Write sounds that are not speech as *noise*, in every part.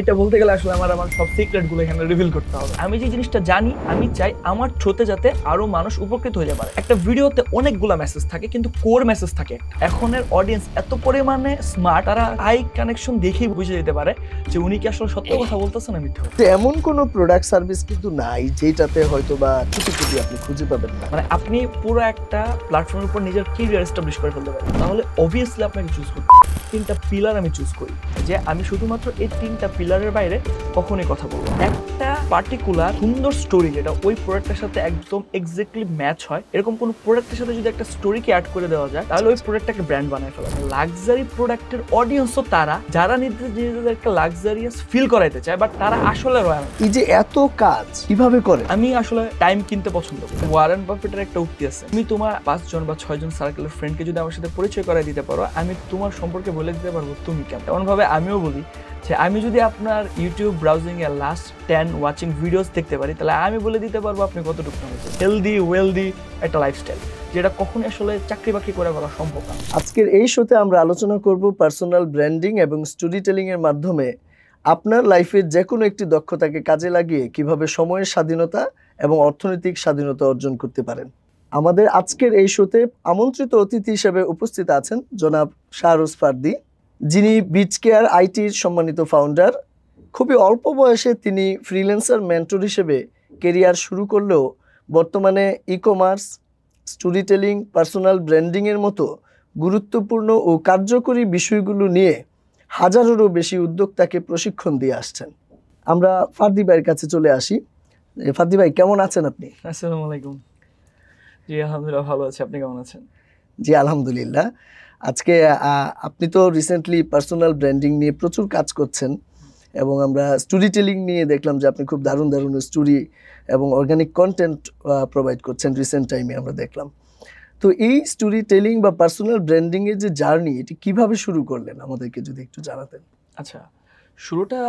এটা বলতে গেলে আসলে আমার আমার সব সিক্রেটগুলো এখানে রিভিল করতে হবে। আমি যে জিনিসটা জানি আমি চাই আমার থ্রোতে যাতে আরও মানুষ উপকৃত হয়ে পারে। একটা ভিডিওতে অনেকগুলো মেসেজ থাকে কিন্তু কোর মেসেজ থাকে। এখনের অডিয়েন্স এত পরিমাণে স্মার্ট তারা আই কানেকশন দেখেই বুঝে যেতে পারে যে উনি কি আসলে সত্য কথা বলতেছেন না মিথ্যা তো এমন কোনো প্রোডাক্ট সার্ভিস কিন্তু নাই যেটাতে হয়তো বা ছুটি ছুটি আপনি খুঁজে পাবেন না। মানে আপনি পুরো একটা প্ল্যাটফর্মের উপর নিজের কেরিয়ার এস্টাবলিশ করে ফেলতে পারেন। তাহলে অবভিয়াসলি আপনাকে চুজ করতে। তিনটা পিলার আমি চুজ করি। যে আমি শুধুমাত্র এই তিনটা পিলারের বাইরে কখনোই কথা বলব একটা পার্টিকুলার সুন্দর স্টোরি যেটা ওই প্রোডাক্টের সাথে একদম এক্স্যাক্টলি ম্যাচ হয়। এরকম কোনো প্রোডাক্টের সাথে যদি একটা স্টোরিকে অ্যাড করে দেওয়া যায় তাহলে ওই প্রোডাক্টটাকে ব্র্যান্ড বানায় ফেলা লাক্সারি প্রোডাক্টের অডিয়েন্সও তারা যারা নিজেদের নিজেদের একটা লাক্সারিয়াস ফিল করাইতে চায় বাট তারা আসলে রয় না এই যে এত কাজ কীভাবে করে? আমি আসলে টাইম কিনতে পছন্দ করি। ওয়ারেন বাফেটের একটা উক্তি আছে। তুমি তোমার পাঁচজন বা ছয়জন সার্কেলের ফ্রেন্ডকে যদি আমার সাথে পরিচয় করাই দিতে পারো আমি তোমার সম্পর্কে বলে দিতে পারব তুমি কেমন। এমন ভাবে আমিও বলি যে আমি যদি আপনার ইউটিউব ব্রাউজিং এর লাস্ট টেন ওয়াচিং ভিডিওস দেখতে পারি, তাহলে আমি বলে দিতে পারব আপনি কতটুকু হেলদি ওয়েলদি একটা লাইফস্টাইল যেটা কখনই আসলে চাকরি বাকরি করে করা সম্ভব না। আজকের এই শোতে আমরা আলোচনা করব পার্সোনাল ব্র্যান্ডিং এবং স্টোরি টেলিং এর মাধ্যমে আপনার লাইফের যে কোনো একটি দক্ষতাকে কাজে লাগিয়ে কীভাবে সময়ের স্বাধীনতা এবং অর্থনৈতিক স্বাধীনতা অর্জন করতে পারেন। আমাদের আজকের এই শোতে আমন্ত্রিত অতিথি হিসেবে উপস্থিত আছেন জনাব শাহরুজ ফার্দি, যিনি বিচ কেয়ার আইটির সম্মানিত ফাউন্ডার খুবই অল্প বয়সে তিনি ফ্রিল্যান্সার মেন্টর হিসেবে কেরিয়ার শুরু করলেও বর্তমানে e commerce story telling personal ব্র্যান্ডিংয়ের মতো গুরুত্বপূর্ণ ও কার্যকরী বিষয়গুলো নিয়ে হাজারেরও বেশি উদ্যোক্তাকে প্রশিক্ষণ দিয়ে আসছেন। আমরা ফার্দি ভাইয়ের কাছে চলে আসি। ফার্দি ভাই কেমন আছেন আপনি? আসসালামু আলাইকুম। জি আলহামদুলিল্লাহ ভালো আছি। আপনি কেমন আছেন? জি আলহামদুলিল্লাহ। আজকে আপনি তো রিসেন্টলি পার্সোনাল ব্র্যান্ডিং নিয়ে প্রচুর কাজ করছেন। এবং আমরা স্টোরি টেলিং নিয়ে দেখলাম যে আপনি খুব দারুণ দারুণ স্টোরি এবং অর্গানিক কন্টেন্ট প্রোভাইড করছেন রিসেন্ট টাইমে আমরা দেখলাম। তো এই স্টোরি টেলিং বা পার্সোনাল ব্র্যান্ডিংয়ের যে জার্নি এটি কীভাবে শুরু করলেন? আমাদেরকে যদি একটু জানাতেন। আচ্ছা শুরুটা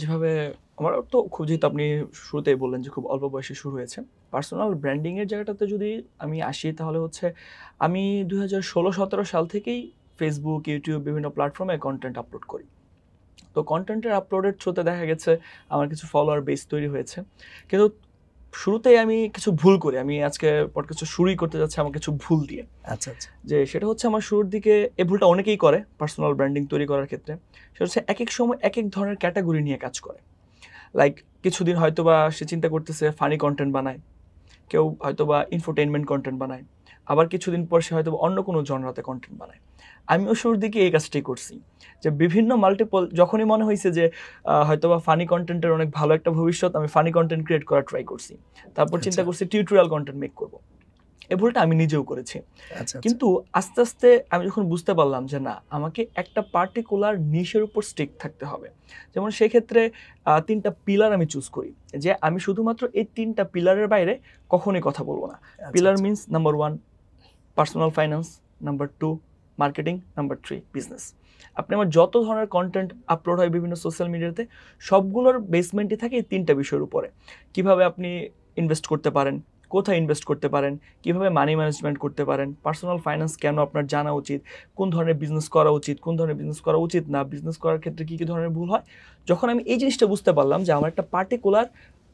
যেভাবে আমার তো খুব যেহেতু আপনি শুরুতেই বললেন যে খুব অল্প বয়সে শুরু হয়েছে পার্সোনাল ব্র্যান্ডিংয়ের জায়গাটাতে যদি আমি আসি, তাহলে হচ্ছে আমি দু হাজার ষোলো সতেরো সাল থেকেই ফেসবুক ইউটিউব বিভিন্ন প্ল্যাটফর্মে কন্টেন্ট আপলোড করি। তো কন্টেন্টের আপলোডের থ্রুতে দেখা গেছে আমার কিছু ফলোয়ার বেস তৈরি হয়েছে। কিন্তু শুরুতেই আমি কিছু ভুল করি। আমি আজকে পডকাস্ট শুরুই করতে যাচ্ছি আমার কিছু ভুল দিয়ে। আচ্ছা আচ্ছা। যে সেটা হচ্ছে আমার শুরুর দিকে এই ভুলটা অনেকেই করে পার্সোনাল ব্র্যান্ডিং তৈরি করার ক্ষেত্রে। সেটা হচ্ছে এক এক সময় এক এক ধরনের ক্যাটাগরি নিয়ে কাজ করে। লাইক কিছুদিন হয়তো বা সে চিন্তা করতেছে ফানি কন্টেন্ট বানায়। কেউ হয়তো বা ইনফোটেনমেন্ট কন্টেন্ট বানায়। আবার কিছুদিন পর সে হয়তো অন্য কোনো জনরাতে কন্টেন্ট বানায়। আমিও শুরুর দিকে এই কাজটাই করছি। যে বিভিন্ন মাল্টিপল যখনই মনে হয়েছে যে আহ, হয়তো বা ফানি কন্টেন্টের অনেক ভালো একটা ভবিষ্যৎ আমি ফানি কন্টেন্ট ক্রিয়েট করার ট্রাই করছি। তারপর চিন্তা আচ্ছা। করছি টিউটোরিয়াল কন্টেন্ট মেক করব। এই ভুলটা আমি নিজেও করেছি। আচ্ছা আচ্ছা। কিন্তু আস্তে আস্তে আমি যখন বুঝতে পারলাম যে না আমাকে একটা পার্টিকুলার নিশের উপর স্টিক থাকতে হবে। যেমন সেক্ষেত্রে তিনটা পিলার আমি চুজ করি। যে আমি শুধুমাত্র এই তিনটা পিলারের বাইরে কখনোই কথা বলব না। Pillar. Means number one personal finance number two marketing number three business. আপনি আমার যত ধরনের কন্টেন্ট আপলোড হয় বিভিন্ন সোশ্যাল মিডিয়াতে সবগুলোর বেসমেন্টই থাকে এই তিনটা বিষয়ের উপরে। কীভাবে আপনি ইনভেস্ট করতে পারেন কোথায় ইনভেস্ট করতে পারেন কীভাবে মানি ম্যানেজমেন্ট করতে পারেন পার্সোনাল ফাইন্যান্স কেন আপনার জানা উচিত কোন ধরনের বিজনেস করা উচিত কোন ধরনের বিজনেস করা উচিত না বিজনেস করার ক্ষেত্রে কী কী ধরনের ভুল হয় যখন আমি এই জিনিসটা বুঝতে পারলাম যে আমার একটা পার্টিকুলার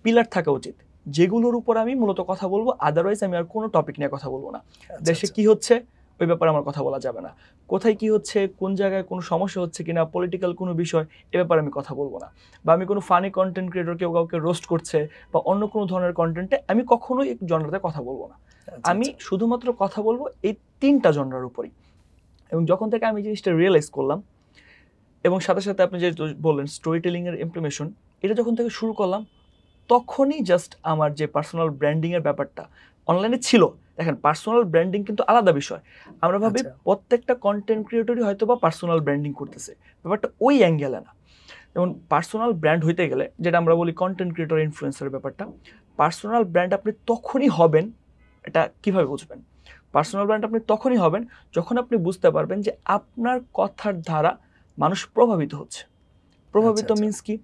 পিলার থাকা উচিত যেগুলোর উপর আমি মূলত কথা বলব আদারওয়াইজ আমি আর কোনো টপিক নিয়ে কথা বলব না। আচ্ছা, দেশে আচ্ছা। কি হচ্ছে? ওই ব্যাপারে আমার কথা বলা যাবে না। কোথায় কি হচ্ছে কোন জায়গায় কোনো সমস্যা হচ্ছে কিনা পলিটিক্যাল কোনো বিষয় এ ব্যাপারে আমি কথা বলব না। বা আমি কোনো ফানি কন্টেন্ট ক্রিয়েটর কেউ কাউকে রোস্ট করছে বা অন্য কোনো ধরনের কন্টেন্টে আমি কখনোই এক জনরাতে কথা বলব না। আচ্ছা, আমি শুধুমাত্র কথা বলব এই তিনটা জনরার উপরই। এবং যখন থেকে আমি জিনিসটা রিয়েলাইজ করলাম এবং সাথে সাথে আপনি যে বললেন স্টোরি টেলিংয়ের ইমপ্লিমেশন এটা যখন থেকে শুরু করলাম তখনই জাস্ট আমার যে পার্সোনাল ব্র্যান্ডিংয়ের ব্যাপারটা অনলাইনে ছিল। দেখেন পার্সোনাল ব্র্যান্ডিং কিন্তু আলাদা বিষয়। আমরা ভাবি আচ্ছা। প্রত্যেকটা কন্টেন্ট ক্রিয়েটরই হয়তো বা পার্সোনাল ব্র্যান্ডিং করতেছে। ব্যাপারটা ওই অ্যাঙ্গেলে না। যেমন পার্সোনাল ব্র্যান্ড হইতে গেলে যেটা আমরা বলি কন্টেন্ট ক্রিয়েটর ইনফ্লুয়েন্সারের ব্যাপারটা পার্সোনাল ব্র্যান্ড আপনি তখনই হবেন এটা কীভাবে বুঝবেন? পার্সোনাল ব্র্যান্ড আপনি তখনই হবেন যখন আপনি বুঝতে পারবেন যে আপনার কথার দ্বারা মানুষ প্রভাবিত হচ্ছে। প্রভাবিত আচ্ছা, আচ্ছা। মিন্স কি?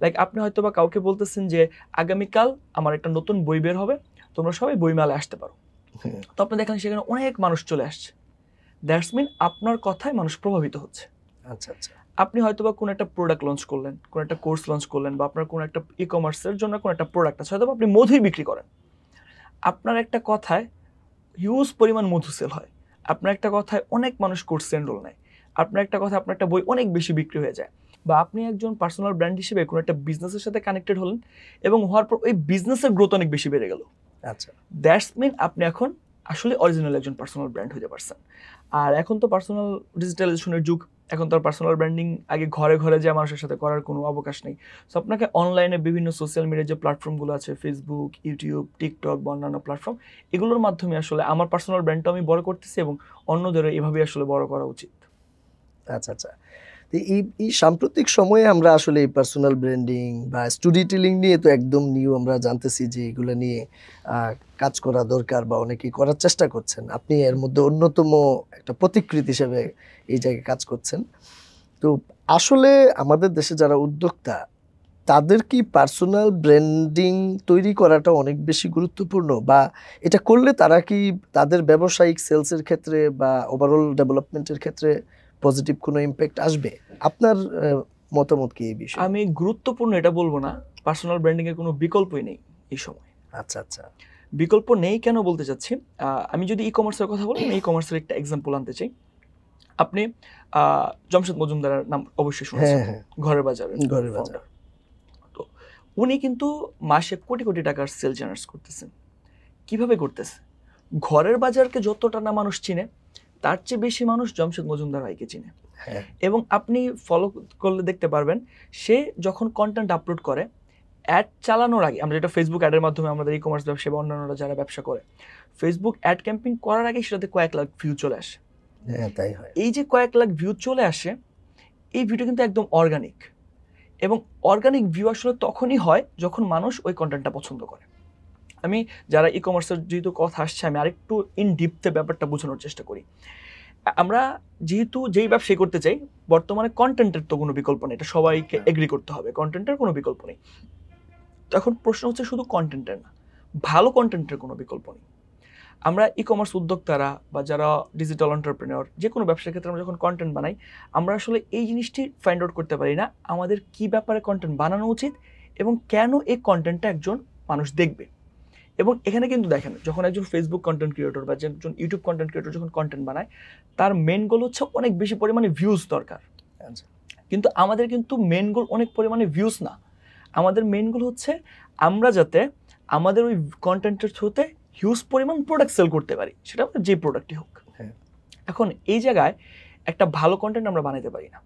লাইক আপনি হয়তো বা কাউকে বলতেছেন যে আগামীকাল আমার একটা নতুন বই বের হবে তোমরা সবাই বইমেলায় আসতে পারো। তো আপনি দেখেন সেখানে অনেক মানুষ চলে আসছে। দ্যাটস মিন আপনার কথায় মানুষ প্রভাবিত হচ্ছে। আচ্ছা আচ্ছা। আপনি হয়তোবা কোনো একটা প্রোডাক্ট লঞ্চ করলেন কোনো একটা কোর্স লঞ্চ করলেন বা আপনার কোনো একটা ই কমার্সের জন্য কোনো একটা প্রোডাক্ট আছে হয়তো আপনি মধুই বিক্রি করেন। আপনার একটা কথায় হিউজ পরিমাণ মধু সেল হয়। আপনার একটা কথায় অনেক মানুষ কোর্স এনরোল নেয়। আপনার একটা কথা আপনার একটা বই অনেক বেশি বিক্রি হয়ে যায়। বা আপনি একজন পার্সোনাল ব্র্যান্ড হিসেবে কোনো একটা বিজনেসের সাথে কানেক্টেড হলেন এবং হওয়ার পর ওই বিজনেসের গ্রোথ অনেক বেশি বেড়ে গেল। আচ্ছা দ্যাটস মিন আপনি এখন আসলে অরিজিনাল একজন পার্সোনাল ব্র্যান্ড হতে পারছেন। আর এখন তো পার্সোনাল ডিজিটালাইজেশনের যুগ, এখন তো পার্সোনাল ব্র্যান্ডিং আগে ঘরে ঘরে যে মানুষের সাথে করার কোনো অবকাশ নেই। সো আপনাকে অনলাইনে বিভিন্ন সোশ্যাল মিডিয়ার যে প্ল্যাটফর্মগুলো আছে ফেসবুক ইউটিউব টিকটক বা অন্যান্য প্ল্যাটফর্ম এগুলোর মাধ্যমে আসলে আমার পার্সোনাল ব্র্যান্ডটা আমি বড় করতেছি এবং অন্যদেরও এভাবেই আসলে বড় করা উচিত। আচ্ছা আচ্ছা। এই এই সাম্প্রতিক সময়ে আমরা আসলে এই পার্সোনাল ব্র্যান্ডিং বা স্টুডি টেলিং নিয়ে তো একদম নিউ আমরা জানতেছি যে এগুলো নিয়ে কাজ করা দরকার বা অনেকেই করার চেষ্টা করছেন। আপনি এর মধ্যে অন্যতম একটা প্রতিকৃতি হিসেবে এই জায়গায় কাজ করছেন। তো আসলে আমাদের দেশে যারা উদ্যোক্তা, তাদের কি পার্সোনাল ব্র্যান্ডিং তৈরি করাটা অনেক বেশি গুরুত্বপূর্ণ? বা এটা করলে তারা কি তাদের ব্যবসায়িক সেলসের ক্ষেত্রে বা ওভারঅল ডেভেলপমেন্টের ক্ষেত্রে পজিটিভ কোনো ইম্প্যাক্ট আসবে? আপনার মতামত কি এই বিষয়ে? আমি গুরুত্বপূর্ণ এটা বলব না। পার্সোনাল ব্র্যান্ডিং এর কোনো বিকল্পই নেই এই সময়। আচ্ছা আচ্ছা। বিকল্প নেই কেন বলতে চাচ্ছি? আমি যদি ই কমার্সের কথা বলি আমি ই কমার্সের একটা এক্সাম্পল আনতে চাই। আপনি জমশেদ মজুমদারের নাম অবশ্যই শুনেছেন। হ্যাঁ হ্যাঁ। ঘরের বাজারে ঘরের বাজার। তো উনি কিন্তু মাসে কোটি কোটি টাকার সেল জেনারেট করতেছেন। কীভাবে করতেছে? ঘরের বাজারকে যতটা না মানুষ চিনে তার চেয়ে বেশি মানুষ জমশেদ মজুমদার ভাইকে চিনে। হ্যাঁ। এবং আপনি ফলো করলে দেখতে পারবেন সে যখন কন্টেন্ট আপলোড করে অ্যাড চালানোর আগে আমরা যেটা ফেসবুক অ্যাডের মাধ্যমে আমাদের ই কমার্স ব্যবসা বা অন্যান্যরা যারা ব্যবসা করে ফেসবুক অ্যাড ক্যাম্পিং করার আগে সেটাতে কয়েক লাখ ভিউ চলে আসে। হ্যাঁ তাই হয়। এই যে কয়েক লাখ ভিউ চলে আসে এই ভিডিও কিন্তু একদম অর্গানিক এবং অর্গানিক ভিউ আসলে তখনই হয় যখন মানুষ ওই কন্টেন্টটা পছন্দ করে। আমি যারা ই কমার্সের যেহেতু কথা আসছে আমি আরেকটু ইন ডিপতে ব্যাপারটা বোঝানোর চেষ্টা করি। আমরা যেহেতু যেই ব্যবসায় করতে চাই বর্তমানে কন্টেন্টের তো কোনো বিকল্প নেই এটা সবাইকে এগ্রি করতে হবে কন্টেন্টের কোনো বিকল্প নেই। তখন প্রশ্ন হচ্ছে শুধু কন্টেন্টের না ভালো কন্টেন্টের কোনো বিকল্প নেই। আমরা ই কমার্স উদ্যোক্তারা বা যারা ডিজিটাল এন্টারপ্রেনিয়র যে কোনো ব্যবসার ক্ষেত্রে আমরা যখন কন্টেন্ট বানাই আমরা আসলে এই জিনিসটি ফাইন্ড আউট করতে পারি না আমাদের কি ব্যাপারে কন্টেন্ট বানানো উচিত এবং কেন এই কন্টেন্টটা একজন মানুষ দেখবে। এবং এখানে কিন্তু দেখেন যখন একজন ফেসবুক কন্টেন্ট ক্রিয়েটর বা একজন ইউটিউব কন্টেন্ট ক্রিয়েটর যখন কন্টেন্ট বানায় তার মেন গোল হচ্ছে অনেক বেশি পরিমাণে ভিউজ দরকার। আচ্ছা। কিন্তু আমাদের কিন্তু মেন গোল অনেক পরিমাণে ভিউজ না। আমাদের মেন গোল হচ্ছে আমরা যাতে আমাদের ওই কন্টেন্টের থ্রুতে হিউজ পরিমাণ প্রোডাক্ট সেল করতে পারি সেটা আমাদের যে প্রোডাক্টই হোক। হ্যাঁ। এখন এই জায়গায় একটা ভালো কন্টেন্ট আমরা বানাতে পারি না।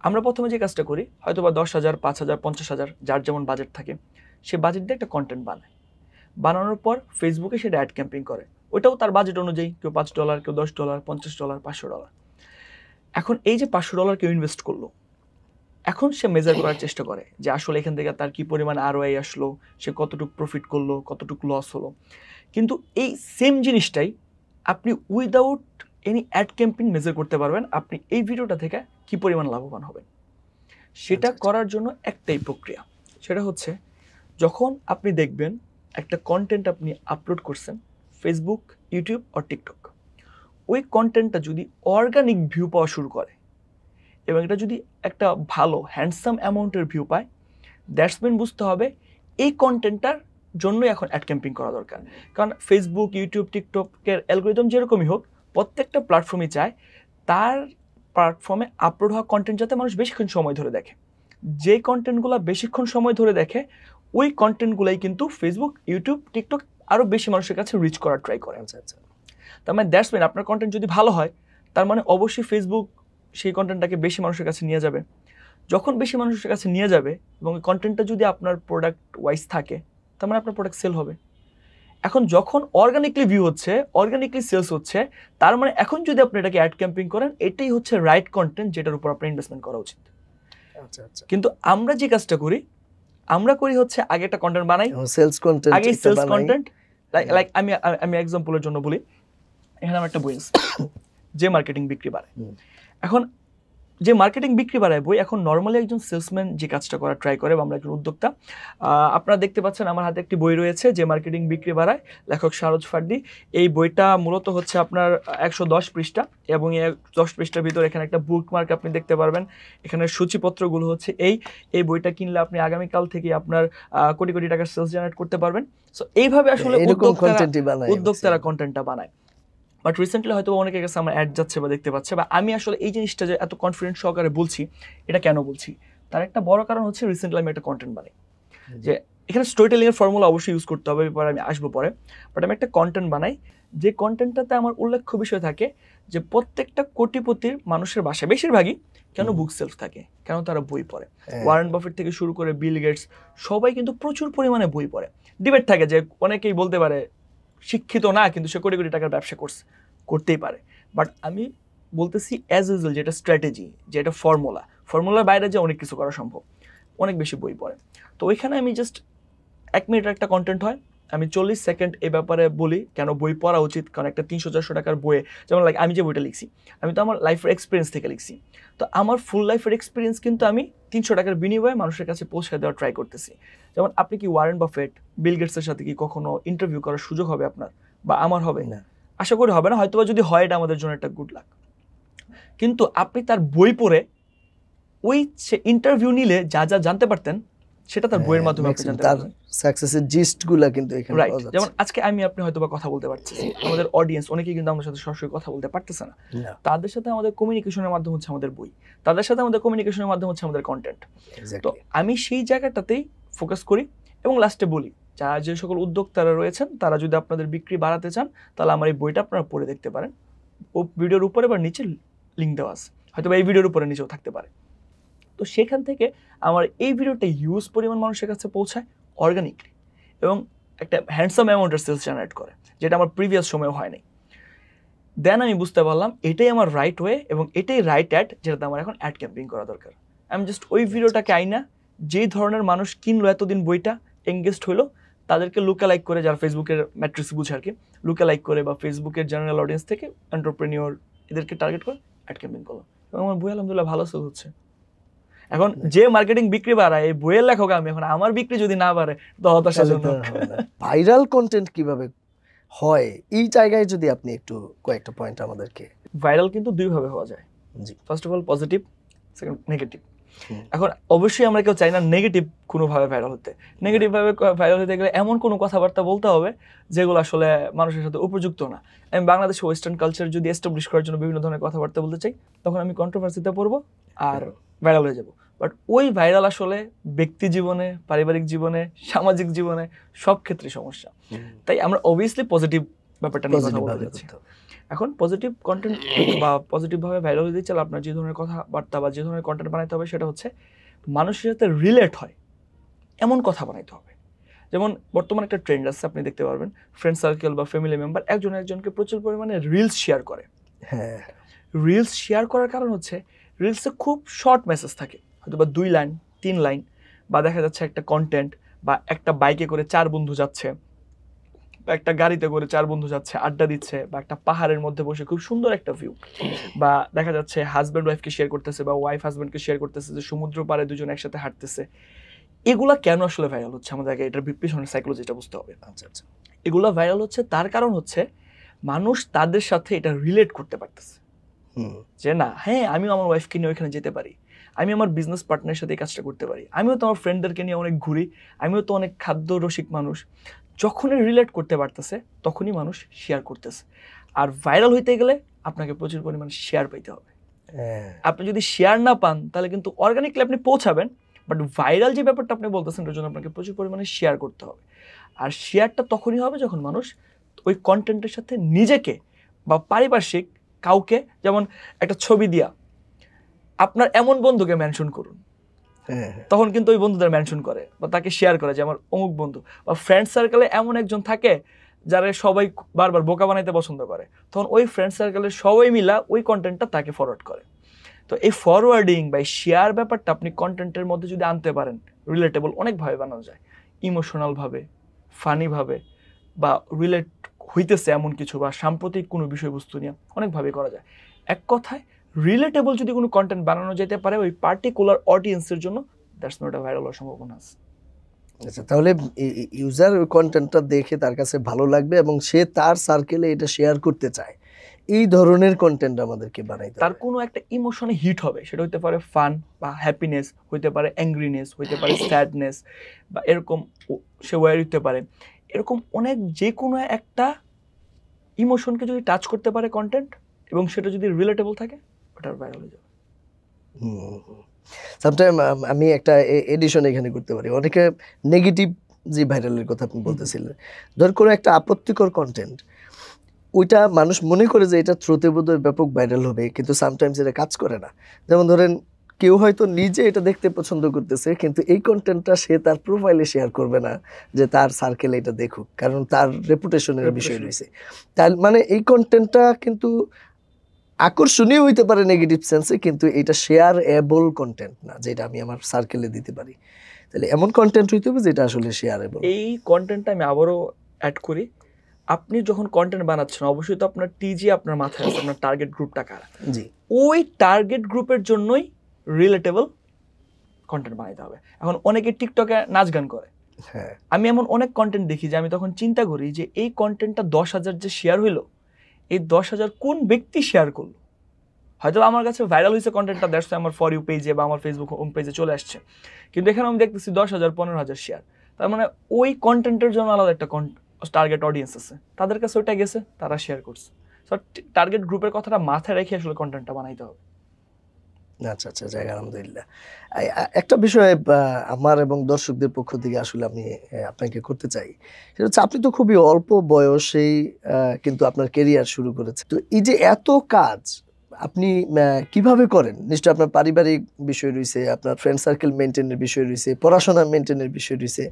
আমরা প্রথমে যে কাজটা করি হয়তো বা দশ হাজার পাঁচ হাজার পঞ্চাশ হাজার যার যেমন বাজেট থাকে সে বাজেট দিয়ে একটা কন্টেন্ট বানায়। বানানোর পর ফেসবুকে সেটা অ্যাড ক্যাম্পিং করে। ওটাও তার বাজেট অনুযায়ী কেউ পাঁচ ডলার কেউ দশ ডলার পঞ্চাশ ডলার পাঁচশো ডলার এখন এই যে পাঁচশো ডলার কেউ ইনভেস্ট করল এখন সে মেজার করার চেষ্টা করে যে আসলে এখান থেকে তার কি পরিমাণ আরও আসলো সে কতটুকু প্রফিট করল কতটুকু লস হলো। কিন্তু এই সেম জিনিসটাই আপনি without any ad campaign measure করতে পারবেন আপনি এই ভিডিওটা থেকে কি পরিমাণ লাভবান হবেন। সেটা আচ্ছা, আচ্ছা। করার জন্য একটাই প্রক্রিয়া। সেটা হচ্ছে যখন আপনি দেখবেন একটা কন্টেন্ট আপনি আপলোড করছেন ফেসবুক ইউটিউব আর টিকটক ওই কন্টেন্টটা যদি অর্গানিক ভিউ পাওয়া শুরু করে, এবং এটা যদি একটা ভালো হ্যান্ডসাম অ্যামাউন্টের ভিউ পায় দ্যাটস মিন বুঝতে হবে এই কন্টেন্টটার জন্যই এখন অ্যাড ক্যাম্পিং করা দরকার। কারণ ফেসবুক ইউটিউব টিকটকের অ্যালগোরিদম যেরকমই হোক, প্রত্যেকটা প্ল্যাটফর্মই চায় তার প্ল্যাটফর্মে আপলোড হওয়া কন্টেন্ট যাতে মানুষ বেশিক্ষণ সময় ধরে দেখে। যে কন্টেন্টগুলো বেশিক্ষণ সময় ধরে দেখে ওই কন্টেন্টগুলাই কিন্তু ফেসবুক ইউটিউব টিকটক আরও বেশি মানুষের কাছে রিচ করার ট্রাই করে। আচ্ছা আচ্ছা। তার মানে দ্যাটস মিন আপনার কন্টেন্ট যদি ভালো হয় তার মানে অবশ্যই ফেসবুক সেই কন্টেন্টটাকে বেশি মানুষের কাছে নিয়ে যাবে। যখন বেশি মানুষের কাছে নিয়ে যাবে এবং ওই কন্টেন্টটা যদি আপনার প্রোডাক্ট ওয়াইজ থাকে তার মানে আপনার প্রোডাক্ট সেল হবে। এখন যখন অর্গানিকলি ভিউ হচ্ছে অর্গানিকলি সেলস হচ্ছে তার মানে এখন যদি আপনি এটাকে অ্যাড ক্যাম্পিং করেন এটাই হচ্ছে রাইট কন্টেন্ট যেটার উপর আপনার ইনভেস্টমেন্ট করা উচিত। আচ্ছা আচ্ছা। কিন্তু আমরা যে কাজটা করি আমরা করি হচ্ছে আগে একটা কন্টেন্ট বানাই সেলস কন্টেন্ট আগে সেলস কন্টেন্ট লাইক। লাইক আমি আমি এক্সাম্পলের জন্য বলি এখানে আমার একটা বই আছে যে মার্কেটিং বিক্রি বাড়ায় এখন যে মার্কেটিং বিক্রি বাড়ায় বই এখন নর্মালি একজন সেলসম্যান যে কাজটা করা ট্রাই করে বা আমরা একজন উদ্যোক্তা আপনারা দেখতে পাচ্ছেন আমার হাতে একটি বই রয়েছে যে মার্কেটিং বিক্রি বাড়ায় লেখক সারজ ফার্দি। এই বইটা মূলত হচ্ছে আপনার একশো দশ পৃষ্ঠা এবং এই দশ পৃষ্ঠার ভিতরে এখানে একটা বুক মার্ক আপনি দেখতে পারবেন। এখানে সূচিপত্রগুলো হচ্ছে এই এই বইটা কিনলে আপনি আগামীকাল থেকে আপনার কোটি কোটি টাকার সেলস জেনারেট করতে পারবেন। সো এইভাবে আসলে উদ্যোক্তারা কন্টেন্টটা বানায়। বাট রিসেন্টলি হয়তো অনেকের কাছে আমার অ্যাড যাচ্ছে বা দেখতে পাচ্ছে বা আমি আসলে এই জিনিসটা যে এত কনফিডেন্স সহকারে বলছি এটা কেন বলছি? তার একটা বড় কারণ হচ্ছে রিসেন্টলি আমি একটা কন্টেন্ট বানাই। যে এখানে স্টোরি টেলিং এর ফর্মুলা অবশ্যই ইউজ করতে হবে এবার আমি আসব পরে। বাট আমি একটা কন্টেন্ট বানাই যে কন্টেন্টটাতে আমার উল্লেখ্য বিষয় থাকে যে প্রত্যেকটা কোটিপতির মানুষের বাসায় বেশিরভাগই কেন বুক সেলফ থাকে? কেন তারা বই পড়ে? হ্যাঁ। ওয়ারেন বাফেট থেকে শুরু করে বিল গেটস সবাই কিন্তু প্রচুর পরিমাণে বই পড়ে। ডিবেট থাকে যে অনেকেই বলতে পারে শিক্ষিত না, কিন্তু সে কোটি কোটি টাকার ব্যবসা করছে, করতেই পারে। বাট আমি বলতেছি অ্যাজ ইউজুয়াল যেটা স্ট্র্যাটেজি যেটা ফর্মুলা ফর্মুলার বাইরে যে অনেক কিছু করা সম্ভব, অনেক বেশি বই পড়ে। তো ওইখানে আমি জাস্ট এক মিনিটের একটা কন্টেন্ট হয় আমি চল্লিশ সেকেন্ড এ ব্যাপারে বলি কেন বই পড়া উচিত? কারণ একটা তিনশো চারশো টাকার বইয়ে যেমন লাইক আমি যে বইটা লিখছি আমি তো আমার লাইফের এক্সপিরিয়েন্স থেকে লিখছি। তো আমার ফুল লাইফের এক্সপিরিয়েন্স কিন্তু আমি তিনশো টাকার বিনিময়ে মানুষের কাছে পৌঁছে দেওয়ার ট্রাই করতেছি। যেমন আপনি কি ওয়ারেন বাফেট বিল গেটসের সাথে কি কখনো ইন্টারভিউ করার সুযোগ হবে আপনার? বা আমার হবে? না। আশা করি হবে না হয়তো যদি হয় এটা আমাদের জন্য একটা গুড লাক কিন্তু আপনি তার বই পড়ে ওই সে ইন্টারভিউ নিলে যা যা জানতে পারতেন সেটা তার বইয়ের হ্যাঁ, মাধ্যমে আপনি জানতে তার সাকসেসের জিস্টগুলা কিন্তু এখানে রাইট যেমন আজকে আমি আপনি হয়তো বা কথা বলতে পারছি আমাদের অডিয়েন্স অনেকেই কিন্তু আমাদের সাথে সরাসরি কথা বলতে পারতেছে না। না, তাদের সাথে আমাদের কমিউনিকেশনের মাধ্যম হচ্ছে আমাদের বই। তাদের সাথে আমাদের কমিউনিকেশনের মাধ্যম হচ্ছে আমাদের কন্টেন্ট তো আমি সেই জায়গাটাতেই ফোকাস করি এবং লাস্টে বলি যারা যে সকল উদ্যোক্তারা রয়েছেন তারা যদি আপনাদের বিক্রি বাড়াতে চান তাহলে আমার এই বইটা আপনারা পড়ে দেখতে পারেন। ও ভিডিওর উপরে বা নিচে লিঙ্ক দেওয়া আছে। হয়তো বা এই ভিডিওর উপরে নিচেও থাকতে পারে। তো সেখান থেকে আমার এই ভিডিওটা ইউজ পরিমাণ মানুষের কাছে পৌঁছায় অর্গানিকলি এবং একটা হ্যান্ডসাম অ্যামাউন্টের সেলস জেনারেট করে যেটা আমার প্রিভিয়াস সময়ে হয়নি দেন আমি বুঝতে পারলাম এটাই আমার রাইট ওয়ে এবং এটাই রাইট অ্যাড যেটাতে আমার এখন অ্যাড ক্যাম্পিং করা দরকার। আমি জাস্ট ওই ভিডিওটাকে আই না যেই ধরনের মানুষ কিনলো এতদিন বইটা এঙ্গেজড হলো তাদেরকে লুকা লাইক করে যারা ফেসবুকের ম্যাট্রিক্স বুঝে আর কি লুকা লাইক করে বা ফেসবুকের জেনারেল অডিয়েন্স থেকে এন্টারপ্রেনিওর এদেরকে টার্গেট করে অ্যাড ক্যাম্পিং করলাম। এবং আমার বই আলহামদুলিল্লাহ ভালো সেল হচ্ছে। এখন যে মার্কেটিং বিক্রি বাড়ায় এই বইয়ের লেখক আমি এখন আমার বিক্রি যদি না বাড়ে তো হতাশাজনক ভাইরাল কন্টেন্ট কীভাবে হয় এই জায়গায় যদি আপনি একটু কয়েকটা পয়েন্ট আমাদেরকে ভাইরাল কিন্তু দুইভাবে হওয়া যায়। জি। First of all positive second negative এখন অবশ্যই আমরা কেউ চাই না নেগেটিভ কোনোভাবে ভাইরাল হতে। নেগেটিভ ভাবে ভাইরাল হতে গেলে এমন কোনো কথাবার্তা বলতে হবে যেগুলো আসলে মানুষের সাথে উপযুক্ত না। আমি বাংলাদেশে ওয়েস্টার্ন কালচার যদি এস্টাবলিশ করার জন্য বিভিন্ন ধরনের কথাবার্তা বলতে চাই তখন আমি কন্ট্রোভার্সিতে পড়ব আর ভাইরাল হয়ে যাব। বাট ওই ভাইরাল আসলে ব্যক্তি জীবনে পারিবারিক জীবনে সামাজিক জীবনে সব ক্ষেত্রে সমস্যা। তাই আমরা অবভিয়াসলি পজিটিভ ব্যাপারটা নিয়ে কথা বলতে যাচ্ছি। এখন পজিটিভ কন্টেন্ট বা পজিটিভভাবে ভাইরাল হতে চাইলে আপনার যে ধরনের কথাবার্তা বা যে ধরনের কন্টেন্ট বানাইতে হবে সেটা হচ্ছে মানুষের সাথে রিলেট হয়। এমন কথা বানাইতে হবে। যেমন বর্তমানে একটা ট্রেন্ড আছে আপনি দেখতে পারবেন। ফ্রেন্ড সার্কেল বা ফ্যামিলি মেম্বার একজন একজনকে প্রচুর পরিমাণে রিলস শেয়ার করে। হ্যাঁ। রিলস শেয়ার করার কারণ হচ্ছে রিলসে খুব শর্ট মেসেজ থাকে। হয়তো বা দুই লাইন তিন লাইন বা দেখা যাচ্ছে একটা কন্টেন্ট বা একটা বাইকে করে চার বন্ধু যাচ্ছে বা একটা গাড়িতে করে চার বন্ধু যাচ্ছে আড্ডা দিচ্ছে বা একটা পাহাড়ের মধ্যে বসে খুব সুন্দর একটা ভিউ বা দেখা যাচ্ছে হাজব্যান্ড ওয়াইফকে শেয়ার করতেছে বা ওয়াইফ হাজব্যান্ডকে শেয়ার করতেছে যে সমুদ্র পাড়ে দুজন একসাথে হাঁটতেছে। এগুলা কেন আসলে ভাইরাল হচ্ছে? আমাদের আগে এটার পিছনে সাইকোলজিটা বুঝতে হবে। আচ্ছা আচ্ছা। এগুলা ভাইরাল হচ্ছে তার কারণ হচ্ছে মানুষ তাদের সাথে এটা রিলেট করতে পারতেছে। যে না হ্যাঁ আমিও আমার ওয়াইফকে নিয়ে ওইখানে যেতে পারি। আমি আমার বিজনেস পার্টনারের সাথে এই কাজটা করতে পারি। আমিও তো আমার ফ্রেন্ডদেরকে নিয়ে অনেক ঘুরি আমিও তো অনেক খাদ্য রসিক মানুষ। যখনই রিলেট করতে পারতেছে তখনই মানুষ শেয়ার করতেছে। আর ভাইরাল হইতে গেলে আপনাকে প্রচুর পরিমাণে শেয়ার পাইতে হবে। হ্যাঁ। আপনি যদি শেয়ার না পান তাহলে কিন্তু অর্গানিকলি আপনি পৌঁছাবেন বাট ভাইরাল যে ব্যাপারটা আপনি বলতেছেন ওটার জন্য আপনাকে প্রচুর পরিমাণে শেয়ার করতে হবে। আর শেয়ারটা তখনই হবে যখন মানুষ ওই কন্টেন্টের সাথে নিজেকে বা পারিপার্শ্বিক কাউকে যেমন একটা ছবি দিয়া আপনার এমন বন্ধুকে মেনশন করুন। হ্যাঁ তখন কিন্তু ওই বন্ধুদের মেনশন করে বা তাকে শেয়ার করে যে আমার অমুক বন্ধু বা ফ্রেন্ড সার্কেলে এমন একজন থাকে যারা সবাই বারবার বোকা বানাইতে পছন্দ করে। তখন ওই ফ্রেন্ড সার্কেলের সবাই মিলা ওই কন্টেন্টটা তাকে ফরওয়ার্ড করে। তো এই ফরওয়ার্ডিং বা এই শেয়ার ব্যাপারটা আপনি কন্টেন্টের মধ্যে যদি আনতে পারেন রিলেটেবল অনেকভাবে বানানো যায়। ইমোশনালভাবে ফানিভাবে বা রিলেট হইতেছে এমন কিছু বা সাম্প্রতিক কোনো বিষয়বস্তু নিয়ে অনেকভাবে করা যায়। এক কথায় রিলেটেবল যদি কোনো কন্টেন্ট বানানো যেতে পারে ওই পার্টিকুলার অডিয়েন্সের জন্য দ্যাটস নট আ ভাইরাল হওয়ার সম্ভাবনা আছে। আচ্ছা তাহলে ইউজার ওই কন্টেন্টটা দেখে তার কাছে ভালো লাগবে এবং সে তার সার্কেলে এটা শেয়ার করতে চায়। এই ধরনের কন্টেন্ট আমাদেরকে বানাইতে তার কোনো একটা ইমোশনে হিট হবে সেটা হতে পারে ফান বা হ্যাপিনেস হইতে পারে অ্যাংরিনেস হইতে পারে স্যাডনেস বা এরকম সে ওয়ার হতে পারে। এরকম অনেক যে কোনো একটা ইমোশনকে যদি টাচ করতে পারে কন্টেন্ট এবং সেটা যদি রিলেটেবল থাকে ওটা ভাইরাল হয়ে যাবে সামটাইম আমি একটা এডিশন এখানে করতে পারি। অনেকে নেগেটিভ যে ভাইরালের কথা আপনি বলতেছিলেন ধর কোনো একটা আপত্তিকর কন্টেন্ট ওইটা মানুষ মনে করে যে এটা থ্রোতে বোধহয় ব্যাপক ভাইরাল হবে কিন্তু সামটাইমস এটা কাজ করে না। যেমন ধরেন কেউ হয়তো নিজে এটা দেখতে পছন্দ করতেছে কিন্তু এই কন্টেন্টটা সে তার প্রোফাইলে শেয়ার করবে না যে তার সার্কেলে এটা দেখুক কারণ তার রেপুটেশনের বিষয় রয়েছে। তার মানে এই কন্টেন্টটা কিন্তু আকর্ষণীয় হইতে পারে নেগেটিভ সেন্সে কিন্তু এটা শেয়ার এবল কন্টেন্ট না যেটা আমি আমার সার্কেলে দিতে পারি। তাহলে এমন কন্টেন্ট হইতে হবে যেটা আসলে শেয়ারেবল এই কন্টেন্টটা আমি আবারও অ্যাড করি। আপনি যখন কন্টেন্ট বানাচ্ছেন অবশ্যই তো আপনার টিজি আপনার মাথায় আছে আপনার টার্গেট গ্রুপটা কারা? জি। ওই টার্গেট গ্রুপের জন্যই রিলেটেবল কন্টেন্ট বানাইতে হবে। এখন অনেকে টিকটকে নাচ গান করে। হ্যাঁ। আমি এমন অনেক কন্টেন্ট দেখি যে আমি তখন চিন্তা করি যে এই কন্টেন্টটা দশ হাজার যে শেয়ার হইল এই দশ হাজার কোন ব্যক্তি শেয়ার করল? হয়তো আমার কাছে ভাইরাল হয়েছে কন্টেন্টটা দ্যাটস আমার ফর ইউ পেজে বা আমার ফেসবুক হোম পেজে চলে আসছে। কিন্তু এখানে আমি দেখতেছি দশ হাজার, পনেরো হাজার শেয়ার তার মানে ওই কন্টেন্টের জন্য আলাদা একটা টার্গেট অডিয়েন্স আছে। তাদের কাছে ওইটা গেছে, তারা শেয়ার করছে। সো টার্গেট গ্রুপের কথাটা মাথায় রেখে আসলে কন্টেন্টটা বানাইতে হবে। আচ্ছা আচ্ছা যাক, আলহামদুলিল্লাহ। একটা বিষয় আমার এবং দর্শকদের পক্ষ থেকে আসলে আমি আপনাকে করতে চাই। সেটা হচ্ছে আপনি তো খুবই অল্প বয়সেই কিন্তু আপনার কেরিয়ার শুরু করেছেন। তো এই যে এত কাজ, আপনি কীভাবে করেন? নিশ্চয় আপনার পারিবারিক বিষয় রয়েছে, আপনার ফ্রেন্ড সার্কেল মেনটেনের বিষয় রয়েছে, পড়াশোনা মেনটেনের বিষয় রয়েছে।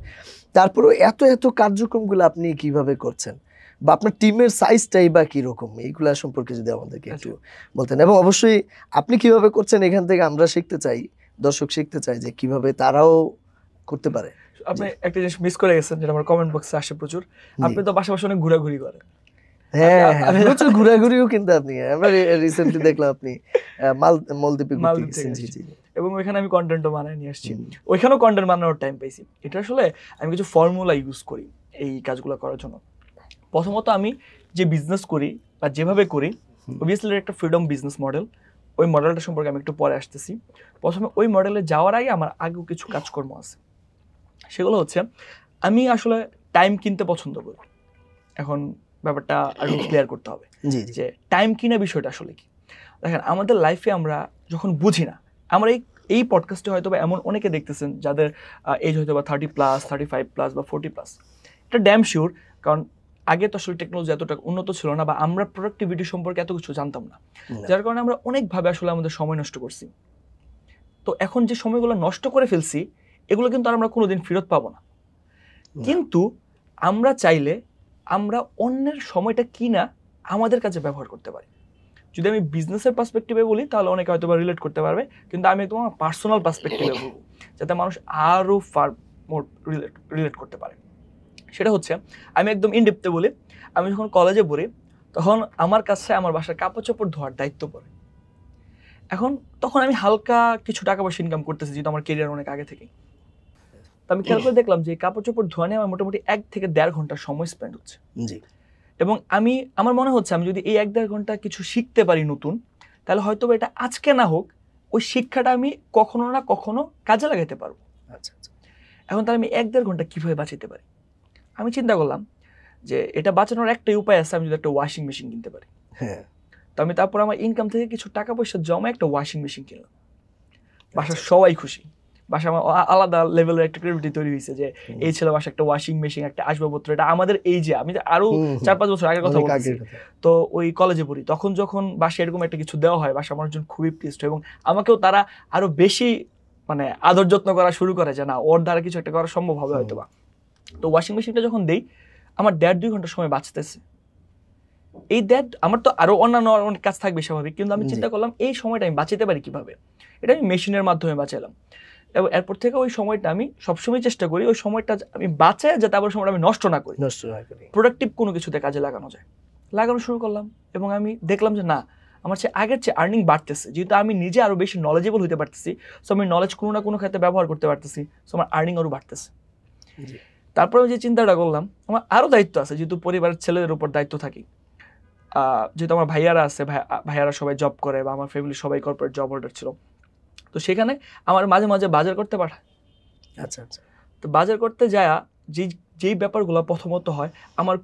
তারপরেও এত এত কার্যক্রমগুলো আপনি কীভাবে করছেন? বা আপনার টিমের সাইজটাই বা কীরকম এইগুলা সম্পর্কে যদি আমাদেরকে একটু বলতেন। এবং অবশ্যই আপনি কীভাবে করছেন এখান থেকে আমরা শিখতে চাই দর্শক শিখতে চাই যে কীভাবে তারাও করতে পারে। আপনি একটা জিনিস মিস করে গেছেন যেটা আমার কমেন্ট বক্সে আসে প্রচুর। আপনি তো পাশাপাশি অনেক ঘোরাঘুরি করেন। হ্যাঁ হ্যাঁ, আমি- প্রচুর ঘোরাঘুরিও কিন্তু আপনি। আমরা রিসেন্টলি দেখলাম আপনি মাল মলদ্বীপে মালদ্বীপ গেছেন। থেকে জি জি। এবং ওইখানে আমি কন্টেন্টও বানায় নিয়ে আসছি। হুম। ওইখানেও কন্টেন্ট বানানোর টাইম পাইছি। এটা আসলে আমি কিছু ফর্মুলা ইউজ করি এই কাজগুলো করার জন্য। প্রথমত আমি যে বিজনেস করি বা যেভাবে করি। অবভিয়াসলি একটা ফ্রিডম বিজনেস মডেল ওই মডেলটা সম্পর্কে আমি একটু পরে আসতেছি। প্রথমে ওই মডেলে যাওয়ার আগে আমার আগেও কিছু কাজকর্ম আছে। সেগুলো হচ্ছে আমি আসলে টাইম কিনতে পছন্দ করি। এখন ব্যাপারটা আরও ক্লিয়ার করতে হবে। *clears throat* যে টাইম কিনা বিষয়টা আসলে কি? দেখেন আমাদের লাইফে আমরা যখন বুঝি না আমরা এই এই পডকাস্টে হয়তো বা এমন অনেকে দেখতেছেন যাদের এজ হয়তো বা thirty plus thirty five plus বা ফোর্টি প্লাস এটা ড্যাম শিওর কারণ আগে তো আসলে টেকনোলজি এতটা উন্নত ছিল না বা আমরা প্রোডাক্টিভিটি সম্পর্কে এত কিছু জানতাম না। যার কারণে আমরা অনেকভাবে আসলে আমাদের সময় নষ্ট করছি। তো এখন যে সময়গুলো নষ্ট করে ফেলছি এগুলো কিন্তু আর আমরা কোনোদিন ফেরত পাবো না। কিন্তু আমরা চাইলে আমরা অন্যের সময়টা কিনা আমাদের কাছে ব্যবহার করতে পারি। যদি আমি বিজনেসের পার্সপেক্টিভে বলি তাহলে অনেকে হয়তো বা রিলেট করতে পারবে। কিন্তু আমি একদম আমার পার্সোনাল পার্সপেক্টিভে বলব যাতে মানুষ আরও ফার মোর রিলেট রিলেট করতে পারে। সেটা হচ্ছে আমি একদম ইনডিপতে বলি আমি যখন কলেজে পড়ি তখন আমার কাছে আমার বাসার কাপড় চোপড় ধোয়ার দায়িত্ব পড়ে। এখন তখন আমি হালকা কিছু টাকা পয়সা ইনকাম করতেছি যেহেতু আমার কেরিয়ার অনেক আগে থেকেই। তো আমি খেয়াল করে দেখলাম যে কাপড় চোপড় ধোয়া নিয়ে আমার মোটামুটি এক থেকে দেড় ঘণ্টা সময় স্পেন্ড হচ্ছে। জি। এবং আমি আমার মনে হচ্ছে আমি যদি এই এক দেড় ঘণ্টা কিছু শিখতে পারি নতুন তাহলে হয়তো এটা আজকে না হোক ওই শিক্ষাটা আমি কখনো না কখনো কাজে লাগাতে পারব। আচ্ছা আচ্ছা। এখন তাহলে আমি এক দেড় ঘণ্টা কীভাবে বাঁচাতে পারি? আমি চিন্তা করলাম যে এটা বাঁচানোর একটাই উপায় আছে আমি যদি একটা ওয়াশিং মেশিন কিনতে পারি। হ্যাঁ। তো আমি তারপর আমার ইনকাম থেকে কিছু টাকা পয়সা জমা একটা ওয়াশিং মেশিন কিনলাম। বাসার আচ্ছা। সবাই খুশি। বাসা আমার আলাদা লেভেলের একটা ক্রেডিটি তৈরি হয়েছে যে এই ছেলে বাসা একটা ওয়াশিং মেশিন একটা আসবাবপত্র এটা আমাদের এই যে আমি আরও। চার পাঁচ বছর আগের কথা বলছি তো ওই কলেজে পড়ি। তখন যখন বাসে এরকম একটা কিছু দেওয়া হয় বাসা মানুষজন খুবই প্লিস্ট এবং আমাকেও তারা আরও বেশি মানে আদর যত্ন করা শুরু করে যে না ওর দ্বারা কিছু একটা করা সম্ভব হবে হয়তো বা তো ওয়াশিং মেশিনটা যখন দেই আমার দেড় দুই ঘণ্টা সময় বাঁচতেছে। এই দেড় আমার তো আরও অন্যান্য অনেক কাজ থাকবে স্বাভাবিক কিন্তু আমি চিন্তা করলাম এই সময়টা আমি বাঁচাতে পারি কীভাবে? এটা আমি মেশিনের মাধ্যমে বাঁচালাম এবং এরপর থেকে ওই সময়টা আমি সবসময় চেষ্টা করি ওই সময়টা আমি বাঁচাই যাতে আবার সময়টা আমি নষ্ট না করি। নষ্ট না করি। প্রোডাক্টিভ কোনো কিছুতে কাজে লাগানো যায়। লাগানো শুরু করলাম এবং আমি দেখলাম যে না আমার চেয়ে আগের চেয়ে আর্নিং বাড়তেছে। যেহেতু আমি নিজে আরও বেশি নলেজেবল হতে পারতেছি সো আমি নলেজ কোনো না কোনো ক্ষেত্রে ব্যবহার করতে পারতেছি সো আমার আর্নিং আরও বাড়তেছে। তারপরে আমি যে চিন্তাটা করলাম আমার আরও দায়িত্ব আছে যেহেতু পরিবারের ছেলেদের উপর দায়িত্ব থাকি। যেহেতু আমার ভাইয়ারা আছে ভাই- ভাইয়ারা সবাই জব করে বা আমার ফ্যামিলি সবাই কর্পোরেট জব হোল্ডার ছিল। তো সেখানে আমার মাঝে মাঝে বাজার করতে পাঠায়। আচ্ছা আচ্ছা। তো বাজার করতে যায় যেই যেই ব্যাপারগুলো প্রথমত হয় আমার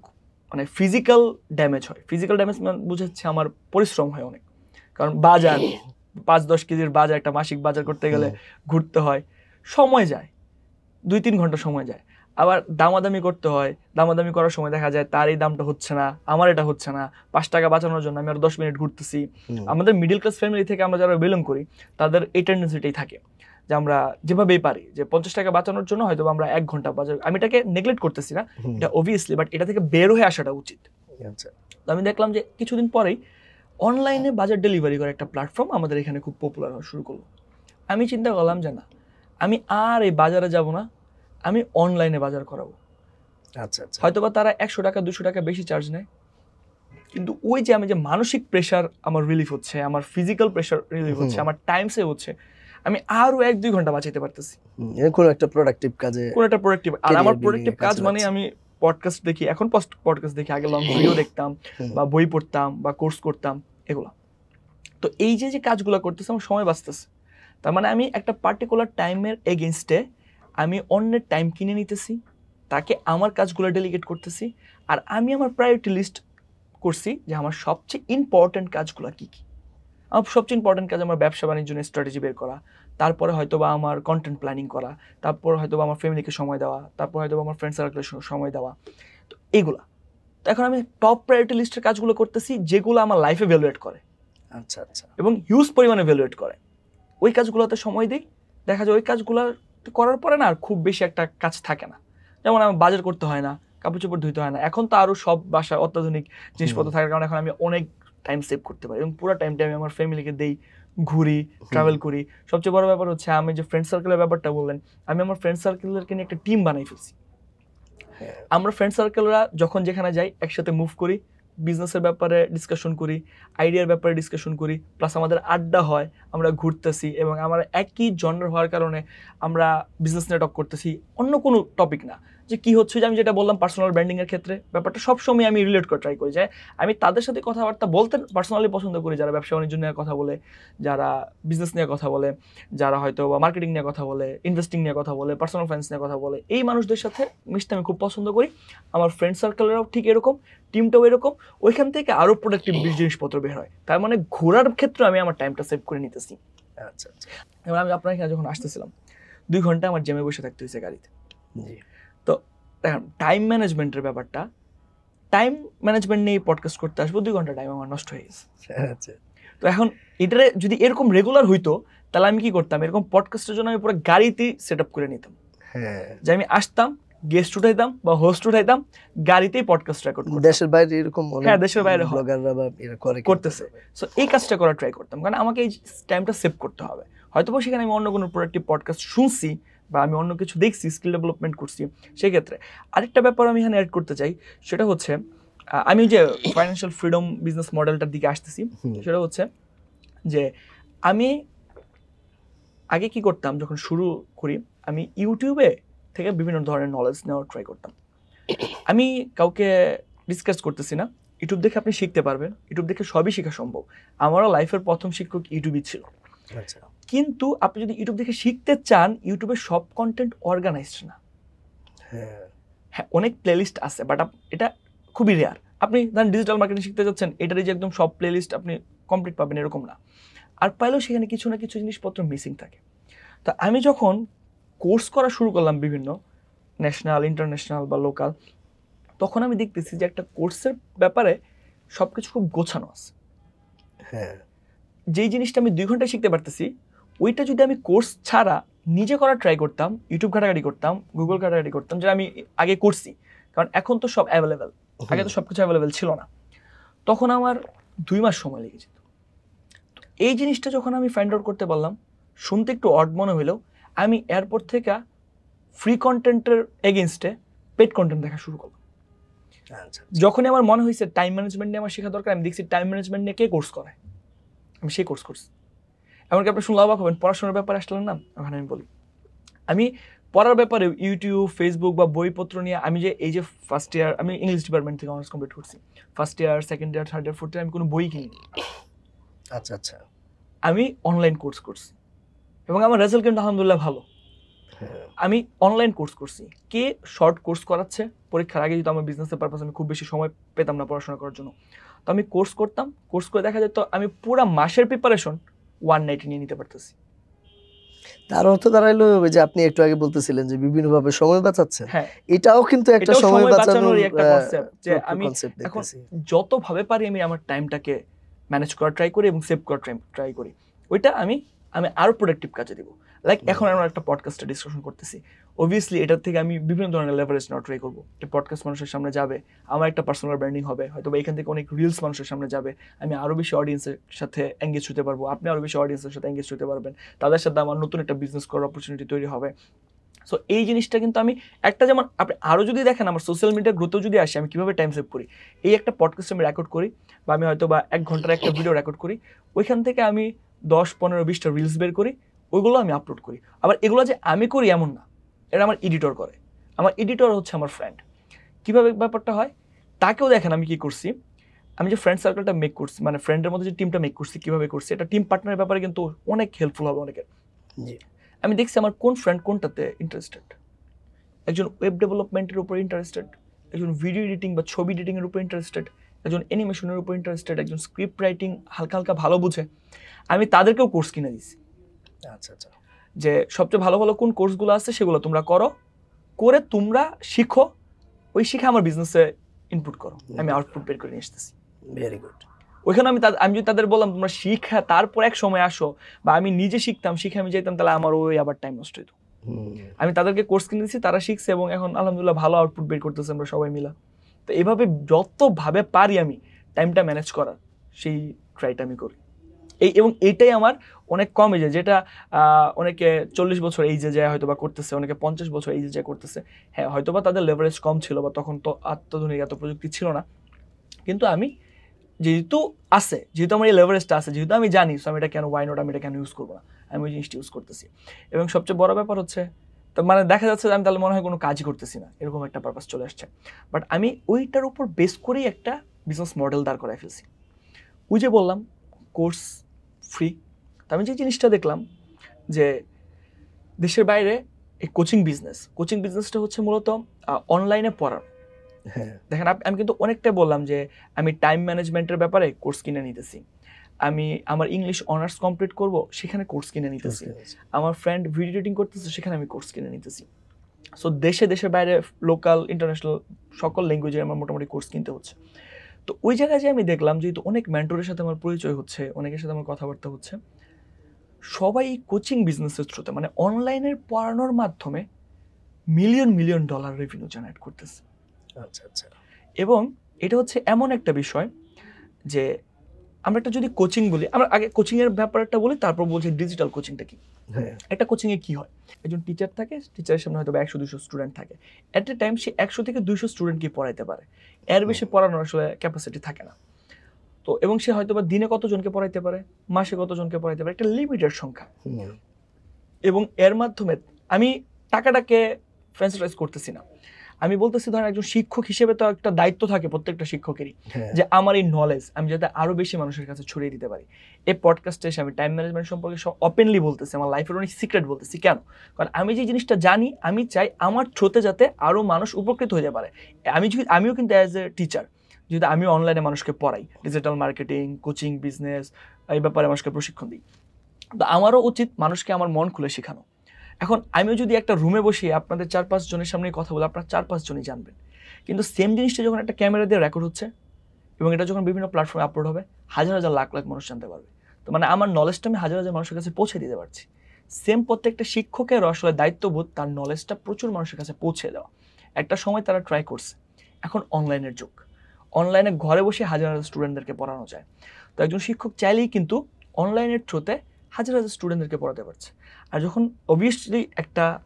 মানে ফিজিক্যাল ড্যামেজ হয়। ফিজিক্যাল ড্যামেজ বুঝাচ্ছে আমার পরিশ্রম হয় অনেক। কারণ বাজার পাঁচ দশ কেজির বাজার একটা মাসিক বাজার করতে গেলে ঘুরতে হয় সময় যায়। দুই তিন ঘণ্টা সময় যায়। আবার দামাদামি করতে হয় দামাদামি করার সময় দেখা যায় তার এই দামটা হচ্ছে না আমার এটা হচ্ছে না পাঁচ টাকা বাঁচানোর জন্য আমি আরও দশ মিনিট ঘুরতেছি। আমাদের মিডিল ক্লাস ফ্যামিলি থেকে আমরা যারা বিলং করি তাদের এই টেন্ডেন্সিটাই থাকে যে আমরা যেভাবেই পারি যে পঞ্চাশ টাকা বাঁচানোর জন্য হয়তো আমরা এক ঘণ্টা বাজার আমি এটাকে নেগলেক্ট করতেছি না এটা অবভিয়াসলি বাট এটা থেকে বের হয়ে আসাটা উচিত। আচ্ছা। তো আমি দেখলাম যে কিছুদিন পরেই অনলাইনে বাজার ডেলিভারি করে একটা প্ল্যাটফর্ম আমাদের এখানে খুব পপুলার হওয়া শুরু করল। আমি চিন্তা করলাম যে না আমি আর এই বাজারে যাব না আমি অনলাইনে বাজার করাবো। আচ্ছা আচ্ছা। হয়তোবা তারা একশো টাকা দুশো টাকা বেশি চার্জ নেয়। কিন্তু ওই যে আমি যে মানসিক প্রেশার আমার রিলিফ হচ্ছে আমার ফিজিক্যাল প্রেশার রিলিফ হচ্ছে আমার টাইম সেভ হচ্ছে আমি আরও এক দুই ঘণ্টা বাঁচাইতে পারতেছি। কোনো একটা প্রোডাক্টিভ কাজে কোন একটা প্রোডাক্টিভ আর আমার প্রোডাক্টিভ কাজ মানে আমি পডকাস্ট দেখি এখন পোস্ট পডকাস্ট দেখি আগে লং ভিডিও দেখতাম বা বই পড়তাম বা কোর্স করতাম এগুলো। তো এই যে যে কাজগুলো করতেছে আমার সময় বাঁচতেছে। তার মানে আমি একটা পার্টিকুলার টাইমের এগেনস্টে আমি অন্যের টাইম কিনে নিতেছি তাকে আমার কাজগুলো ডেলিগেট করতেছি আর আমি আমার প্রায়োরিটি লিস্ট করছি যে আমার সবচেয়ে ইম্পর্ট্যান্ট কাজগুলো কী কী। আমার সবচেয়ে ইম্পর্ট্যান্ট কাজ আমার ব্যবসা বাণিজ্য নিয়ে স্ট্র্যাটেজি বের করা তারপরে হয়তো বা আমার কন্টেন্ট প্ল্যানিং করা তারপর হয়তো বা আমার ফ্যামিলিকে সময় দেওয়া তারপর হয়তো বা আমার ফ্রেন্ড সার্কেলের সময় দেওয়া। তো এইগুলা তো এখন আমি টপ প্রায়োরিটি লিস্টের কাজগুলো করতেছি যেগুলো আমার লাইফে ভ্যালুয়েট করে। আচ্ছা আচ্ছা। এবং হিউজ পরিমাণে ভ্যালুয়েট করে। ওই কাজগুলোতে সময় দিই দেখা যায় ওই কাজগুলো করার পরে না আর খুব বেশি একটা কাজ থাকে না। যেমন আমার বাজার করতে হয় না কাপড় চোপড় ধুইতে হয় না। এখন তো আরও সব বাসায় অত্যাধুনিক জিনিসপত্র থাকার কারণে এখন আমি অনেক টাইম সেভ করতে পারি এবং পুরো টাইমটা আমি আমার ফ্যামিলিকে দেই ঘুরি ট্রাভেল করি। সবচেয়ে বড় ব্যাপার হচ্ছে আমি যে ফ্রেন্ড সার্কেলের ব্যাপারটা বললেন আমি আমার ফ্রেন্ড সার্কেলদেরকে নিয়ে একটা টিম বানাই ফেলছি। হ্যাঁ, আমরা ফ্রেন্ড সার্কেলরা যখন যেখানে যাই একসাথে মুভ করি বিজনেসের ব্যাপারে ডিসকাশন করি আইডিয়ার ব্যাপারে ডিসকাশন করি প্লাস আমাদের আড্ডা হয়, আমরা ঘুরতেছি এবং আমরা একই জন্ডার হওয়ার কারণে আমরা বিজনেস নিয়ে টক করতেছি, অন্য কোনো টপিক না। যে কি হচ্ছে যে আমি যেটা বললাম পার্সোনাল ব্র্যান্ডিংয়ের ক্ষেত্রে ব্যাপারটা সবসময় আমি রিলেট করে ট্রাই করি যে আমি তাদের সাথে কথাবার্তা বলতে পার্সোনালি পছন্দ করি যারা ব্যবসা বাণিজ্য নিয়ে কথা বলে যারা বিজনেস নিয়ে কথা বলে যারা হয়তো বা মার্কেটিং নিয়ে কথা বলে ইনভেস্টিং নিয়ে কথা বলে পার্সোনাল ফাইন্যান্স নিয়ে কথা বলে। এই মানুষদের সাথে মিশতে আমি খুব পছন্দ করি। আমার ফ্রেন্ড সার্কেলেরাও ঠিক এরকম টিমটাও এরকম। ওইখান থেকে আরও প্রোডাক্টিভ জিনিসপত্র বের হয়। তার মানে ঘোরার ক্ষেত্রে আমি আমার টাইমটা সেভ করে নিতেছি। আচ্ছা আচ্ছা। এবার আমি আপনার এখানে যখন আসতেছিলাম দুই ঘণ্টা আমার জেমে বসে থাকতে হয়েছে গাড়িতে। জি। টাইম ম্যানেজমেন্টের ব্যাপারটা টাইম ম্যানেজমেন্ট নিয়ে পডকাস্ট করতে আসব দুই ঘণ্টা টাইম আমার নষ্ট হয়ে গেছে। আচ্ছা তো এখন এটারে যদি এরকম রেগুলার হইতো তাহলে আমি কি করতাম? এরকম পডকাস্টের জন্য আমি পুরো গাড়িতেই সেট আপ করে নিতাম। হ্যাঁ। যে আমি আসতাম গেস্ট উঠাইতাম বা হোস্ট উঠাইতাম গাড়িতেই পডকাস্ট রেকর্ড করতাম। দেশের বাইরে এরকম হ্যাঁ, দেশের বাইরে ব্লগাররা বা এরা করে করতেছে। সো এই কাজটা করার ট্রাই করতাম। কারণ আমাকে এই টাইমটা সেভ করতে হবে। হয়তো সেখানে আমি অন্য কোনো প্রোডাক্টিভ পডকাস্ট শুনছি বা আমি অন্য কিছু দেখছি স্কিল ডেভেলপমেন্ট করছি সেক্ষেত্রে আরেকটা ব্যাপার আমি এখানে অ্যাড করতে চাই সেটা হচ্ছে আমি যে ফাইন্যান্সিয়াল ফ্রিডম বিজনেস মডেলটার দিকে আসতেছি সেটা হচ্ছে যে আমি আগে কি করতাম যখন শুরু করি আমি ইউটিউবে থেকে বিভিন্ন ধরনের নলেজ নেওয়ার ট্রাই করতাম। আমি কাউকে ডিসকাস করতেছি না ইউটিউব দেখে আপনি শিখতে পারবেন ইউটিউব দেখে সবই শেখা সম্ভব। আমারও লাইফের প্রথম শিক্ষক ইউটিউবই ছিল। কিন্তু আপনি যদি ইউটিউব দেখে শিখতে চান ইউটিউবে সব কন্টেন্ট অর্গানাইজড না। হ্যাঁ। হ্যাঁ অনেক প্লেলিস্ট আছে বাট এটা খুবই রেয়ার আপনি ধরেন ডিজিটাল মার্কেটিং শিখতে যাচ্ছেন এটারই যে একদম সব প্লেলিস্ট আপনি কমপ্লিট পাবেন এরকম না। আর পাইলেও সেখানে কিছু না কিছু জিনিসপত্র মিসিং থাকে। তো আমি যখন কোর্স করা শুরু করলাম বিভিন্ন ন্যাশনাল ইন্টারন্যাশনাল বা লোকাল তখন আমি দেখতেছি যে একটা কোর্সের ব্যাপারে সব কিছু খুব গোছানো আছে। হ্যাঁ। যেই জিনিসটা আমি দুই ঘন্টায় শিখতে পারতেছি ওইটা যদি আমি কোর্স ছাড়া নিজে করার ট্রাই করতাম ইউটিউব ঘাটাঘাটি করতাম গুগল ঘাটাঘাটি করতাম যেটা আমি আগে করছি কারণ এখন তো সব অ্যাভেলেবেল আগে তো সব কিছু অ্যাভেলেবেল ছিল না তখন আমার দুই মাস সময় লেগে যেত। এই জিনিসটা যখন আমি ফাইন্ড আউট করতে পারলাম শুনতে একটু অড মনে হলেও আমি এয়ারপোর্ট থেকে ফ্রি কন্টেন্টের এগেনস্টে পেড কন্টেন্ট দেখা শুরু করলাম। আচ্ছা যখনই আমার মনে হয়েছে টাইম ম্যানেজমেন্ট নিয়ে আমার শেখা দরকার আমি দেখছি টাইম ম্যানেজমেন্ট নিয়ে কে কোর্স করে? আমি সেই কোর্স করছি। এমনকি আপনি শুনলে অবাক হবেন পড়াশোনার ব্যাপারে আসলেন না ওখানে আমি বলি। আমি পড়ার ব্যাপারে ইউটিউব ফেসবুক বা বইপত্র নিয়ে আমি যে এই যে ফার্স্ট ইয়ার আমি ইংলিশ ডিপার্টমেন্ট থেকে অনার্স কমপ্লিট করছি। First year second year third year fourth year আমি কোনো বই কিনি আচ্ছা আচ্ছা। আমি অনলাইন কোর্স করছি। এবং আমার রেজাল্ট কিন্তু আলহামদুলিল্লাহ ভালো। হ্যাঁ, আমি অনলাইন কোর্স করছি। কে শর্ট কোর্স করাচ্ছে? পরীক্ষার আগে যদি আমার বিজনেসের পারপাস আমি খুব বেশি সময় পেতাম না পড়াশোনা করার জন্য। তো আমি কোর্স করতাম। কোর্স করে দেখা যেত আমি পুরো মাসের প্রিপারেশন ওয়ান নাইটে নিয়ে নিতে পারতেছি। তার অর্থ দাঁড়াইলো ওই যে আপনি একটু আগে বলতেছিলেন যে বিভিন্নভাবে সময় বাঁচাচ্ছেন হ্যাঁ। এটাও কিন্তু একটা সময় বাঁচানোর একটা concept, যে আমি কনসেপ্ট এখন যতভাবে পারি আমি আমার টাইমটাকে ম্যানেজ করার ট্রাই করি এবং সেভ করার ট্রাই করি। ওইটা আমি আমি আরও প্রোডাক্টিভ কাজে দিব। লাইক এখন আমরা একটা পডকাস্টে ডিসকাশন করতেছি। অবভিয়াসলি এটার থেকে আমি বিভিন্ন ধরনের লেভারেজ নেওয়া ট্রাই করব। এই পডকাস্ট মানুষের সামনে যাবে, আমার একটা পার্সোনাল ব্র্যান্ডিং হবে হয়তো এখান থেকে অনেক রিলস মানুষের সামনে যাবে, আমি আরও বেশি অডিয়েন্সের সাথে এঙ্গেজ হতে পারব, আপনি আরও বেশি অডিয়েন্সের সাথে এঙ্গেজ হতে পারবেন, তাদের সাথে আমার নতুন একটা বিজনেস করার অপরচুনিটি তৈরি হবে। সো এই জিনিসটা কিন্তু আমি একটা যেমন, আপনি আরও যদি দেখেন আমার সোশ্যাল মিডিয়া গ্রোথেও যদি আসে, আমি কীভাবে টাইম সেভ করি? এই একটা পডকাস্ট আমি রেকর্ড করি, বা আমি হয়তো বা এক ঘণ্টার একটা ভিডিও রেকর্ড করি, ওইখান থেকে আমি দশ, পনেরো, বিশটা রিলস বের করি, ওইগুলো আমি আপলোড করি। আবার এগুলো যে আমি করি এমন না। এটা আমার এডিটর করে। আমার এডিটর হচ্ছে আমার ফ্রেন্ড কীভাবে ব্যাপারটা হয়? তাকেও দেখেন আমি কি করছি। আমি যে ফ্রেন্ড সার্কেলটা মেক করছি মানে ফ্রেন্ডের মধ্যে যে টিমটা মেক করছি কীভাবে করছি এটা টিম পার্টনারের ব্যাপারে কিন্তু অনেক হেল্পফুল হবে অনেকের। জি। আমি দেখছি আমার কোন ফ্রেন্ড কোনটাতে ইন্টারেস্টেড একজন ওয়েব ডেভেলপমেন্টের উপর ইন্টারেস্টেড একজন ভিডিও এডিটিং বা ছবি এডিটিংয়ের উপর ইন্টারেস্টেড একজন অ্যানিমেশনের উপর ইন্টারেস্টেড একজন স্ক্রিপ্ট রাইটিং হালকা হালকা ভালো বুঝে। আমি তাদেরকেও কোর্স কিনে দিছি আচ্ছা আচ্ছা। যে সবচেয়ে ভালো ভালো কোন কোর্সগুলো আছে সেগুলো তোমরা করো। করে তোমরা শিখো ওই শিখে আমার বিজনেসে ইনপুট করো। আমি আউটপুট বের করে নিয়ে আসতেছি। ভেরি গুড ওইখানে আমি আমি যদি তাদের বললাম তোমরা শিখা তারপর এক সময় আসো বা আমি নিজে শিখতাম শিখে আমি যেতাম তাহলে আমার ওই আবার টাইম নষ্ট হতো আমি তাদেরকে কোর্স কিনে দিচ্ছি তারা শিখছে এবং এখন আলহামদুলিল্লাহ ভালো আউটপুট বের করতেছে আমরা সবাই মিলা। তো এভাবে যতভাবে পারি আমি টাইমটা ম্যানেজ করার সেই ট্রাইটা আমি করি। এই এবং এটাই আমার অনেক কম এজে যেটা অনেকে চল্লিশ বছর এইজে যায় হয়তো বা করতেছে, অনেকে পঞ্চাশ বছর এইজে যায় করতেছে। হ্যাঁ হয়তো বা তাদের লেভারেজ কম ছিল বা তখন তো আত্মধুনিক এত প্রযুক্তি ছিল না। কিন্তু আমি যেহেতু আছে, যেহেতু আমার এই লেভারেজটা আছে, যেহেতু আমি জানি, so আমি এটা কেন ওয়াই নট আমি এটা কেন ইউজ করব না? আমি ওই জিনিসটা ইউজ করতেছি। এবং সবচেয়ে বড় ব্যাপার হচ্ছে, তো মানে দেখা যাচ্ছে যে আমি তাহলে মনে হয় কোনো কাজই করতেছি না, এরকম একটা পারপাস চলে আসছে। বাট আমি ওইটার উপর বেস করেই একটা বিজনেস মডেল দাঁড় করাই ফেলছি। ওই যে বললাম কোর্স ফ্রি তো আমি যে জিনিসটা দেখলাম যে দেশের বাইরে এই কোচিং বিজনেস কোচিং বিজনেসটা হচ্ছে মূলত অনলাইনে পড়ার। হ্যাঁ। দেখেন আমি কিন্তু অনেকটাই বললাম যে আমি টাইম ম্যানেজমেন্টের ব্যাপারে কোর্স কিনে নিতেছি। আমি আমার ইংলিশ অনার্স কমপ্লিট করব সেখানে কোর্স কিনে নিতেছি। আমার ফ্রেন্ড ভিডিও এডিটিং করতেছে সেখানে আমি কোর্স কিনে নিতেছি। সো দেশে দেশের বাইরে লোকাল ইন্টারন্যাশনাল সকল ল্যাঙ্গুয়েজে আমার মোটামুটি কোর্স কিনতে হচ্ছে। তো ওই জায়গায় যে আমি দেখলাম যেহেতু অনেক মেন্টরের সাথে আমার পরিচয় হচ্ছে অনেকের সাথে আমার কথাবার্তা হচ্ছে সবাই কোচিং বিজনেসের থ্রুতে মানে অনলাইনের পড়ানোর মাধ্যমে million million dollar revenue generate করতেছে। আচ্ছা আচ্ছা। এবং এটা হচ্ছে এমন একটা বিষয় যে আমরা একটা যদি কোচিং বলি আমরা আগে কোচিংয়ের ব্যাপারটা বলি তারপর বলছি ডিজিটাল কোচিংটা কি? হ্যাঁ। একটা কোচিংয়ে কি হয়? একজন টিচার থাকে টিচারের সামনে হয়তো একশো দুশো স্টুডেন্ট থাকে। অ্যাট এ টাইম সে একশো থেকে দুইশো স্টুডেন্টকে পড়াইতে পারে। এর বেশি পড়ানোর আসলে ক্যাপাসিটি থাকে না। তো এবং সে হয়তো বা দিনে কতজনকে পড়াইতে পারে? মাসে কতজনকে পড়াইতে পারে? একটা লিমিটেড সংখ্যা। এবং এর মাধ্যমে আমি টাকাটাকে ফ্যান্সিটাইজ করতেছি না। আমি বলতেছি ধরেন একজন শিক্ষক হিসেবে তো একটা দায়িত্ব থাকে প্রত্যেকটা শিক্ষকেরই হ্যাঁ। যে আমার এই নলেজ আমি যাতে আরও বেশি মানুষের কাছে ছড়িয়ে দিতে পারি। এই পডকাস্টে এসে আমি টাইম ম্যানেজমেন্ট সম্পর্কে সব ওপেনলি বলতেছি আমার লাইফের অনেক সিক্রেট বলতেছি। কেন? কারণ আমি যে জিনিসটা জানি আমি চাই আমার থ্রোতে যাতে আরও মানুষ উপকৃত হয়ে যেতে পারে। আমি যদি আমিও কিন্তু অ্যাজ এ টিচার যদি আমি অনলাইনে মানুষকে পড়াই ডিজিটাল মার্কেটিং কোচিং বিজনেস এই ব্যাপারে মানুষকে প্রশিক্ষণ দিই। তো আমারও উচিত মানুষকে আমার মন খুলে শেখানো। এখন আমিও যদি একটা রুমে বসিয়ে আপনাদের চার পাঁচ জনের সামনে কথা বলে, আপনারা চার পাঁচ জনই জানবেন। কিন্তু সেম জিনিসটা যখন একটা ক্যামেরা দিয়ে রেকর্ড হচ্ছে, এবং এটা যখন বিভিন্ন প্ল্যাটফর্মে আপলোড হবে, হাজার হাজার লাখ লাখ মানুষ জানতে পারবে। তো মানে আমার নলেজটা আমি হাজার হাজার মানুষের কাছে পৌঁছে দিতে পারছি। সেম প্রত্যেকটা শিক্ষকের আসলে দায়িত্ববোধ, তার নলেজটা প্রচুর মানুষের কাছে পৌঁছে দেওয়া। একটা সময় তারা ট্রাই করছে। এখন অনলাইনের যুগ। অনলাইনে ঘরে বসে হাজার হাজার স্টুডেন্টদেরকে পড়ানো যায়। তো একজন শিক্ষক চাইলেই কিন্তু অনলাইনের থ্রুতে হাজার হাজার স্টুডেন্টদেরকে পড়াতে পারছে। আর যখন অবভিয়াসলি একটা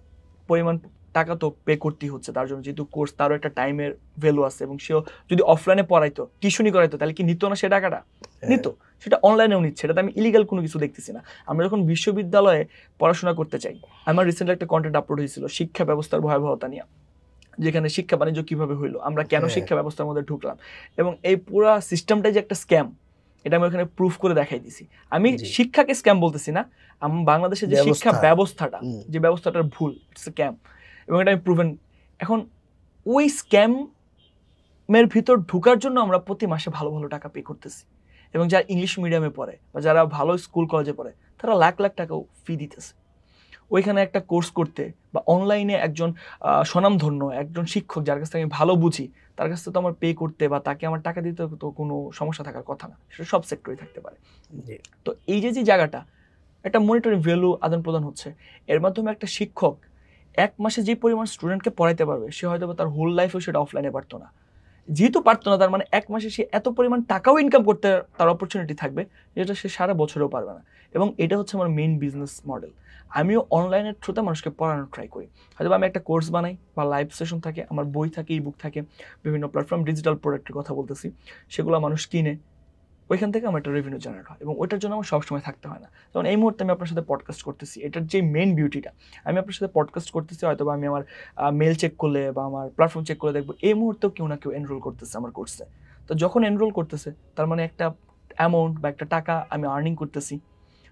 পরিমাণ টাকা তো পে করতেই হচ্ছে তার জন্য যেহেতু কোর্স তারও একটা টাইমের ভ্যালু আছে এবং সেও যদি অফলাইনে পড়াইতো টিউশনি করাইতো তাহলে কি নিত না সে টাকাটা? নিত। সেটা অনলাইনেও নিচ্ছে এটাতে আমি ইলিগাল কোনো কিছু দেখতেছি না। আমরা যখন বিশ্ববিদ্যালয়ে পড়াশোনা করতে চাই আমার রিসেন্টলি একটা কন্টেন্ট আপলোড হয়েছিল শিক্ষা ব্যবস্থার ভয়াবহতা নিয়ে। যেখানে শিক্ষা বাণিজ্য কীভাবে হইল আমরা কেন হ্যাঁ। শিক্ষা ব্যবস্থার মধ্যে ঢুকলাম এবং এই পুরা সিস্টেমটাই যে একটা স্ক্যাম এটা আমি ওখানে প্রুফ করে দেখাই দিছি। আমি শিক্ষাকে স্ক্যাম বলতেছি না আমি বাংলাদেশের যে শিক্ষা ব্যবস্থাটা যে ব্যবস্থাটার ভুল ইটস স্ক্যাম এবং এটা আমি প্রুভেন এখন ওই স্ক্যামের ভিতর ঢুকার জন্য আমরা প্রতি মাসে ভালো ভালো টাকা পে করতেছি এবং যারা ইংলিশ মিডিয়ামে পড়ে বা যারা ভালো স্কুল কলেজে পড়ে তারা লাখ লাখ টাকাও ফি দিতেছে। ওইখানে একটা কোর্স করতে বা অনলাইনে একজন স্বনামধন্য একজন শিক্ষক যার কাছ থেকে আমি ভালো বুঝি তার কাছ থেকে তো আমার পে করতে বা তাকে আমার টাকা দিতে তো কোনো সমস্যা থাকার কথা না। সেটা সব সেক্টরে থাকতে পারে। তো এই যে যে জায়গাটা একটা মনিটরিং ভ্যালু আদান প্রদান হচ্ছে এর মাধ্যমে একটা শিক্ষক এক মাসে যে পরিমাণ স্টুডেন্টকে পড়াইতে পারবে সে হয়তো তার হোল লাইফেও সেটা অফলাইনে পারতো না। যেহেতু পারতো না তার মানে এক মাসে সে এত পরিমাণ টাকাও ইনকাম করতে তার অপরচুনিটি থাকবে যেটা সে সারা বছরেও পারবে না। এবং এটা হচ্ছে আমার মেইন বিজনেস মডেল আমিও অনলাইনের থ্রুতে মানুষকে পড়ানোর ট্রাই করি। হয়তো আমি একটা কোর্স বানাই বা লাইভ সেশন থাকে, আমার বই থাকে ই বুক থাকে, বিভিন্ন প্ল্যাটফর্ম ডিজিটাল প্রোডাক্টের কথা বলতেছি, সেগুলো মানুষ কিনে, ওইখান থেকে আমার একটা রেভিনিউ জেনারেট হয় এবং ওইটার জন্য আমার সবসময় থাকতে হয় না। যেমন এই মুহূর্তে আমি আপনার সাথে পডকাস্ট করতেছি, এটার যে মেন বিউটিটা আমি আপনার সাথে পডকাস্ট করতেছি হয়তো আমি আমার মেল চেক করলে বা আমার প্ল্যাটফর্ম চেক করলে দেখব, এই মুহূর্তেও কেউ না কেউ এনরোল করতেছে আমার কোর্সে তো যখন এনরোল করতেছে, তার মানে একটা অ্যামাউন্ট বা একটা টাকা আমি আর্নিং করতেছি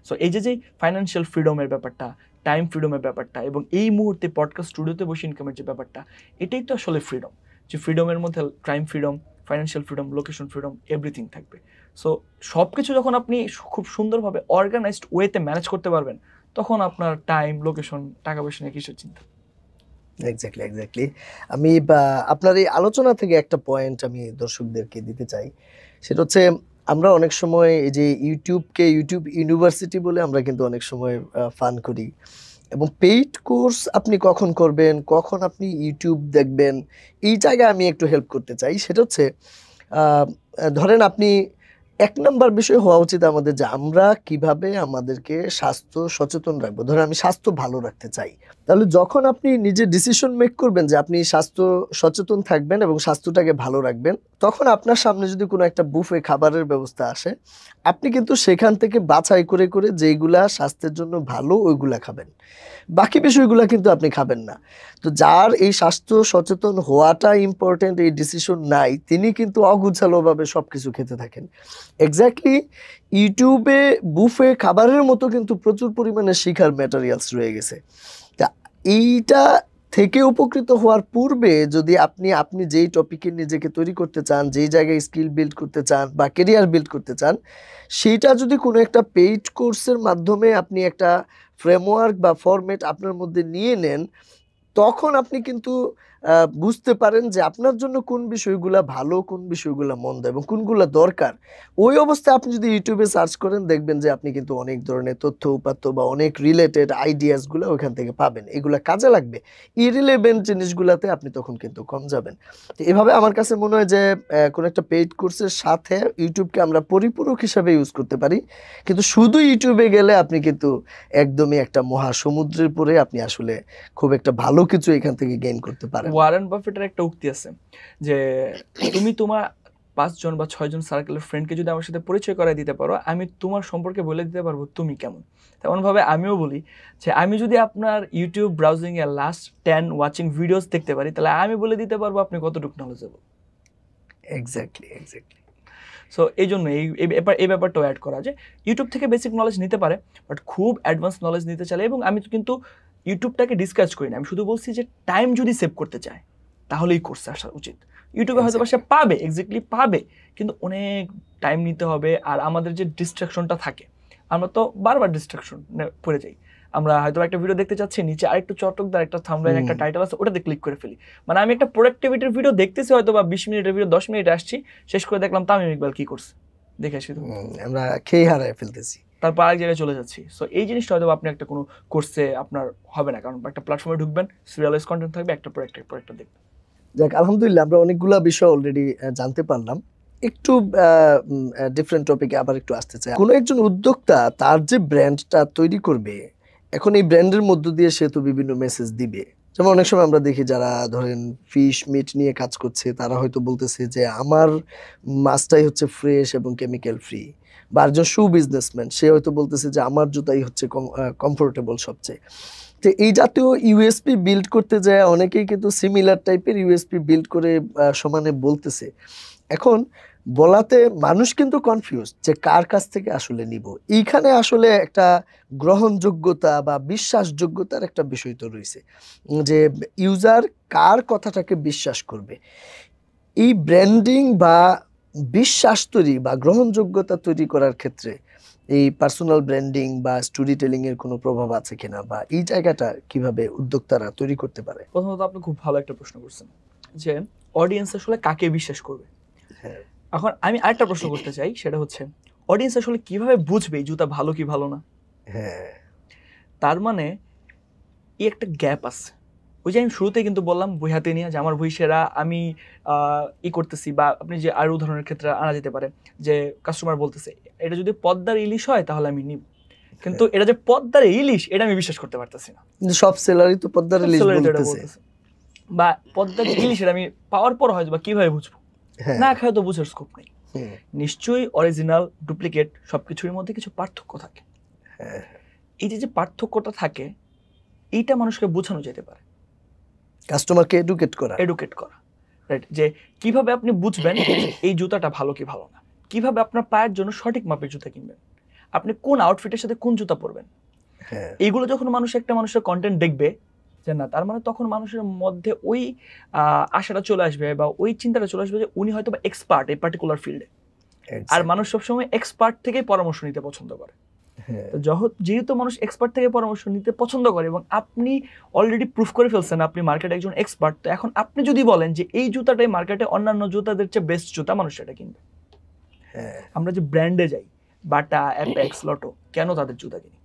সো এই যে যে ফাইন্যান্সিয়াল ফ্রিডমের ব্যাপারটা টাইম ফ্রিডমের ব্যাপারটা এবং এই মুহূর্তে পডকাস্ট স্টুডিওতে বসে ইনকামের যে ব্যাপারটা, এটাই তো আসলে ফ্রিডম যে ফ্রিডমের মধ্যে time freedom financial freedom location freedom everything থাকবে। সো সব কিছু যখন আপনি খুব সুন্দরভাবে অর্গানাইজড ওয়েতে ম্যানেজ করতে পারবেন, তখন আপনার টাইম লোকেশন টাকা পয়সা নিয়ে কিসের চিন্তা? এক্স্যাক্টলি এক্স্যাক্টলি আমি আপনার এই আলোচনা থেকে একটা পয়েন্ট আমি দর্শকদেরকে দিতে চাই। সেটা হচ্ছে আমরা অনেক সময় এই যে ইউটিউবকে ইউটিউব ইউনিভার্সিটি বলে আমরা কিন্তু অনেক সময় ফান করি। এবং পেইড কোর্স আপনি কখন করবেন, কখন আপনি ইউটিউব দেখবেন, এই জায়গায় আমি একটু হেল্প করতে চাই। সেটা হচ্ছে ধরেন আপনি এক নম্বর বিষয় হওয়া উচিত আমাদের যে আমরা কীভাবে আমাদেরকে স্বাস্থ্য সচেতন রাখব। ধরেন আমি স্বাস্থ্য ভালো রাখতে চাই। তাহলে যখন আপনি নিজে ডিসিশন মেক করবেন যে আপনি স্বাস্থ্য সচেতন থাকবেন এবং স্বাস্থ্যটাকে ভালো রাখবেন, তখন আপনার সামনে যদি কোনো একটা বুফে খাবারের ব্যবস্থা আসে, আপনি কিন্তু সেখান থেকে বাছাই করে করে যেইগুলা স্বাস্থ্যের জন্য ভালো, ওইগুলা খাবেন। বাকি বিষয়গুলো কিন্তু আপনি খাবেন না। তো যার এই স্বাস্থ্য সচেতন হওয়াটা ইম্পর্টেন্ট এই ডিসিশন নাই, তিনি কিন্তু অগুছালোভাবে সব কিছু খেতে থাকেন। এক্স্যাক্টলি ইউটিউবে বুফে খাবারের মতো কিন্তু প্রচুর পরিমাণে শিখার ম্যাটেরিয়ালস রয়ে গেছে। এইটা থেকে উপকৃত হওয়ার পূর্বে যদি আপনি আপনি যেই টপিকে নিজেকে তৈরি করতে চান, যেই জায়গায় স্কিল বিল্ড করতে চান বা কেরিয়ার বিল্ড করতে চান সেইটা যদি কোনো একটা পেইড কোর্সের মাধ্যমে আপনি একটা ফ্রেমওয়ার্ক বা ফরম্যাট আপনার মধ্যে নিয়ে নেন, তখন আপনি কিন্তু বুঝতে পারেন যে আপনার জন্য কোন বিষয়গুলা ভালো, কোন বিষয়গুলা মন্দ এবং কোনগুলা দরকার। ওই অবস্থায় আপনি যদি ইউটিউবে সার্চ করেন, দেখবেন যে আপনি কিন্তু অনেক ধরনের তথ্য উপাত্ত বা অনেক রিলেটেড আইডিয়াসগুলো ওখান থেকে পাবেন। এগুলো কাজে লাগবে। ইরিলেভেন্ট জিনিসগুলাতে আপনি তখন কিন্তু কম যাবেন। তো এভাবে আমার কাছে মনে হয় যে কোনো একটা পেইড কোর্সের সাথে ইউটিউবকে আমরা পরিপূরক হিসাবে ইউজ করতে পারি। কিন্তু শুধু ইউটিউবে গেলে আপনি কিন্তু একদমই একটা মহাসমুদ্রের পরে আপনি আসলে খুব একটা ভালো কিছু এখান থেকে গেইন করতে পারেন। ওয়ারেন বাফেটের একটা উক্তি আছে যে তুমি তোমার পাঁচজন বা ছয়জন সার্কেলের ফ্রেন্ডকে যদি আমার সাথে পরিচয় করাই দিতে পারো আমি তোমার সম্পর্কে বলে দিতে পারব তুমি কেমন? তেমনভাবে আমিও বলি যে আমি যদি আপনার ইউটিউব ব্রাউজিং এর লাস্ট টেন ওয়াচিং ভিডিওস দেখতে পারি তাহলে আমি বলে দিতে পারব আপনি কতটুকু নলেজেবল এক্স্যাক্টলি এক্স্যাক্টলি সো এই জন্য এই এই ব্যাপার এই ব্যাপারটাও অ্যাড করা যে ইউটিউব থেকে বেসিক নলেজ নিতে পারে বাট খুব অ্যাডভান্স নলেজ নিতে চাইলে এবং আমি তো কিন্তু ইউটিউবটাকে ডিসকাস করি না। আমি শুধু বলছি যে টাইম যদি সেভ করতে চায় তাহলেই কোর্সে আসা উচিত। ইউটিউবে হয়তো সে পাবে এক্স্যাক্টলি পাবে কিন্তু অনেক টাইম নিতে হবে আর আমাদের যে ডিস্ট্রাকশনটা থাকে আমরা তো বারবার ডিস্ট্রাকশন পড়ে যাই। আমরা হয়তো একটা ভিডিও দেখতে চাচ্ছি নিচে আরেকটু চটকদার একটা থামলাইন একটা টাইটেল আছে ওটাতে ক্লিক করে ফেলি। মানে আমি একটা প্রোডাক্টিভিটির ভিডিও দেখতেছি হয়তো বা বিশ মিনিটের ভিডিও দশ মিনিট আসছি শেষ করে দেখলাম তামিম ইকবাল কি করছে। দেখে আসি আমরা খেয়ে হারায় ফেলতেছি। তারপর আরেক জায়গায় চলে যাচ্ছি। সো এই জিনিসটা হয়তো আপনি একটা কোনো কোর্সে আপনার হবে না। কারণ একটা প্ল্যাটফর্মে ঢুকবেন সিরিয়ালাইজ কন্টেন্ট থাকবে, একটা পর একটা পর একটা দেখবেন। যাক আলহামদুলিল্লাহ আমরা অনেকগুলা বিষয় অলরেডি জানতে পারলাম। একটু ডিফারেন্ট টপিকে আবার একটু আসতে চাই। কোনো একজন উদ্যোক্তা তার যে ব্র্যান্ডটা তৈরি করবে, এখন এই ব্র্যান্ডের মধ্য দিয়ে সে তো বিভিন্ন মেসেজ দিবে। যেমন অনেক সময় আমরা দেখি যারা ধরেন ফিশ মিট নিয়ে কাজ করছে, তারা হয়তো বলতেছে যে, আমার মাছটাই হচ্ছে ফ্রেশ এবং কেমিক্যাল ফ্রি বা একজন শু বিজনেসম্যান সে হয়তো বলতেছে যে আমার জুতাই হচ্ছে কমফোর্টেবল সবচেয়ে। তো এই জাতীয় ইউএসপি বিল্ড করতে যায়, অনেকেই কিন্তু সিমিলার টাইপের ইউএসপি বিল্ড করে সমানে বলতেছে। এখন বলাতে মানুষ কিন্তু কনফিউজ যে কার কাছ থেকে আসলে নিব। এইখানে আসলে একটা গ্রহণযোগ্যতা বা বিশ্বাসযোগ্যতার একটা বিষয় তো রয়েছে, যে ইউজার কার কথাটাকে বিশ্বাস করবে। এই ব্র্যান্ডিং বা বিশ্বাস তৈরি বা গ্রহণযোগ্যতা তৈরি করার ক্ষেত্রে এই পার্সোনাল ব্র্যান্ডিং বা স্টোরি টেলিং এর কোনো প্রভাব আছে কিনা বা এই জায়গাটা কীভাবে উদ্যোক্তারা তৈরি করতে পারে? প্রথমত আপনি খুব ভালো একটা প্রশ্ন করছেন যে অডিয়েন্স আসলে কাকে বিশ্বাস করবে? হ্যাঁ। এখন আমি আরেকটা প্রশ্ন করতে চাই সেটা হচ্ছে অডিয়েন্স আসলে কীভাবে বুঝবে জুতা ভালো কি ভালো না? হ্যাঁ। তার মানে এই একটা গ্যাপ আছে। ওই যে আমি শুরুতে কিন্তু বললাম বই হাতে নিয়ে যে আমার বই সেরা আমি আহ, ই করতেছি বা আপনি যে আরও উদাহরণের ক্ষেত্রে আনা যেতে পারে যে কাস্টমার বলতেছে এটা যদি পদ্মার ইলিশ হয় তাহলে আমি নিব। কিন্তু এটা যে পদ্মার ইলিশ এটা আমি বিশ্বাস করতে পারতেছি না। সব সেলারই তো পদ্মার বলতেছে। বলতেছে। বা পদ্মার ইলিশ এটা আমি পাওয়ার পর হয়তো বা কীভাবে বুঝব? হ্যাঁ। না খায় তো বুঝার স্কোপ নেই। নিশ্চয়ই অরিজিনাল ডুপ্লিকেট সবকিছুর মধ্যে কিছু পার্থক্য থাকে। হ্যাঁ। এই যে যে পার্থক্যটা থাকে এইটা মানুষকে বোঝানো যেতে পারে। কাস্টমারকে এডুকেট করা। এডুকেট করা। রাইট যে কীভাবে আপনি বুঝবেন *coughs* এই জুতাটা ভালো কি ভালো না। কীভাবে আপনার পায়ের জন্য সঠিক মাপের জুতা কিনবেন। আপনি কোন আউটফিটের সাথে কোন জুতা পরবেন। হ্যাঁ। এইগুলো যখন মানুষ একটা মানুষের কন্টেন্ট দেখবে যে না তার মানে তখন মানুষের মধ্যে ওই আশাটা চলে আসবে বা ওই চিন্তাটা চলে আসবে যে উনি হয়তো বা এক্সপার্ট এই পার্টিকুলার ফিল্ডে আর মানুষ সবসময় এক্সপার্ট থেকেই পরামর্শ নিতে পছন্দ করে। যেহেতু মানুষ এক্সপার্ট থেকে পরামর্শ নিতে পছন্দ করে এবং আপনি অলরেডি প্রুফ করে ফেলছেন আপনি মার্কেটে একজন এক্সপার্ট তো এখন আপনি যদি বলেন যে এই জুতাটাই মার্কেটে অন্যান্য জুতাদের চেয়ে বেস্ট জুতা মানুষ সেটা কিনবে। হ্যাঁ। আমরা যে ব্র্যান্ডে যাই বাটা অ্যাপেক্স লটো কেন তাদের জুতা কিনি?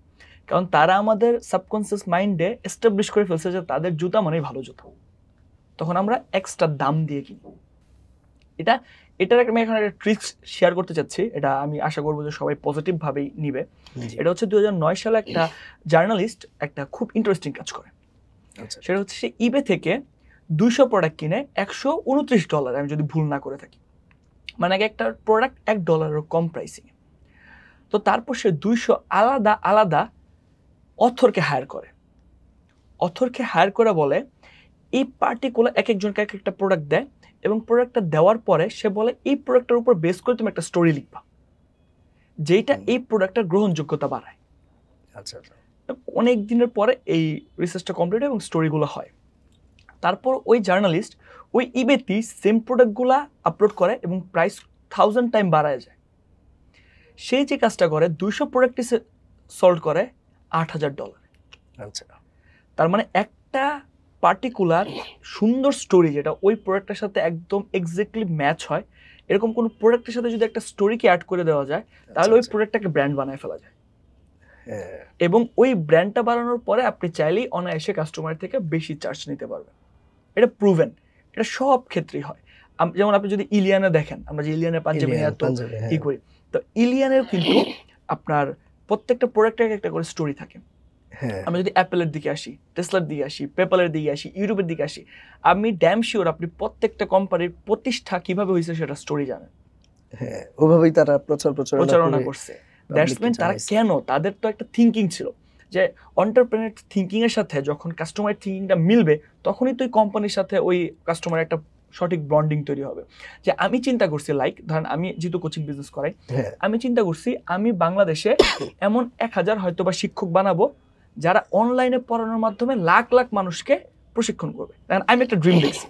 কারণ তারা আমাদের সাবকনসিয়াস মাইন্ডে এস্টাবলিশ করে ফেলছে যে তাদের জুতা মানেই ভালো জুতা। তখন আমরা এক্সট্রা দাম দিয়ে কিনি। এটা এটার একটা- আমি এখন একটা ট্রিক্স শেয়ার করতে চাচ্ছি এটা আমি আশা করব যে সবাই পজিটিভভাবেই নিবে। এটা হচ্ছে দু হাজার নয় সালে একটা জার্নালিস্ট একটা খুব ইন্টারেস্টিং কাজ করে। আচ্ছা। সেটা হচ্ছে সে ইবে থেকে দুইশো প্রোডাক্ট কিনে একশো উনত্রিশ ডলার আমি যদি ভুল না করে থাকি। মানে একটা প্রোডাক্ট এক ডলারেরও কম প্রাইসিং তো তারপর সে দুইশো আলাদা আলাদা অথরকে হায়ার করে। অথরকে হায়ার করে বলে এই পার্টিকুলার এক একজনকে এক একটা প্রোডাক্ট দেয়। এবং প্রোডাক্টটা দেওয়ার পরে সে বলে এই প্রোডাক্টের উপর বেস করে তুমি একটা স্টোরি লিখবা যেটা এই প্রোডাক্টের গ্রহণযোগ্যতা বাড়ায়। আচ্ছা আচ্ছা। অনেক দিনের পরে এই রিসার্চটা কমপ্লিট এবং স্টোরিগুলো হয়। তারপর ওই জার্নালিস্ট ওই ইবেতেই সেম প্রোডাক্টগুলা আপলোড করে এবং প্রাইস থাউজেন্ড টাইম বাড়ায় যায়। সেই যে কাজটা করে দুইশো প্রোডাক্টই সল্ভ করে আট হাজার ডলার আচ্ছা। তার মানে একটা পার্টিকুলার সুন্দর স্টোরি যেটা ওই প্রোডাক্টের সাথে একদম এক্স্যাক্টলি ম্যাচ হয়। এরকম কোনো প্রোডাক্টের সাথে যদি একটা স্টোরিকে অ্যাড করে দেওয়া যায় তাহলে ওই আচ্ছা, প্রোডাক্টটাকে ব্র্যান্ড বানায় ফেলা যায়। হ্যাঁ। এবং ওই ব্র্যান্ডটা বানানোর পরে আপনি চাইলেই অনায়াসে কাস্টমার থেকে বেশি চার্জ নিতে পারবেন। এটা প্রুভেন এটা সব ক্ষেত্রেই হয়। যেমন আপনি যদি ইলিয়ানে দেখেন আমরা যে ইলিয়ানের পাঞ্জাবি এত হ্যাঁ। ই করি তো ইলিয়ানের কিন্তু *coughs* আপনার প্রত্যেকটা প্রোডাক্টের একটা করে স্টোরি থাকে। হ্যাঁ আমি যদি অ্যাপেলের দিকে আসি টেসলার দিকে আসি পেপালের দিকে আসি ইউরোপের দিকে আসি আমি ড্যাম শিওর আপনি প্রত্যেকটা কোম্পানির প্রতিষ্ঠা কীভাবে হয়েছে সেটা স্টোরি জানেন। হ্যাঁ ওভাবেই তারা প্রচার প্রচারণা প্রচারণা করছে। public দ্যাটস কে মিন তারা কেন? তাদের তো একটা থিঙ্কিং ছিল যে অন্টারপ্রেনার থিঙ্কিং এর সাথে যখন কাস্টমার থিঙ্কিংটা মিলবে তখনই তো ওই কোম্পানির সাথে ওই কাস্টমার একটা সঠিক বন্ডিং তৈরি হবে। যে আমি চিন্তা করছি লাইক ধরেন আমি যেহেতু কোচিং বিজনেস করাই হ্যাঁ। আমি চিন্তা করছি আমি বাংলাদেশে এমন এক হাজার হয়তো বা শিক্ষক বানাবো যারা অনলাইনে পড়ানোর মাধ্যমে লাখ লাখ মানুষকে প্রশিক্ষণ করবে। আমি একটা ড্রিম দেখছি।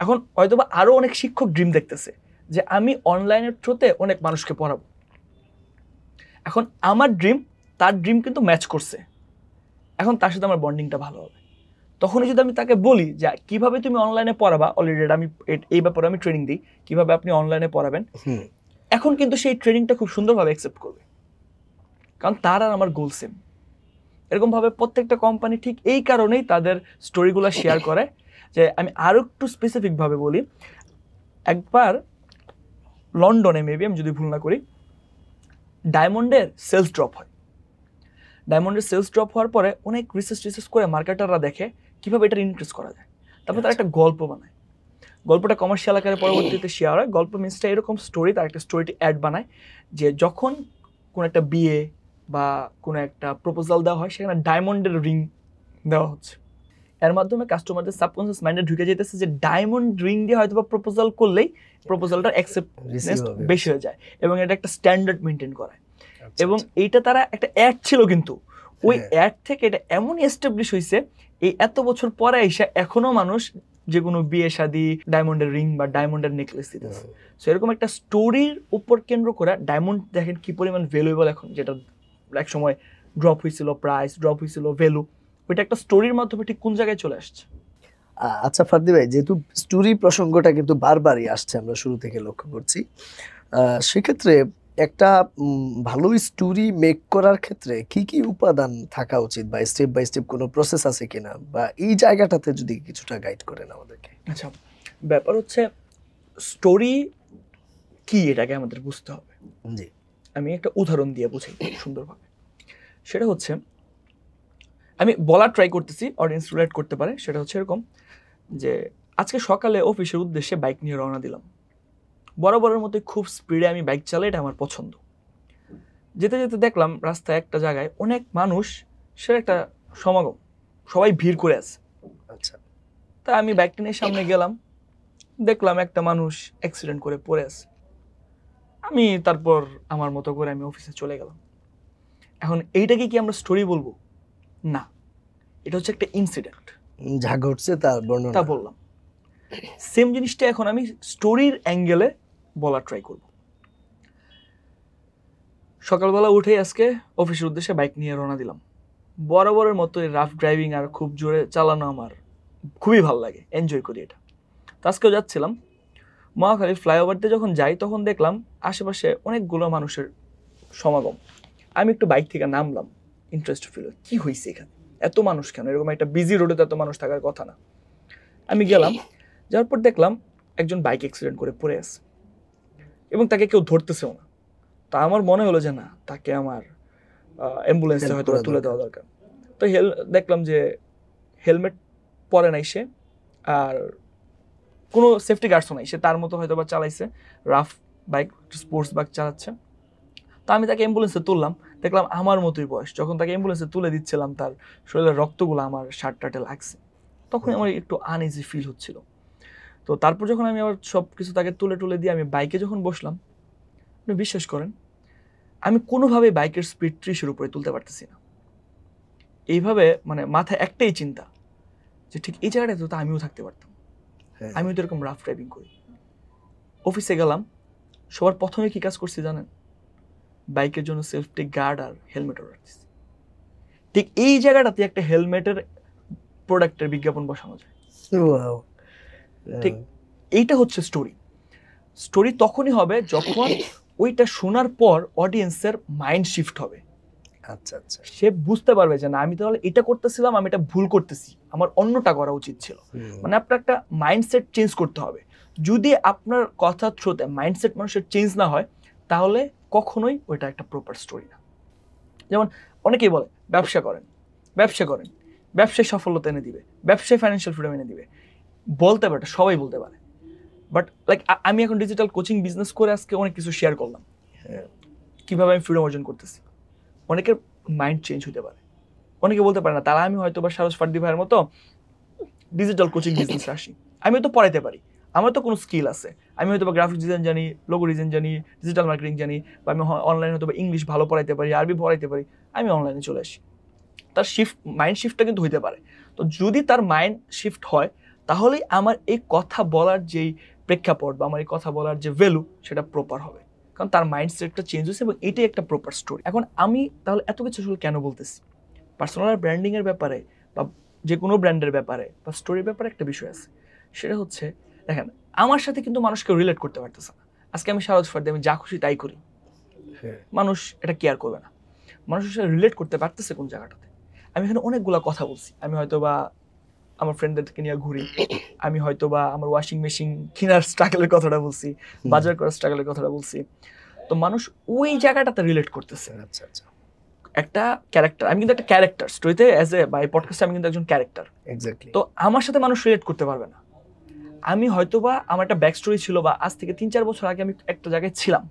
এখন হয়তো বা আরও অনেক শিক্ষক ড্রিম দেখতেছে যে আমি অনলাইনের থ্রুতে অনেক মানুষকে পড়াবো। এখন আমার ড্রিম তার ড্রিম কিন্তু ম্যাচ করছে। এখন তার সাথে আমার বন্ডিংটা ভালো হবে। তখনই যদি আমি তাকে বলি যে কীভাবে তুমি অনলাইনে পড়াবা অলরেডি আমি এই ব্যাপারে আমি ট্রেনিং দিই কীভাবে আপনি অনলাইনে পড়াবেন এখন কিন্তু সেই ট্রেনিংটা খুব সুন্দরভাবে অ্যাকসেপ্ট করবে। কারণ তার আর আমার গোল সেম এরকমভাবে প্রত্যেকটা কোম্পানি ঠিক এই কারণেই তাদের স্টোরিগুলো শেয়ার করে। যে আমি আরও একটু স্পেসিফিকভাবে বলি একবার লন্ডনে মেবি আমি যদি ভুল না করি ডায়মন্ডের সেলস ড্রপ হয়। ডায়মন্ডের সেলস ড্রপ হওয়ার পরে অনেক রিসার্চ রিসার্চ করে মার্কেটাররা দেখে কীভাবে এটা ইনক্রিজ করা যায়। তারপর তার একটা গল্প বানায়। গল্পটা কমার্শিয়াল আকারে পরবর্তীতে শেয়ার হয়। গল্প মিনসটা এরকম স্টোরি তার একটা স্টোরিটি অ্যাড বানায় যে যখন কোনো একটা বিয়ে বা কোনো একটা প্রপোজাল দেওয়া হয় সেখানে ডায়মন্ডের রিং দেওয়া হচ্ছে। এর মাধ্যমে কাস্টমারদের সাবকনসিয়াস মাইন্ডে ঢুকে যেতেছে যে ডায়মন্ড রিং দিয়ে হয়তো বা প্রপোজাল করলেই প্রপোজালটা অ্যাকসেপ্ট বেশি হয়ে যায় এবং এটা একটা স্ট্যান্ডার্ড মেনটেন করায়। আচ্ছা, এবং আচ্ছা। এইটা তারা একটা অ্যাড ছিল কিন্তু। ওই। অ্যাড থেকে এটা এমন এস্টাবলিশ হয়েছে এই এত বছর পরে এসে এখনও মানুষ যে কোনো বিয়ে শাদি ডায়মন্ডের রিং বা ডায়মন্ডের নেকলেস দিতেছে। সো এরকম একটা স্টোরির উপর কেন্দ্র করে ডায়মন্ড দেখেন কি পরিমাণ ভ্যালুয়েবল এখন যেটা এক সময় ড্রপ হয়েছিল প্রাইস ড্রপ হয়েছিল ভ্যালু ওইটা একটা স্টোরির মাধ্যমে ঠিক কোন জায়গায় চলে আসছে? আচ্ছা ফার্দি ভাই যেহেতু স্টোরি প্রসঙ্গটা কিন্তু বারবারই আসছে আমরা শুরু থেকে লক্ষ্য করছি সেক্ষেত্রে একটা ভালো স্টোরি মেক করার ক্ষেত্রে কি কি উপাদান থাকা উচিত বা স্টেপ বাই স্টেপ কোনো প্রসেস আছে কিনা? বা এই জায়গাটাতে যদি কিছুটা গাইড করেন আমাদেরকে। আচ্ছা ব্যাপার হচ্ছে স্টোরি কি এটাকে আমাদের বুঝতে হবে? জি। আমি একটা উদাহরণ দিয়ে বুঝাই সুন্দরভাবে। সেটা হচ্ছে আমি বলার ট্রাই করতেছি অডিয়েন্স রিলেট করতে পারে সেটা হচ্ছে এরকম যে আজকে সকালে অফিসের উদ্দেশ্যে বাইক নিয়ে রওনা দিলাম। বরাবরের মতোই খুব স্পিডে আমি বাইক চালাই এটা আমার পছন্দ। যেতে যেতে দেখলাম রাস্তায় একটা জায়গায় অনেক মানুষ সে একটা সমাগম সবাই ভিড় করে আছে। আচ্ছা। তা আমি বাইকটা নিয়ে সামনে গেলাম দেখলাম একটা মানুষ অ্যাক্সিডেন্ট করে পড়ে আছে। আমি তারপর আমার মতো করে আমি অফিসে চলে গেলাম। এখন এইটাকে কি আমরা স্টোরি বলব? না। এটা হচ্ছে একটা ইনসিডেন্ট যা ঘটছে তার তা বর্ণনা বললাম। সেম জিনিসটা এখন আমি স্টোরির অ্যাঙ্গেলে বলার ট্রাই করব। সকালবেলা উঠে আজকে অফিসের উদ্দেশ্যে বাইক নিয়ে রওনা দিলাম। বরাবরের মতো এই রাফ ড্রাইভিং আর খুব জোরে চালানো আমার খুবই ভালো লাগে। এনজয় করি এটা। তো আজকেও যাচ্ছিলাম। মহাখালী ফ্লাইওভার দিয়ে যখন যাই তখন দেখলাম আশেপাশে অনেকগুলো মানুষের সমাগম। আমি একটু বাইক থেকে নামলাম ইন্টারেস্ট ফিল কি হয়েছে এখানে? এত মানুষ কেন? এরকম একটা বিজি রোডে তো এত মানুষ থাকার কথা না। আমি গেলাম যাওয়ার পর দেখলাম একজন বাইক অ্যাক্সিডেন্ট করে পড়ে আছে এবং তাকে কেউ ধরতেছেও না। তা আমার মনে হলো যে না তাকে আমার অ্যাম্বুলেন্সে হয়তো তুলে দেওয়া দরকার। তো হেল দেখলাম যে হেলমেট পরে নাই সে আর কোনো সেফটি গার্ডসও নাই। সে তার মতো হয়তো বা চালাইছে। রাফ বাইক স্পোর্টস বাইক চালাচ্ছে। তো আমি তাকে অ্যাম্বুলেন্সে তুললাম। দেখলাম আমার মতোই বয়স। যখন তাকে অ্যাম্বুলেন্সে তুলে দিচ্ছিলাম, তার শরীরের রক্তগুলো আমার শার্ট টাটে লাগছে। তখন আমার একটু আনইজি ফিল হচ্ছিল। তো তারপর যখন আমি আবার সব কিছু তাকে তুলে তুলে দিয়ে আমি বাইকে যখন বসলাম, আপনি বিশ্বাস করেন, আমি কোনোভাবে বাইকের স্পিড ত্রিশের উপরে তুলতে পারতেছি না। এইভাবে মানে মাথায় একটাই চিন্তা যে ঠিক এই জায়গাটায় তো আমিও থাকতে পারতাম। হ্যাঁ। আমিও তো এরকম রাফ ড্রাইভিং করি অফিসে গেলাম সবার প্রথমে কি কাজ করছি জানেন? বাইকের জন্য সেফটি গার্ড আর হেলমেট অর্ডার দিচ্ছি ঠিক এই জায়গাটাতে একটা হেলমেটের প্রোডাক্টের বিজ্ঞাপন বসানো যায়। ঠিক। এইটা হচ্ছে স্টোরি স্টোরি তখনই হবে যখন ওইটা শোনার পর অডিয়েন্সের মাইন্ড শিফট হবে। আচ্ছা আচ্ছা। সে বুঝতে পারবে যে না আমি তাহলে এটা করতেছিলাম আমি এটা ভুল করতেছি। আমার অন্যটা করা উচিত ছিল। মানে আপনার একটা মাইন্ডসেট চেঞ্জ করতে হবে। যদি আপনার কথা থ্রুতে মাইন্ডসেট মানুষের চেঞ্জ না হয় তাহলে কখনোই ওইটা একটা প্রপার স্টোরি না। যেমন অনেকেই বলে ব্যবসা করেন ব্যবসা করেন। ব্যবসায় সফলতা এনে দিবে ব্যবসায় ফাইন্যান্সিয়াল ফ্রিডম এনে দিবে। বলতে পারে সবাই বলতে পারে। বাট লাইক আমি এখন ডিজিটাল কোচিং বিজনেস করে আজকে অনেক কিছু শেয়ার করলাম। হ্যাঁ। কীভাবে আমি ফ্রিডম অর্জন করতেছি? অনেকের মাইন্ড চেঞ্জ হতে পারে। অনেকে বলতে পারে না, তারা আমি হয়তো বা সারস ফার্দি ভাইয়ের মতো ডিজিটাল কোচিং বিজনেসে আসি। আমি তো পড়াইতে পারি। আমার তো কোনো স্কিল আছে। আমি হয়তো বা গ্রাফিক ডিজাইন জানি লোগো ডিজাইন জানি ডিজিটাল মার্কেটিং জানি, বা আমি অনলাইনে হয়তো বা ইংলিশ ভালো পড়াইতে পারি আরবি পড়াইতে পারি, আমি অনলাইনে চলে আসি। তার শিফট মাইন্ড শিফটটা কিন্তু হইতে পারে। তো যদি তার মাইন্ড শিফট হয়, তাহলেই আমার এই কথা বলার যেই প্রেক্ষাপট বা আমার এই কথা বলার যে ভ্যালু সেটা প্রপার হবে। কারণ তার মাইন্ডসেটটা চেঞ্জ হয়েছে এবং এটাই একটা প্রপার স্টোরি এখন আমি তাহলে এত কিছু আসলে কেন বলতেছি? পার্সোনাল আর ব্র্যান্ডিংয়ের ব্যাপারে বা যে কোনো ব্র্যান্ডের ব্যাপারে বা স্টোরির ব্যাপারে একটা বিষয় আছে। সেটা হচ্ছে দেখেন আমার সাথে কিন্তু মানুষকে রিলেট করতে পারতেছে না। আজকে আমি সারজ ফার্দি আমি যা খুশি তাই করি। হ্যাঁ। মানুষ এটা কেয়ার করবে না। মানুষের সাথে রিলেট করতে পারতেছে কোন জায়গাটাতে। আমি এখানে অনেকগুলা কথা বলছি। আমি হয়তো বা আমার ফ্রেন্ডদেরকে নিয়ে ঘুরি। আমি হয়তো বা আমার ওয়াশিং মেশিন কেনার স্ট্রাগলের কথাটা বলছি বাজার করার স্ট্রাগলের কথাটা বলছি। তো মানুষ ওই জায়গাটাতে রিলেট করতেছে। আচ্ছা আচ্ছা। একটা ক্যারেক্টার আমি কিন্তু একটা ক্যারেক্টার স্টোরিতে অ্যাজ এ বাই পডকাস্টে আমি কিন্তু একজন ক্যারেক্টার এক্স্যাক্টলি তো আমার সাথে মানুষ রিলেট করতে পারবে না। আমি হয়তোবা আমার একটা ব্যাক স্টোরি ছিল বা আজ থেকে তিন চার বছর আগে আমি একটা জায়গায় ছিলাম।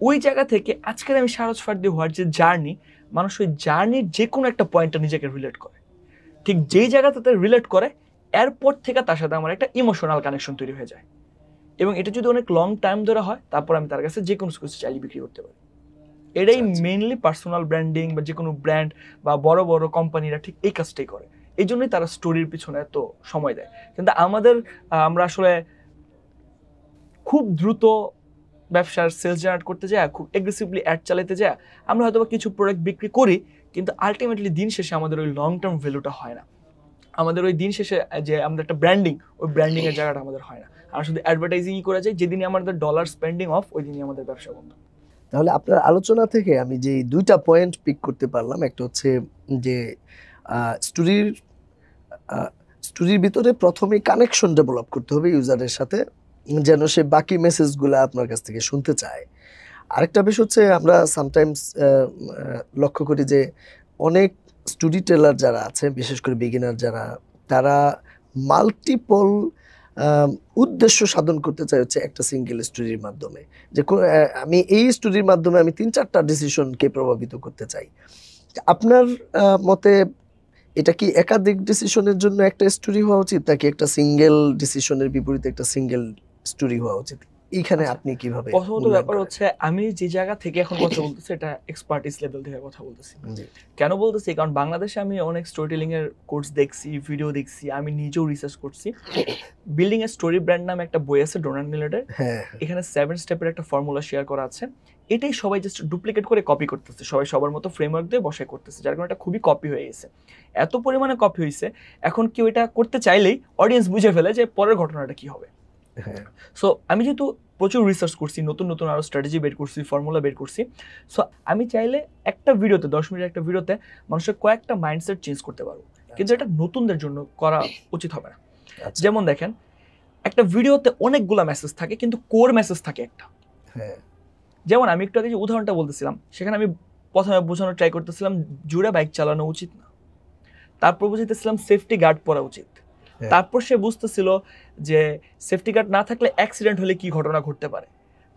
ওই জায়গা থেকে আজকের আমি সারজ ফার্দি হওয়ার যে জার্নি মানুষ ওই জার্নির যে কোনো একটা পয়েন্টটা নিজেকে রিলেট করে। ঠিক যেই জায়গাটাতে রিলেট করে এরপর থেকে তার সাথে আমার একটা ইমোশনাল কানেকশন তৈরি হয়ে যায়। এবং এটা যদি অনেক লং টাইম ধরে হয় তারপর আমি তার কাছে যে কোনো কিছু চাইলে বিক্রি করতে পারি। এটাই আচ্ছা। পার্সোনাল ব্র্যান্ডিং বা যে কোনো ব্র্যান্ড বা বড় বড় কোম্পানিরা ঠিক এই কাজটাই করে। এই জন্যই তারা স্টোরির পিছনে এত সময় দেয়। কিন্তু আমাদের আমরা আসলে খুব দ্রুত ব্যবসার সেলস জেনারেট করতে যায় খুব এগ্রেসিভলি অ্যাড চালাতে যায় আমরা হয়তো কিছু প্রোডাক্ট বিক্রি করি কিন্তু আলটিমেটলি দিন শেষে আমাদের ওই লং টার্ম ভ্যালুটা হয় না। আমাদের ওই দিন শেষে যে আমাদের একটা ব্র্যান্ডিং ওই ব্র্যান্ডিং এর জায়গাটা আমাদের হয় না। আর শুধু অ্যাডভার্টাইজিংই করা যায় যেদিনই আমাদের ডলার স্পেন্ডিং অফ ওই দিনই আমাদের ব্যবসা বন্ধ। তাহলে আপনার আলোচনা থেকে আমি যে দুইটা পয়েন্ট পিক করতে পারলাম একটা হচ্ছে যে স্টোরির স্টোরির ভিতরে প্রথমে কানেকশন ডেভেলপ করতে হবে ইউজারের সাথে যেন সে বাকি মেসেজগুলো আপনার কাছ থেকে শুনতে চায়। আরেকটা বিষয় হচ্ছে আমরা সামটাইমস লক্ষ্য করি যে অনেক স্টুডি টেলার যারা আছে, বিশেষ করে বিগিনার যারা, তারা মাল্টিপল উদ্দেশ্য সাধন করতে চাই হচ্ছে একটা সিঙ্গেল স্টোরির মাধ্যমে। যে আমি এই স্টোরির মাধ্যমে আমি তিন চারটা ডিসিশনকে প্রভাবিত করতে চাই। আপনার মতে এটা কি একাধিক ডিসিশনের জন্য একটা স্টোরি হওয়া উচিত, নাকি একটা সিঙ্গেল ডিসিশনের বিপরীতে একটা সিঙ্গেল স্টোরি হওয়া উচিত? এইখানে আচ্ছা। আপনি কীভাবে প্রথমত ব্যাপার হচ্ছে আমি যে জায়গা থেকে এখন কথা বলতেছি এটা এক্সপার্টিস লেভেল থেকে কথা বলতেছি। কেন বলতেছি? কারণ বাংলাদেশে আমি অনেক স্টোরি টেলিং এর কোর্স দেখছি ভিডিও দেখছি আমি নিজেও রিসার্চ করছি। বিল্ডিং এ স্টোরি ব্র্যান্ড নামে একটা বই আছে ডোনাল্ড মিলেটের হ্যাঁ এখানে সেভেন স্টেপের একটা ফর্মুলা শেয়ার করা আছে। এটাই সবাই জাস্ট ডুপ্লিকেট করে কপি করতেছে সবাই সবার মতো ফ্রেমওয়ার্ক দিয়ে বসায় করতেছে যার কারণে এটা খুবই কপি হয়ে গেছে। এত পরিমাণে কপি হয়েছে এখন কেউ এটা করতে চাইলেই অডিয়েন্স বুঝে ফেলে যে পরের ঘটনাটা কি হবে। হ্যাঁ। সো আমি যেহেতু প্রচুর রিসার্চ করছি নতুন নতুন আরও স্ট্র্যাটেজি বের করছি ফর্মুলা বের করছি। সো আমি চাইলে একটা ভিডিওতে দশ মিনিটের একটা ভিডিওতে মানুষের কয়েকটা মাইন্ডসেট চেঞ্জ করতে পারব। কিন্তু এটা নতুনদের জন্য করা উচিত হবে না। আচ্ছা, যেমন দেখেন একটা ভিডিওতে অনেকগুলো মেসেজ থাকে কিন্তু কোর মেসেজ থাকে একটা। হ্যাঁ। যেমন আমি একটু আগে যে উদাহরণটা বলতেছিলাম সেখানে আমি প্রথমে বোঝানোর ট্রাই করতেছিলাম জুড়ে বাইক চালানো উচিত না। তারপর বুঝাইতেছিলাম সেফটি গার্ড পরা উচিত। তারপর সে বুঝতেছিল যে সেফটি গার্ড না থাকলে অ্যাক্সিডেন্ট হলে কি ঘটনা ঘটতে পারে।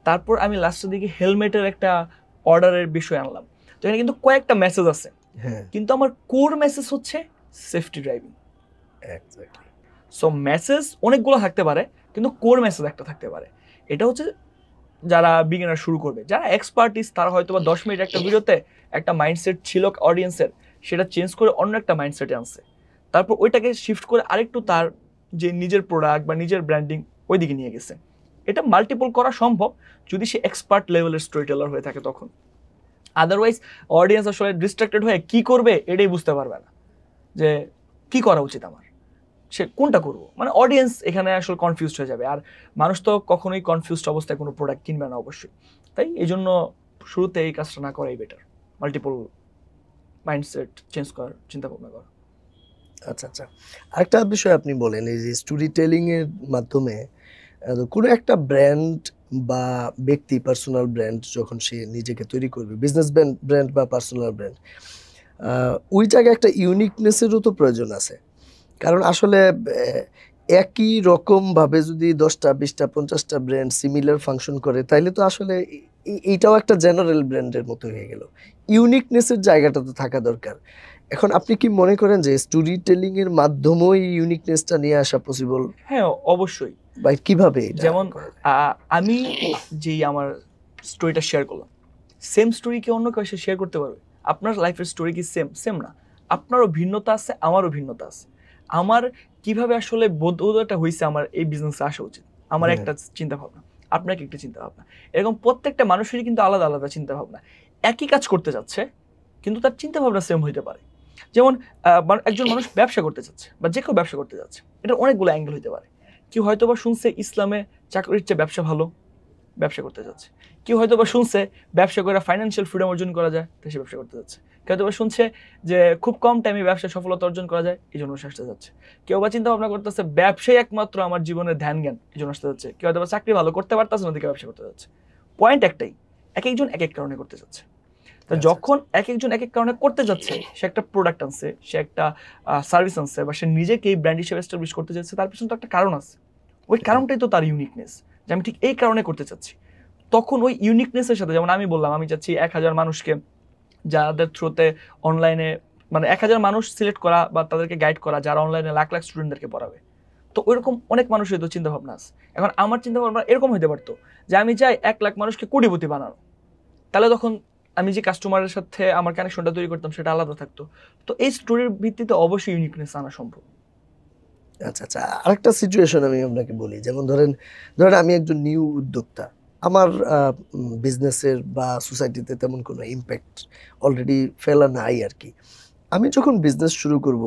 তারপর আমি লাস্টের দিকে হেলমেটের একটা অর্ডারের বিষয় আনলাম। তো এখানে কিন্তু কয়েকটা মেসেজ আছে। হ্যাঁ। কিন্তু আমার কোর মেসেজ হচ্ছে সেফটি ড্রাইভিং সো মেসেজ অনেকগুলো থাকতে পারে কিন্তু কোর মেসেজ একটা থাকতে পারে। এটা হচ্ছে যারা বিগিনার শুরু করবে। যারা এক্সপার্টিস তারা হয়তো বা দশ মিনিট একটা ভিডিওতে একটা মাইন্ডসেট ছিল অডিয়েন্সের সেটা চেঞ্জ করে অন্য একটা মাইন্ডসেটে আনছে। তারপর ওইটাকে শিফট করে আরেকটু তার যে নিজের প্রোডাক্ট বা নিজের ব্র্যান্ডিং ওই দিকে নিয়ে গেছে। এটা মাল্টিপল করা সম্ভব যদি সে এক্সপার্ট লেভেলের স্টোরি টেলার হয়ে থাকে তখন। আদারওয়াইজ অডিয়েন্স আসলে ডিস্ট্রাক্টেড হয়ে কি করবে এটাই বুঝতে পারবে না। যে কি করা উচিত আমার? সে কোনটা করব? মানে অডিয়েন্স এখানে আসলে কনফিউজড হয়ে যাবে। আর মানুষ তো কখনোই কনফিউজড অবস্থায় কোনো প্রোডাক্ট কিনবে না অবশ্যই। তাই এই জন্য শুরুতে এই কাজটা না করাই বেটার মাল্টিপল মাইন্ডসেট চেঞ্জ করার চিন্তা ভাবনা করা। আচ্ছা আচ্ছা। আরেকটা বিষয় আপনি বলেন, এই যে স্টোরি টেলিং এর মাধ্যমে কোনো একটা ব্র্যান্ড বা ব্যক্তি পার্সোনাল ব্র্যান্ড যখন সে নিজেকে তৈরি করবে বিজনেস ব্র্যান্ড বা পার্সোনাল ব্র্যান্ড ওই জায়গায় একটা ইউনিকনেসেরও তো প্রয়োজন আছে। কারণ আসলে একই রকমভাবে যদি দশটা, বিশটা, পঞ্চাশটা ব্র্যান্ড সিমিলার ফাংশন করে, তাইলে তো আসলে এইটাও একটা জেনারেল ব্র্যান্ডের মতো হয়ে গেল। ইউনিকনেসের জায়গাটা তো থাকা দরকার। এখন আপনি কি মনে করেন যে স্টোরি টেলিং এর মাধ্যমেও এই ইউনিকনেসটা নিয়ে আসা পসিবল হ্যাঁ অবশ্যই। বা কীভাবে যেমন আমি যেই আমার স্টোরিটা শেয়ার করলাম সেম স্টোরি কি অন্য কেউ শেয়ার করতে পারবে? আপনার লাইফের স্টোরি কি সেম সেম না। আপনারও ভিন্নতা আছে আমারও ভিন্নতা আছে। আমার কীভাবে আসলে বোধটা হয়েছে আমার এই বিজনেসে আসা উচিত? আমার হ্যাঁ। একটা চিন্তা ভাবনা আপনার একটা চিন্তা ভাবনা এরকম প্রত্যেকটা মানুষেরই কিন্তু আলাদা আলাদা চিন্তা ভাবনা একই কাজ করতে যাচ্ছে কিন্তু তার চিন্তা ভাবনা সেম হইতে পারে। যেমন আহ, একজন মানুষ ব্যবসা করতে যাচ্ছে বা যে কেউ ব্যবসা করতে যাচ্ছে এটা অনেকগুলো অ্যাঙ্গেল হইতে পারে। কেউ হয়তো বা শুনছে ইসলামে চাকরির চেয়ে ব্যবসা ভালো ব্যবসা করতে যাচ্ছে। কেউ হয়তো বা শুনছে ব্যবসা করে ফাইন্যান্সিয়াল ফ্রিডম অর্জন করা যায় তাই সে ব্যবসা করতে যাচ্ছে। কেউ হয়তো বা শুনছে যে খুব কম টাইমে ব্যবসা সফলতা অর্জন করা যায় এই জন্য আসতে যাচ্ছে। কেউ বা চিন্তা ভাবনা করতেছে ব্যবসায় একমাত্র আমার জীবনের ধ্যান জ্ঞান এই জন্য আসতে যাচ্ছে। কেউ হয়তো বা চাকরি ভালো করতে পারতেছে না দিকে ব্যবসা করতে যাচ্ছে। পয়েন্ট একটাই এক একজন এক এক কারণে করতে যাচ্ছে। তো আচ্ছা, যখন এক একজন এক এক কারণে করতে যাচ্ছে সে একটা প্রোডাক্ট আনছে সে একটা সার্ভিস আনছে বা সে নিজেকে এই ব্র্যান্ড হিসেবে এস্টাবলিশ করতে যাচ্ছে তার পিছনে তো একটা কারণ আছে। ওই কারণটাই তো তার ইউনিকনেস যে আমি ঠিক এই কারণে করতে চাচ্ছি। তখন ওই ইউনিকনেসের সাথে যেমন আমি বললাম আমি চাচ্ছি এক হাজার মানুষকে যাদের থ্রুতে অনলাইনে মানে এক হাজার মানুষ সিলেক্ট করা বা তাদেরকে গাইড করা যারা অনলাইনে লাখ লাখ স্টুডেন্টদেরকে পড়াবে। তো ওইরকম অনেক মানুষের তো চিন্তাভাবনা আছে। এখন আমার চিন্তা ভাবনা এরকম হতে পারতো যে আমি চাই এক লাখ মানুষকে কোটিপতি বানানো। তাহলে তখন আমি যে কাস্টমারের সাথে আমার কানেকশনটা তৈরি করতাম, সেটা আলাদা থাকতো। তো এই স্টোরির ভিত্তিতে অবশ্যই ইউনিকনেস আনা সম্ভব। আচ্ছা আচ্ছা আরেকটা সিচুয়েশন আমি আপনাকে বলি। যেমন ধরেন ধরেন আমি একজন নিউ উদ্যোক্তা। আমার বিজনেসের বা সোসাইটিতে তেমন কোনো ইম্প্যাক্ট অলরেডি ফেলা নাই আর কি। আমি যখন বিজনেস শুরু করব,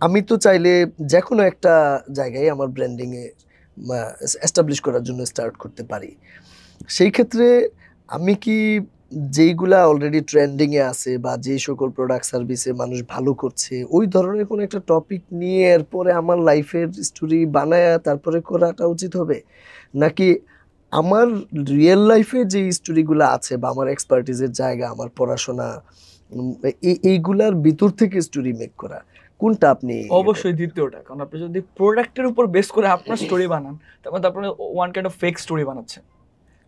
আমি তো চাইলে যে কোনো একটা জায়গায় আমার ব্র্যান্ডিংয়ে এস্টাবলিশ করার জন্য স্টার্ট করতে পারি। সেই ক্ষেত্রে আমি কি যেইগুলা অলরেডি ট্রেন্ডিংয়ে আছে বা যেই সকল প্রোডাক্ট সার্ভিসে মানুষ ভালো করছে, ওই ধরনের কোনো একটা টপিক নিয়ে এরপরে আমার লাইফের স্টোরি বানায় তারপরে করাটা উচিত হবে? নাকি আমার রিয়েল লাইফে যে স্টোরিগুলো আছে বা আমার এক্সপার্টিসের জায়গা, আমার পড়াশোনা এই- এইগুলার ভিতর থেকে স্টোরি মেক করা, কোনটা আপনি অবশ্যই দ্বিতীয়টা, কারণ আপনি যদি প্রোডাক্টের উপর বেস করে আপনার স্টোরি বানান তারপর আপনি one kind of fake story বানাচ্ছেন,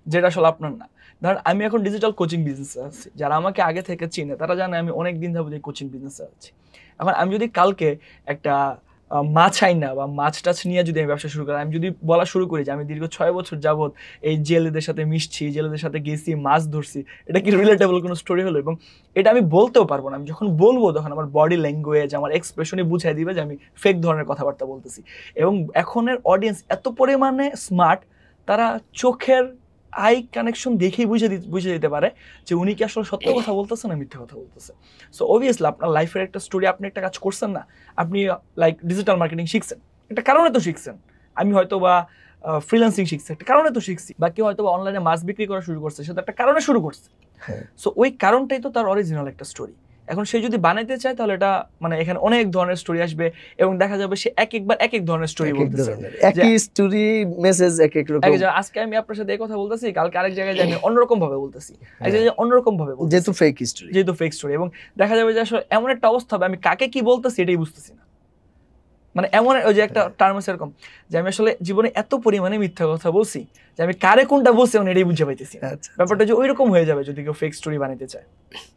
যেটা আসলে আপনার না। ধরেন আমি এখন ডিজিটাল কোচিং বিজনেসে আছি। যারা আমাকে আগে থেকে চিনে, তারা জানে আমি অনেক দিন যাবত এই কোচিং বিজনেসে আছি। এখন আমি যদি কালকে একটা মাছ আইনা বা মাছ টাছ নিয়ে যদি আমি ব্যবসা শুরু করি, আমি যদি বলা শুরু করি যে আমি দীর্ঘ ছয় বছর যাবত এই জেলেদের সাথে মিশছি, জেলেদের সাথে গেছি, মাছ ধরছি, এটা কি রিলেটেবল কোনো স্টোরি হলো? এবং এটা আমি বলতেও পারব না। আমি যখন বলব, তখন আমার বডি ল্যাঙ্গুয়েজ আমার এক্সপ্রেশনই বুঝাই দিবে যে আমি ফেক ধরনের কথাবার্তা বলতেছি। এবং এখনের অডিয়েন্স এত পরিমাণে স্মার্ট তারা চোখের আই কানেকশন দেখেই বুঝে বুঝে দিতে পারে যে উনি কি আসলে সত্য কথা বলতেছে না মিথ্যা কথা বলতেছে। সো অবভিয়াসলি আপনার লাইফের একটা স্টোরি আপনি একটা কাজ করছেন না আপনি লাইক ডিজিটাল মার্কেটিং শিখছেন। একটা কারণে তো শিখছেন। আমি হয়তো বা ফ্রিল্যান্সিং শিখছি একটা কারণে তো শিখছি। বা কেউ হয়তো বা অনলাইনে মাছ বিক্রি করা শুরু করছে সেটা একটা কারণে শুরু করছে। হ্যাঁ। সো ওই কারণটাই তো তার অরিজিনাল একটা স্টোরি এখন সে যদি বানাইতে চায় তাহলে এটা মানে এখানে অনেক ধরনের স্টোরি আসবে এবং দেখা যাবে সে এক একবার এক এক ধরনের স্টোরি বলতেছে। একই স্টোরি মেসেজ এক এক রকম। আচ্ছা আজকে আমি আপনার সাথে এই কথা বলতেছি কালকে আরেক জায়গায় যাই আমি অন্যরকম ভাবে বলতেছি। আচ্ছা যে অন্যরকম ভাবে যেহেতু ফেক স্টোরি যেহেতু ফেক স্টোরি এবং দেখা যাবে যে আসলে এমন একটা অবস্থা হবে আমি কাকে কি বলতেছি এটাই বুঝতেছি না। মানে এমন ওই যে একটা টার্ম আছে এরকম যে আমি আসলে জীবনে এত পরিমাণে মিথ্যা কথা বলছি যে আমি কারে কোনটা বলছি এখন এটাই বুঝতে পাইতেছি না। আচ্ছা ব্যাপারটা যে ওইরকম হয়ে যাবে যদি কেউ ফেক স্টোরি বানাইতে চায়।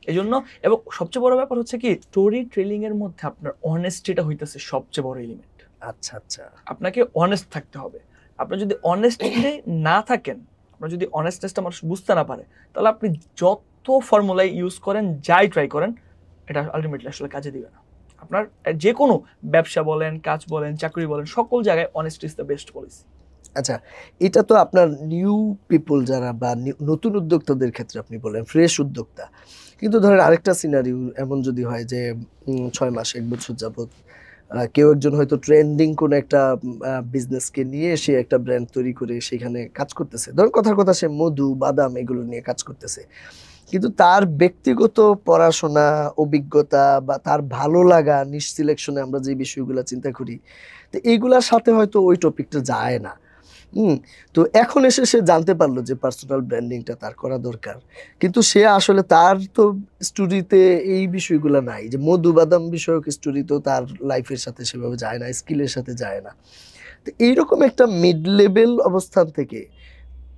এই জন্য এবং সবচেয়ে বড় ব্যাপার হচ্ছে কি স্টোরি ট্রেলিং এর মধ্যে আপনার অনেস্টিটা হইতেছে সবচেয়ে বড় এলিমেন্ট আচ্ছা আচ্ছা। আপনাকে অনেস্ট থাকতে হবে। আপনি যদি অনেস্টলি না থাকেন আপনার যদি অনেস্টনেসটা মানুষ বুঝতে না পারে তাহলে আপনি যত ফর্মুলাই ইউজ করেন যাই ট্রাই করেন এটা আলটিমেটলি আসলে কাজে দিবে না। আপনার যে কোনো ব্যবসা বলেন, কাজ বলেন, চাকরি বলেন, সকল জায়গায় honest is the best policy আচ্ছা এটা তো আপনার নিউ পিপল যারা বা নতুন উদ্যোক্তাদের ক্ষেত্রে আপনি বলেন ফ্রেশ উদ্যোক্তা। কিন্তু ধরেন আরেকটা সিনারিও এমন যদি হয় যে ছয় মাস, এক বছর যাবত কেউ একজন হয়তো ট্রেন্ডিং কোনো একটা বিজনেসকে নিয়ে সে একটা ব্র্যান্ড তৈরি করে সেখানে কাজ করতেছে। ধরেন কথার কথা সে মধু, বাদাম এগুলো নিয়ে কাজ করতেছে। কিন্তু তার ব্যক্তিগত পড়াশোনা, অভিজ্ঞতা বা তার ভালো লাগা নিজ সিলেকশনে আমরা যে বিষয়গুলো চিন্তা করি, তো এইগুলার সাথে হয়তো ওই টপিকটা যায় না। হুম, তো এখন এসে সে জানতে পারল যে পার্সোনাল ব্র্যান্ডিংটা তার করা দরকার। কিন্তু সে আসলে তার তো স্টোরিতে এই বিষয়গুলো নাই যে মধু বাদাম বিষয়ক স্টোরি তো তার লাইফের সাথে সেভাবে যায় না, স্কিলের সাথে যায় না। তো এইরকম একটা মিড লেভেল অবস্থান থেকে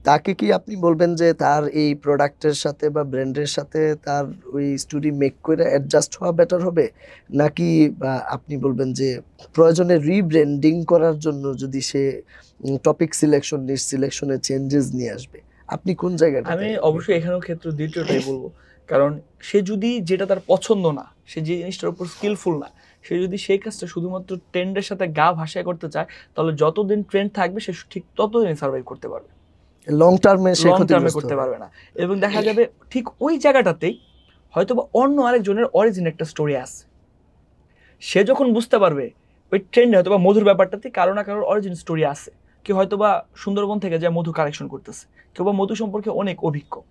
তাকে কি আপনি বলবেন যে তার এই প্রোডাক্টের সাথে বা ব্র্যান্ডের সাথে তার ওই স্টোরি মেক করে অ্যাডজাস্ট হওয়া বেটার হবে? নাকি, বা আপনি বলবেন যে প্রয়োজনে রিব্র্যান্ডিং করার জন্য যদি সে টপিক সিলেকশন নিজ সিলেকশনে চেঞ্জেস নিয়ে আসবে, আপনি কোন জায়গাটা আমি অবশ্যই এখানেও ক্ষেত্রে দ্বিতীয়টাই বলব। কারণ সে যদি যেটা তার পছন্দ না, সে যে জিনিসটার উপর স্কিলফুল না, সে যদি সেই কাজটা শুধুমাত্র ট্রেন্ডের সাথে গা ভাসায় করতে চায়, তাহলে যতদিন ট্রেন্ড থাকবে, সে ঠিক ততদিন সার্ভাইভ করতে পারবে। লং টার্মে সে টার্মে করতে পারবে না। এবং দেখা যাবে ঠিক ওই জায়গাটাতেই হয়তো বা অন্য আরেকজনের অরিজিন একটা স্টোরি আছে। সে যখন বুঝতে পারবে ওই ট্রেন্ডে হয়তো বা মধুর ব্যাপারটাতে কারও না কারোর অরিজিন স্টোরি আছে। কেউ হয়তো বা সুন্দরবন থেকে যায় মধু কালেকশন করতেছে। কেউ বা মধু সম্পর্কে অনেক অভিজ্ঞ।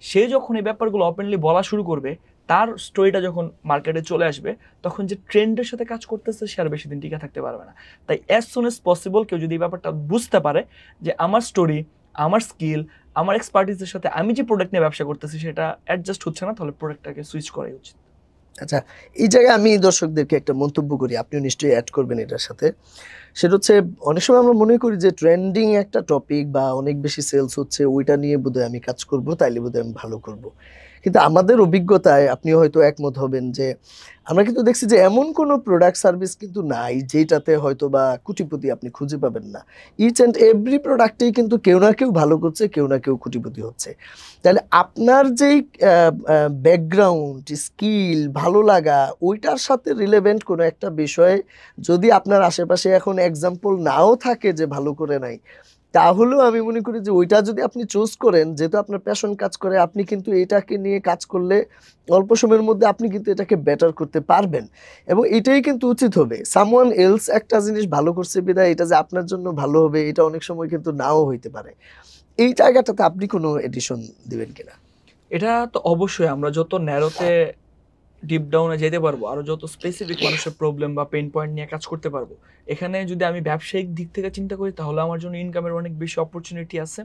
সে যখন এই ব্যাপারগুলো ওপেনলি বলা শুরু করবে তার স্টোরিটা যখন মার্কেটে চলে আসবে তখন যে ট্রেন্ডের সাথে কাজ করতেছে সে আর বেশি দিন টিকে থাকতে পারবে না। তাই অ্যাজ সুন এজ পসিবল কেউ যদি এই ব্যাপারটা বুঝতে পারে যে আমার স্টোরি আমার স্কিল, আমার এক্সপার্টিসের সাথে আমি যে প্রোডাক্ট নিয়ে ব্যবসা করতেছি সেটা অ্যাডজাস্ট হচ্ছে না, তাহলে প্রোডাক্টটাকে সুইচ করাই উচিত। আচ্ছা এই জায়গায় আমি দর্শকদেরকে একটা মন্তব্য করি, আপনিও নিশ্চয়ই অ্যাড করবেন এটার সাথে। সেটা হচ্ছে, অনেক সময় আমরা মনে করি যে ট্রেন্ডিং একটা টপিক বা অনেক বেশি সেলস হচ্ছে, ওইটা নিয়ে বোধহয় আমি কাজ করব, তাইলে বোধহয় আমি ভালো করব। কিন্তু আমাদের অভিজ্ঞতায় আপনি হয়তো একমত হবেন যে, আমরা কিন্তু দেখছি যে এমন কোনো প্রোডাক্ট সার্ভিস কিন্তু নাই যেটাতে হয়তো বা কুটিপতি আপনি খুঁজে পাবেন না। ইচ অ্যান্ড এভরি প্রোডাক্টেই কিন্তু কেউ না কেউ ভালো করছে, কেউ না কেউ কুটিপতি হচ্ছে। তাহলে আপনার যেই ব্যাকগ্রাউন্ড স্কিল ভালো লাগা, ওইটার সাথে রিলেভেন্ট কোনো একটা বিষয়ে যদি আপনার আশেপাশে এখন এক্সাম্পল নাও থাকে যে ভালো করে নাই তাহলেও আমি মনে করি যে ওইটা যদি আপনি চুজ করেন, যেহেতু আপনার প্যাশন কাজ করে, আপনি কিন্তু এটাকে নিয়ে কাজ করলে অল্প সময়ের মধ্যে আপনি কিন্তু এটাকে বেটার করতে পারবেন। এবং এটাই কিন্তু উচিত হবে। সামওয়ান এলস একটা জিনিস ভালো করছে বিদায় এটা যে আপনার জন্য ভালো হবে, এটা অনেক সময় কিন্তু নাও হইতে পারে। এই জায়গাটাতে আপনি কোনো এডিশন দিবেন কিনা? এটা তো অবশ্যই, আমরা যত ন্যারোতে ডিপ ডাউনে যেতে পারব। আরও যত স্পেসিফিক মানুষের প্রবলেম বা পেন পয়েন্ট নিয়ে কাজ করতে পারব। এখানে যদি আমি ব্যবসায়িক দিক থেকে চিন্তা করি, তাহলে আমার জন্য ইনকামের অনেক বেশি অপরচুনিটি আছে।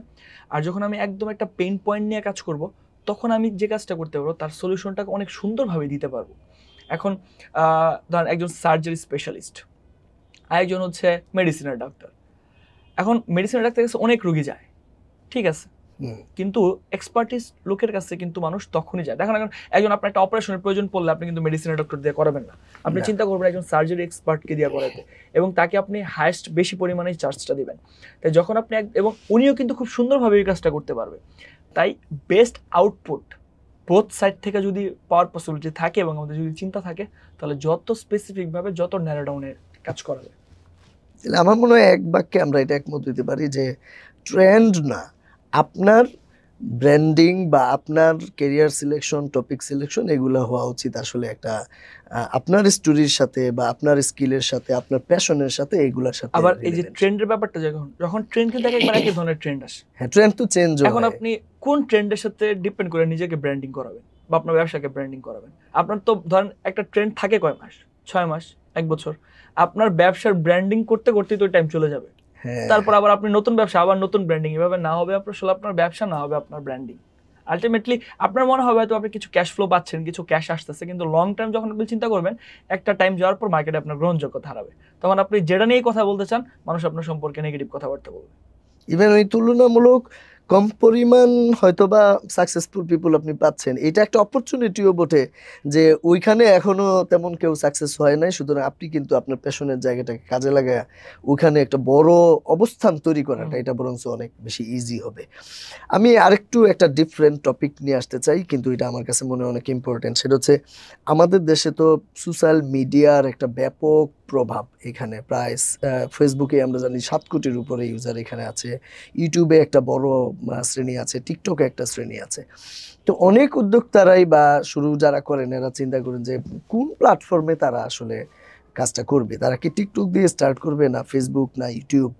আর যখন আমি একদম একটা পেন পয়েন্ট নিয়ে কাজ করব, তখন আমি যে কাজটা করতে পারব, তার সলিউশনটাকে অনেক সুন্দরভাবে দিতে পারব। এখন ধরেন একজন সার্জারি স্পেশালিস্ট আরেকজন হচ্ছে মেডিসিনের ডাক্তার এখন মেডিসিনের ডাক্তার কাছে অনেক রুগী যায়, ঠিক আছে। কিন্তু এক্সপার্টিস লোকের কাছে কিন্তু মানুষ তখনই যায়। দেখেন এখন একজন আপনার একটা অপারেশনের প্রয়োজন পড়লে আপনি কিন্তু মেডিসিনের ডক্টর দিয়ে করাবেন না। আপনি চিন্তা করবেন একজন সার্জারি এক্সপার্টকে দিয়ে করাতে। এবং তাকে আপনি হায়েস্ট বেশি পরিমাণে চার্জটা দিবেন। তাই যখন আপনি এবং উনিও কিন্তু খুব সুন্দরভাবে এই কাজটা করতে পারবে। তাই বেস্ট আউটপুট বোথ সাইড থেকে যদি পাওয়ার পসিবিলিটি থাকে এবং আমাদের যদি চিন্তা থাকে তাহলে যত স্পেসিফিকভাবে যত ন্যারো ডাউনের কাজ করা যায়। তাহলে আমার মনে হয় এক বাক্যে আমরা এটা একমত দিতে পারি যে ট্রেন্ড না আপনার ব্র্যান্ডিং বা আপনার কেরিয়ার সিলেকশন টপিক সিলেকশন এগুলো হওয়া উচিত আসলে একটা আপনার স্টোরির সাথে বা আপনার স্কিলের সাথে আপনার প্যাশনের সাথে এগুলোর সাথে আবার এই যে ট্রেন্ডের ব্যাপারটা যখন যখন ট্রেন্ড কিন্তু এক একবার একই ধরনের ট্রেন্ড আসে। হ্যাঁ ট্রেন্ড তো চেঞ্জ এখন আপনি কোন ট্রেন্ডের সাথে ডিপেন্ড করে নিজেকে ব্র্যান্ডিং করাবেন বা আপনার ব্যবসাকে ব্র্যান্ডিং করাবেন? আপনার তো ধরেন একটা ট্রেন্ড থাকে কয় মাস? ছয় মাস? এক বছর? আপনার ব্যবসার ব্র্যান্ডিং করতে করতেই তো টাইম চলে যাবে। তারপর আবার আপনি নতুন ব্যবসা আবার নতুন ব্র্যান্ডিং এভাবে না হবে আপনার আসলে আপনার ব্যবসা না হবে আপনার ব্র্যান্ডিং আলটিমেটলি আপনার মনে হবে হয়তো আপনি কিছু ক্যাশ ফ্লো পাচ্ছেন কিছু ক্যাশ আসতেছে কিন্তু লং টার্ম যখন আপনি চিন্তা করবেন একটা টাইম যাওয়ার পর মার্কেটে আপনার গ্রহণযোগ্যতা হারাবে। তখন আপনি যেটা নিয়েই কথা বলতে চান মানুষ আপনার সম্পর্কে নেগেটিভ কথাবার্তা বলবে। ইভেন ওই তুলনামূলক কম পরিমাণ হয়তো বা সাকসেসফুল পিপল আপনি পাচ্ছেন। এটা একটা অপরচুনিটিও বটে যে ওইখানে এখনও তেমন কেউ সাকসেস হয় নাই সুতরাং আপনি কিন্তু আপনার পেশনের জায়গাটাকে কাজে লাগায় ওইখানে একটা বড় অবস্থান তৈরি করাটা। এটা বরঞ্চ অনেক বেশি ইজি হবে। আমি আরেকটু একটা ডিফারেন্ট টপিক নিয়ে আসতে চাই কিন্তু এটা আমার কাছে মনে হয় অনেক ইম্পর্টেন্ট সেটা হচ্ছে আমাদের দেশে তো সোশ্যাল মিডিয়ার একটা ব্যাপক প্রভাব এখানে। প্রায় ফেসবুকে আমরা জানি সাত কোটির উপরে ইউজার এখানে আছে। ইউটিউবে একটা বড় শ্রেণি আছে টিকটকে একটা শ্রেণি আছে। তো অনেক উদ্যোক্তারাই বা শুরু যারা করেন, এরা চিন্তা করেন যে কোন প্ল্যাটফর্মে তারা আসলে কাজটা করবে? তারা কি টিকটক দিয়ে স্টার্ট করবে না ফেসবুক না ইউটিউব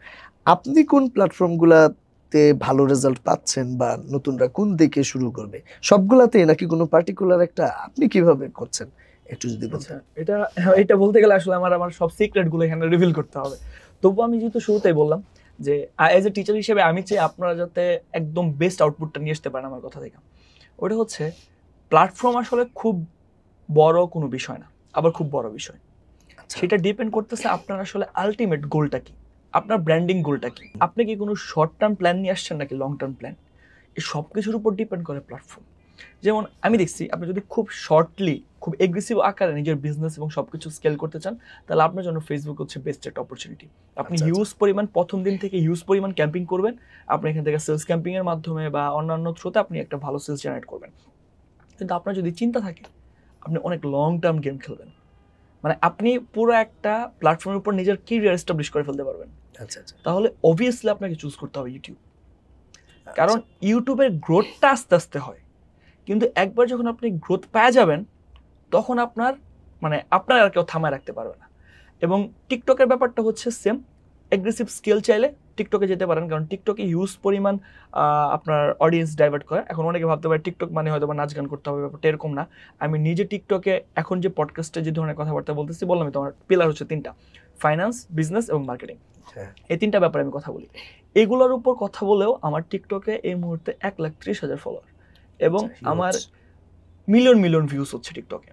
আপনি কোন প্ল্যাটফর্মগুলাতে ভালো রেজাল্ট পাচ্ছেন বা নতুনরা কোন দিকে শুরু করবে? সবগুলাতেই নাকি কোনো পার্টিকুলার একটা? আপনি কীভাবে করছেন? একটু যদি আচ্ছা বলতেন এটা এটা বলতে গেলে আসলে আমার আমার সব সিক্রেটগুলো এখানে রিভিল করতে হবে। তবু আমি যেহেতু শুরুতেই বললাম যে এজ এ টিচার হিসেবে আমি চাই আপনারা যাতে একদম বেস্ট আউটপুটটা নিয়ে আসতে পারেন আমার কথা থেকে। ওটা হচ্ছে প্ল্যাটফর্ম আসলে খুব বড় কোনো বিষয় না আবার খুব বড় বিষয়। আচ্ছা। সেটা ডিপেন্ড করতেছে আপনার আসলে আলটিমেট গোলটা কি আপনার ব্র্যান্ডিং গোলটা কি। আপনি কি কোনো শর্ট টার্ম প্ল্যান নিয়ে আসছেন নাকি লং টার্ম প্ল্যান এই সব কিছুর উপর ডিপেন্ড করে প্ল্যাটফর্ম যেমন আমি দেখছি আপনি যদি খুব শর্টলি খুব এগ্রেসিভ আকারে নিজের বিজনেস এবং সবকিছু স্কেল করতে চান তাহলে আপনার জন্য ফেসবুক হচ্ছে বেস্ট একটা অপরচুনিটি আপনি আচ্ছা, আচ্ছা। হিউজ পরিমাণ প্রথম দিন থেকে হিউজ পরিমাণ ক্যাম্পিং করবেন। আপনি এখান থেকে সেলস ক্যাম্পিং এর মাধ্যমে বা অন্যান্য থ্রুতে আপনি একটা ভালো সেলস জেনারেট করবেন। কিন্তু আপনার যদি চিন্তা থাকে আপনি অনেক লং টার্ম গেম খেলবেন। মানে আপনি পুরো একটা প্ল্যাটফর্মের উপর নিজের কেরিয়ার এস্টাবলিশ করে ফেলতে পারবেন। আচ্ছা আচ্ছা। তাহলে অবভিয়াসলি আপনাকে চুজ করতে হবে ইউটিউব কারণ ইউটিউবের গ্রোথটা আস্তে আস্তে হয়। কিন্তু একবার যখন আপনি গ্রোথ পেয়ে যাবেন তখন আপনার মানে আপনার আর কেউ থামায় রাখতে পারবে না। এবং টিকটকের ব্যাপারটা হচ্ছে সেম অ্যাগ্রেসিভ স্কেল চাইলে টিকটকে যেতে পারেন। কারণ টিকটকে হিউজ পরিমাণ আপনার অডিয়েন্স ডাইভার্ট করে। এখন অনেকে ভাবতে পারে টিকটক মানে হয়তো বা নাচ গান করতে হবে ব্যাপারটা এরকম না। আমি নিজে টিকটকে এখন যে পডকাস্টে যে ধরনের কথাবার্তা বলতেছি বললাম তো আমার পিলার হচ্ছে তিনটা। ফাইন্যান্স বিজনেস এবং মার্কেটিং হ্যাঁ এই তিনটা ব্যাপারে আমি কথা বলি। এগুলোর উপর কথা বলেও আমার টিকটকে এই মুহূর্তে এক লাখ ত্রিশ হাজার ফলোয়ার এবং আচ্ছা, আমার। মিলিয়ন মিলিয়ন ভিউজ হচ্ছে টিকটকে